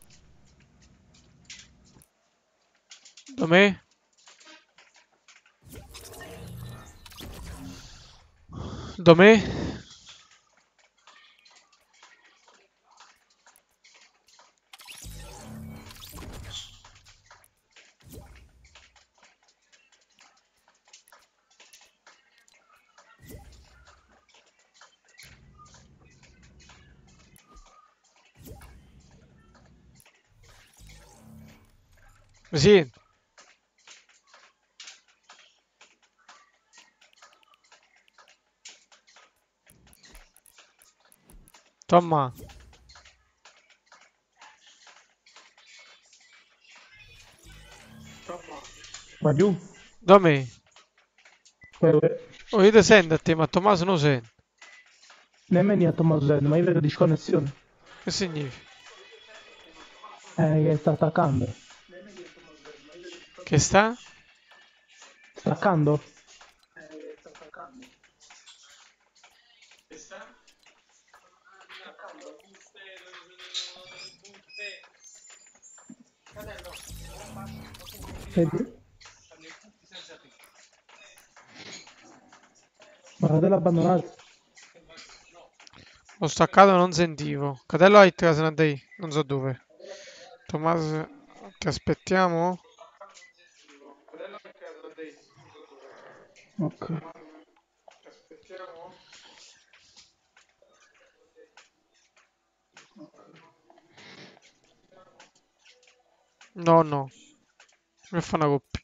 [SPEAKER 3] Dov'è? Dov'è? Sì. Toma.
[SPEAKER 9] Ma giù?
[SPEAKER 3] Dov'è?
[SPEAKER 9] Dove?
[SPEAKER 3] Oh, io ti sento a te, ma Tommaso non sente.
[SPEAKER 9] Nemmeno a Tommaso sento, ma io vedo disconnessione.
[SPEAKER 3] Che significa?
[SPEAKER 9] Eh, che sta attaccando.
[SPEAKER 3] Che sta?
[SPEAKER 9] Staccando? Senti? Ma fratello abbandonato.
[SPEAKER 3] Ho staccato non sentivo. Catello Hit che se ne andai. Non so dove. Tommaso, che aspettiamo?
[SPEAKER 9] Ok.
[SPEAKER 3] No, no. Mi fa una coppia.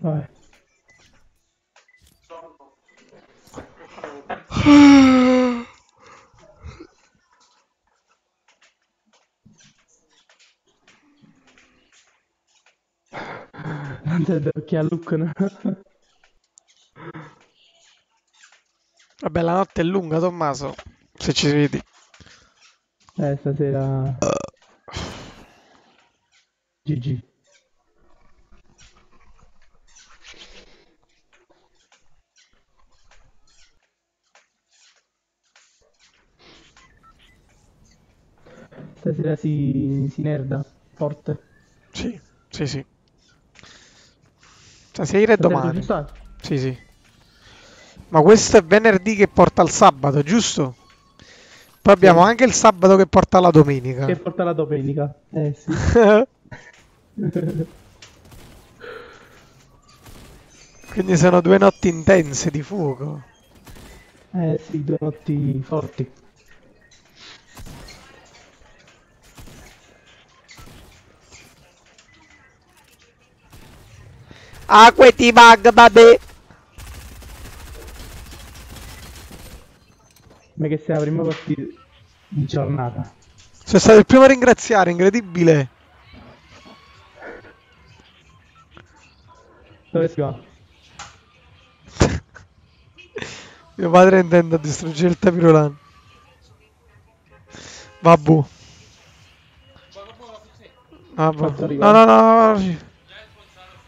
[SPEAKER 9] Vai. Tanto occhi a look, no?
[SPEAKER 3] Vabbè, la notte è lunga, Tommaso. Se ci vedi.
[SPEAKER 9] Eh, stasera... GG. Stasera si, si nerda, forte.
[SPEAKER 3] Sì, sì, sì. Stasera e
[SPEAKER 9] Stasera
[SPEAKER 3] domani. Sì, sì. Ma questo è venerdì che porta al sabato, giusto? Poi abbiamo anche il sabato che porta alla domenica.
[SPEAKER 9] Che porta la domenica. Eh sì.
[SPEAKER 3] Quindi sono due notti intense di fuoco.
[SPEAKER 9] eh sì, due notti forti.
[SPEAKER 3] Ah, questi bug, vabbè.
[SPEAKER 9] Ma che sia la prima partita di giornata.
[SPEAKER 3] Sei stato il primo a ringraziare, incredibile.
[SPEAKER 9] Dove si va?
[SPEAKER 3] Mio padre intende distruggere il tapirulano. Vabbù. Vabbù. No, no, no.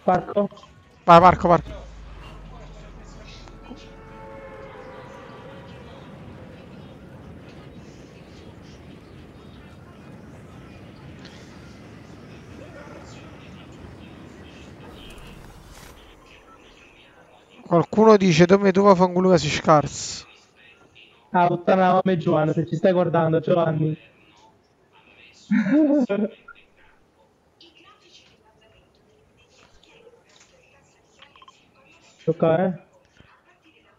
[SPEAKER 9] Parco?
[SPEAKER 3] Vai, Marco, Marco. Qualcuno dice dove tu fa un culo si scarso.
[SPEAKER 9] Ah, puttana mamma Giovanni, se ci stai guardando, Giovanni. Tocca, eh?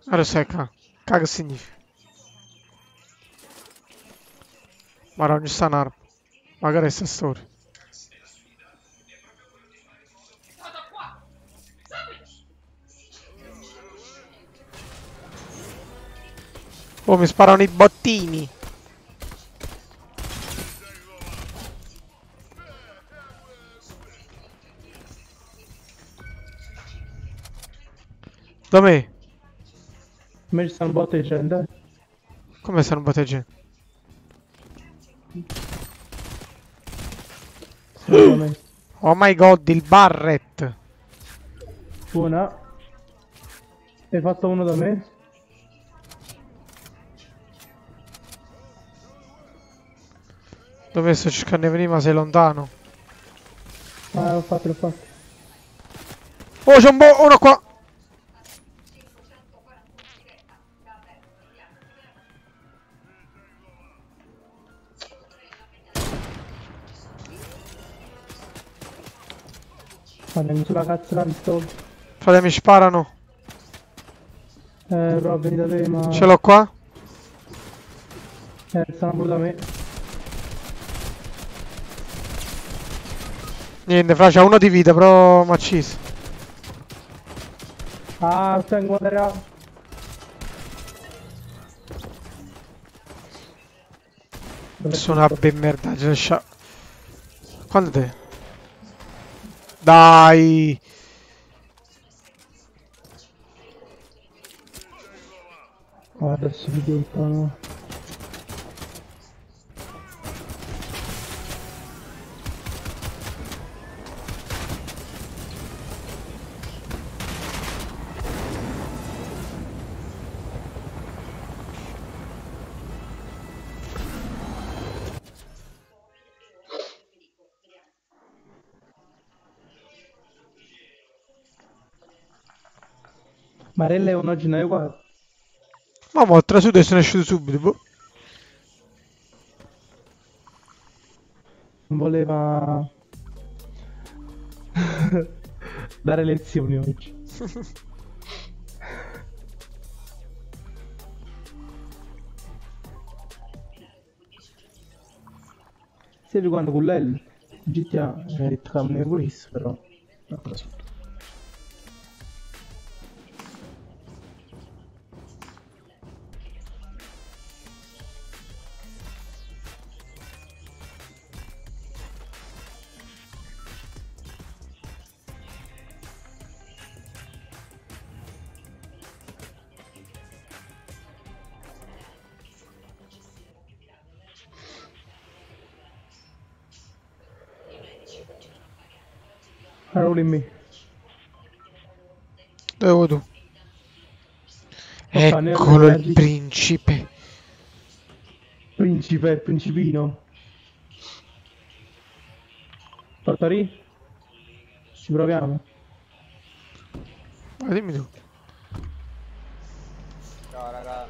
[SPEAKER 3] Allora secca. Caga significa. Ma non ci sta un'arma. Magari è sta storia. Oh, mi sparano i bottini. Dov'è?
[SPEAKER 9] Me ci stanno gente.
[SPEAKER 3] Come stanno
[SPEAKER 9] me.
[SPEAKER 3] Oh my god, il Barret.
[SPEAKER 9] Una. Hai fatto uno da me?
[SPEAKER 3] Dove sto cercando di venire ma sei lontano.
[SPEAKER 9] Ah, l'ho fatto, l'ho fatto.
[SPEAKER 3] Oh, c'è un bo... uno qua.
[SPEAKER 9] Andiamo sulla cazzo la pistola.
[SPEAKER 3] Frate, mi sparano.
[SPEAKER 9] Eh, però veni da te, ma...
[SPEAKER 3] Ce l'ho qua.
[SPEAKER 9] Eh, stanno pure da me.
[SPEAKER 3] Niente, fra c'ha uno di vita, però mi ha ucciso.
[SPEAKER 9] Ah, tengo materiale.
[SPEAKER 3] Sono una ben merda. ce ne scia- Quando te? Dai.
[SPEAKER 9] Ah, adesso mi Marella è un oggi noi qua.
[SPEAKER 3] Ma mo' tra su e sono uscito subito. boh.
[SPEAKER 9] Non voleva... dare lezioni oggi. Sai quando con lei GTA mi ha detto che non è questo, però... Rolling me.
[SPEAKER 3] Dove vuoi tu? Eccolo il principe.
[SPEAKER 9] Principe, principino. Tortori? Ci proviamo.
[SPEAKER 3] Vai, dimmi tu.
[SPEAKER 11] Ciao raga.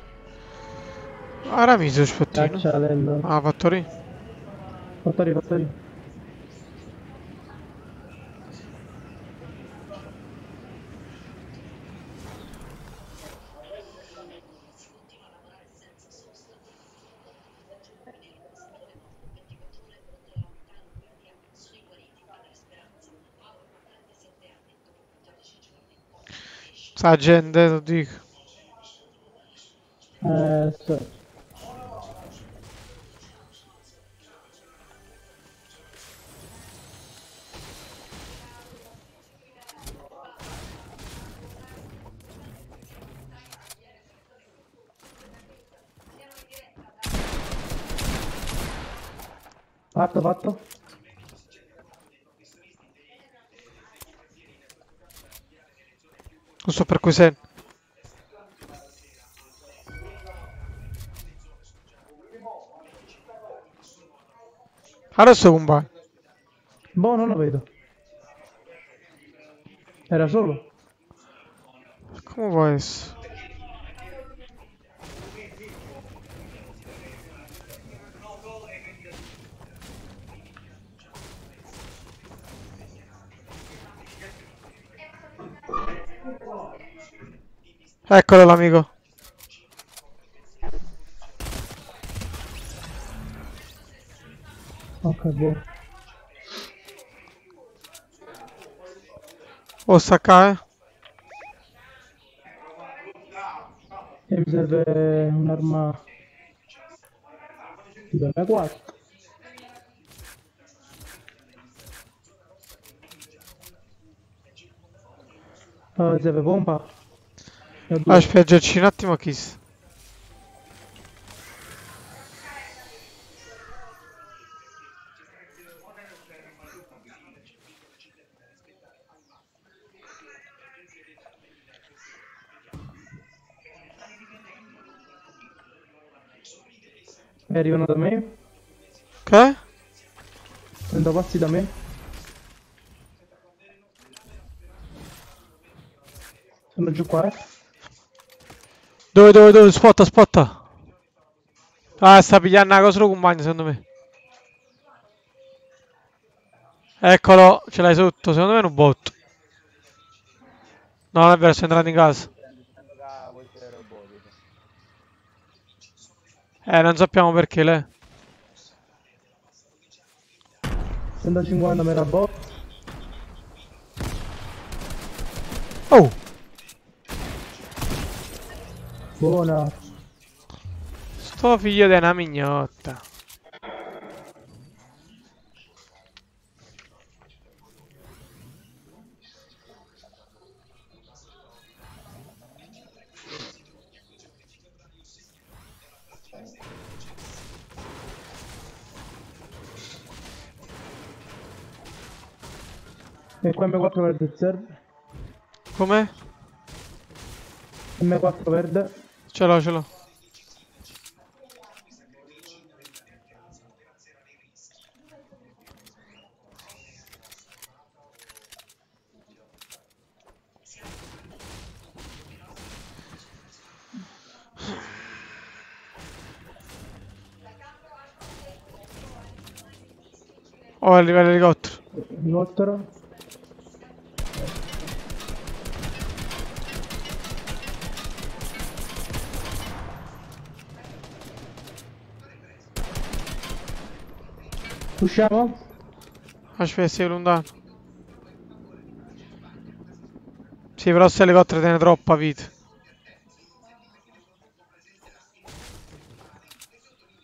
[SPEAKER 3] Ora mi sono spottino. Ah, fattori?
[SPEAKER 9] Fattori, fattori.
[SPEAKER 3] Sta gente, lo dico.
[SPEAKER 9] Eh. Fatto, fatto.
[SPEAKER 3] Non so per cui sei. Adesso compare.
[SPEAKER 9] Boh, non lo vedo. Era solo.
[SPEAKER 3] Come può essere? Eccolo l'amico.
[SPEAKER 9] Ok.
[SPEAKER 3] Oh, sta qua, eh.
[SPEAKER 9] E mi serve un'arma di bella 4. Ah, serve pompa. Ne.
[SPEAKER 3] Ah, spiaggiarci un attimo Kiss.
[SPEAKER 9] E arrivano da me.
[SPEAKER 3] Ok?
[SPEAKER 9] Prendo passi da me. Sono giù qua, eh.
[SPEAKER 3] Dove, dove, dove? Spotta, spotta. Ah, sta pigliando una cosa lo compagno, secondo me. Eccolo, ce l'hai sotto. Secondo me è un bot. No, non è vero, sei entrato in casa. Eh, non sappiamo perché lei.
[SPEAKER 9] 150 mera bot.
[SPEAKER 3] Oh!
[SPEAKER 9] Buona.
[SPEAKER 3] Sto figlio di una mignotta.
[SPEAKER 9] E qua M4 verde serve.
[SPEAKER 3] Com'è?
[SPEAKER 9] M4 verde.
[SPEAKER 3] Ce l'ho, ce l'ho. Oh, arriva l'elicottero.
[SPEAKER 9] Elicottero. Usciamo?
[SPEAKER 3] Aspetta, sei lontano. Sì, però se l'elicottero tiene troppa vita.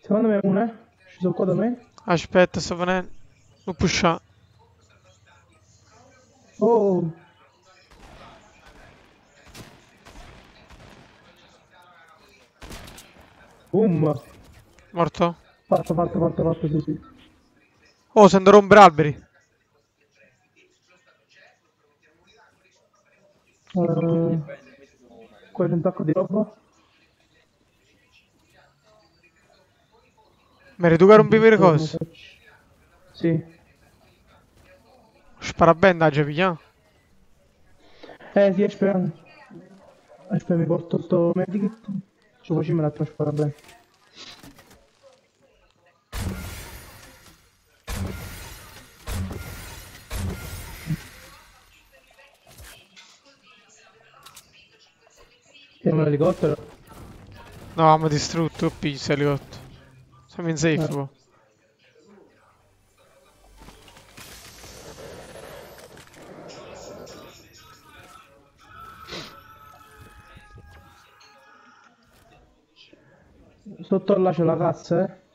[SPEAKER 9] Secondo me una. Ci sono qua da me.
[SPEAKER 3] Aspetta, sto venendo. Non pushare.
[SPEAKER 9] Oh. Boom.
[SPEAKER 3] Morto?
[SPEAKER 9] Fatto, fatto, fatto, fatto, sì, sì.
[SPEAKER 3] Oh, sento rompere alberi.
[SPEAKER 9] Uh, c'è un sacco di roba.
[SPEAKER 3] Mi tu che rompivi le cose?
[SPEAKER 9] Sì.
[SPEAKER 3] Spara bene, dai, ci pigliamo.
[SPEAKER 9] Eh, sì, aspetta. Aspetta, mi porto sto medikit. Ci facciamo attimo spara bene. un elicottero?
[SPEAKER 3] No, mi ha distrutto OP questo elicottero. Siamo in safe,
[SPEAKER 9] eh.
[SPEAKER 3] Boh.
[SPEAKER 9] Sotto là c'è la cazza, eh?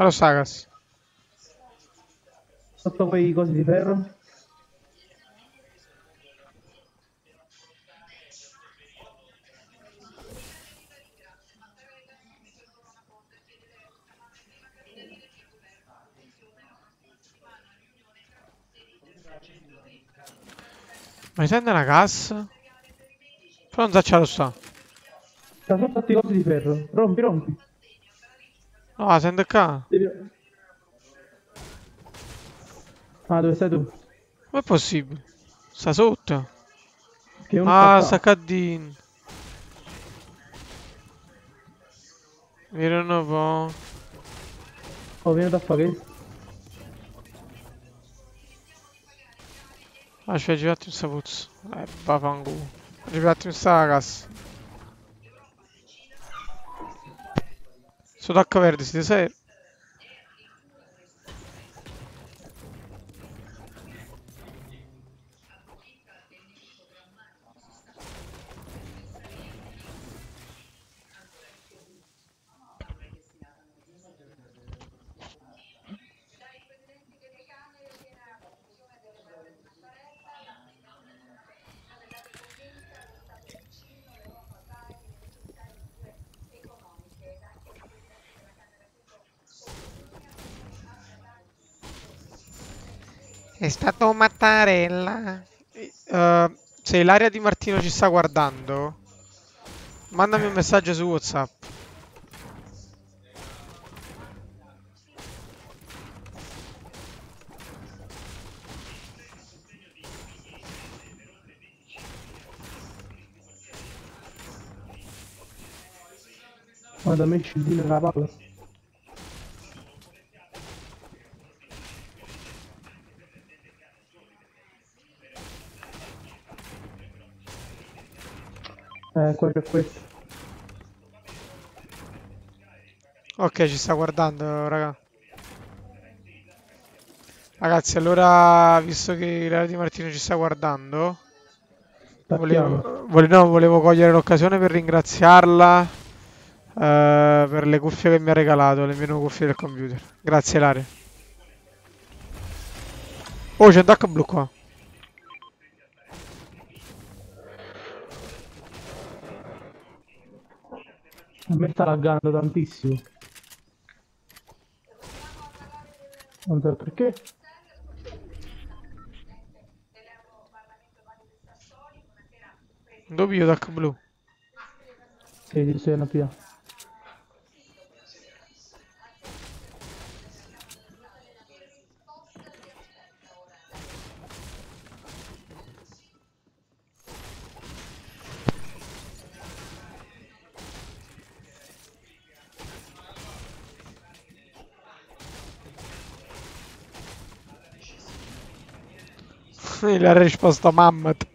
[SPEAKER 3] Allora, Sagas.
[SPEAKER 9] Sotto quei cosi di ferro?
[SPEAKER 3] Ma mi sente una cassa? Però non sa lo sta.
[SPEAKER 9] Sta sotto quei cosi di ferro. Rompi, rompi.
[SPEAKER 3] No, la sente qua.
[SPEAKER 9] Devi- Ah, dove stai tu?
[SPEAKER 3] Com'è possibile? Sta sotto.
[SPEAKER 9] Che uno
[SPEAKER 3] Ah,
[SPEAKER 9] sta
[SPEAKER 3] sta
[SPEAKER 9] qua.
[SPEAKER 3] cadendo. Vedi un po'.
[SPEAKER 9] Oh, vieni da fare che?
[SPEAKER 3] Ah, c'è girato in sta puzza. Eh, vaffanculo. Girato in sta cassa. Sotto H verde, siete seri? È stato Mattarella. Eh, se Ilaria Di Martino ci sta guardando, mandami un messaggio su WhatsApp.
[SPEAKER 9] Guarda, me scendino la palla. Eh, qua c'è questo.
[SPEAKER 3] Ok, ci sta guardando, raga. Ragazzi, allora, visto che Ilaria Di Martino ci sta guardando, volevo, vole- no, volevo cogliere l'occasione per ringraziarla eh, per le cuffie che mi ha regalato, le mie nuove cuffie del computer. Grazie, Ilaria. Oh, c'è un duck blu qua.
[SPEAKER 9] A me sta laggando tantissimo. Non so perché.
[SPEAKER 3] Dove io duck blu?
[SPEAKER 9] Sì, sì, una pia.
[SPEAKER 3] La risposta Mammat.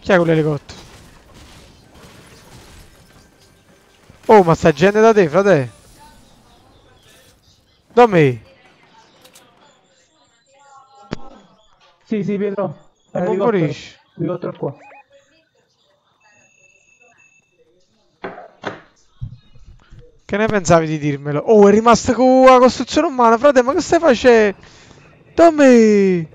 [SPEAKER 3] Chi è quell'elicottero? Oh, ma sta gente da te, frate. Dove?
[SPEAKER 9] Sì, sì, Pietro.
[SPEAKER 3] Non
[SPEAKER 9] Elicottero.
[SPEAKER 3] morisci.
[SPEAKER 9] Elicottero qua.
[SPEAKER 3] Che ne pensavi di dirmelo? Oh, è rimasta con la costruzione umana, frate, ma che stai facendo? Dammi!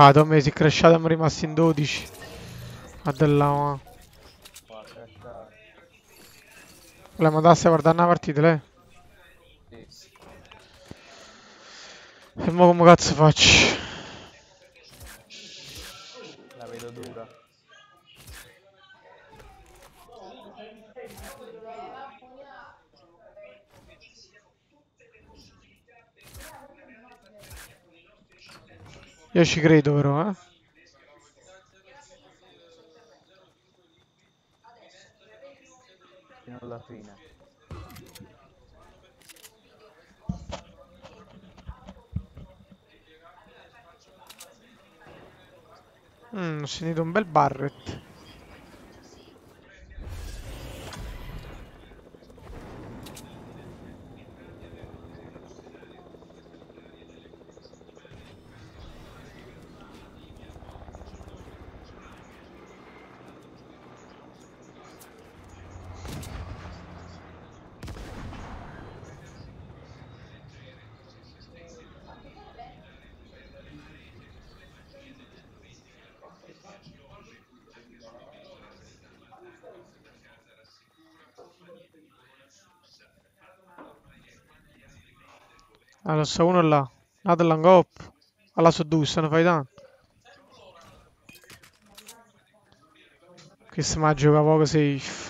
[SPEAKER 3] Ah, Tommy si è crashato, siamo rimasti in 12. A della... La ma stai guardando la partita, lei? E mo come cazzo faccio? Io ci credo però, eh.
[SPEAKER 11] Fino alla fine.
[SPEAKER 3] Mm, ho sentito un bel Barret. Sta uno là. Adelan Gop. Alla su due, stanno fightando. Questo ma gioca poco safe.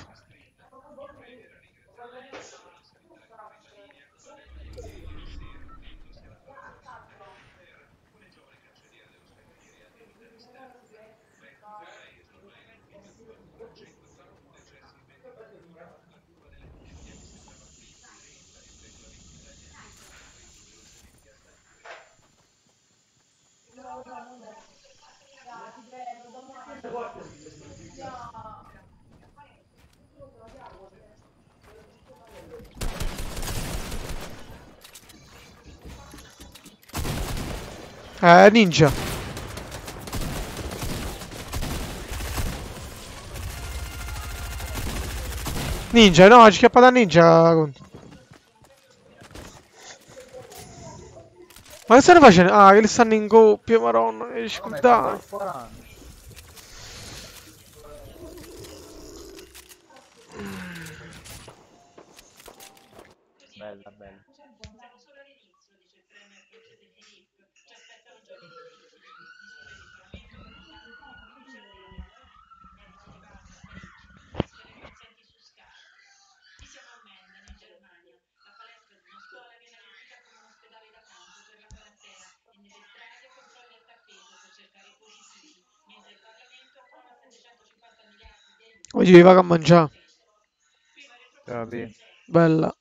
[SPEAKER 3] Eh, ninja. Ninja, no, ci schiappa da ninja. Ma che stanno facendo? Ah, che li stanno in coppia, maronna, che Oggi vi va a mangiare. Bella.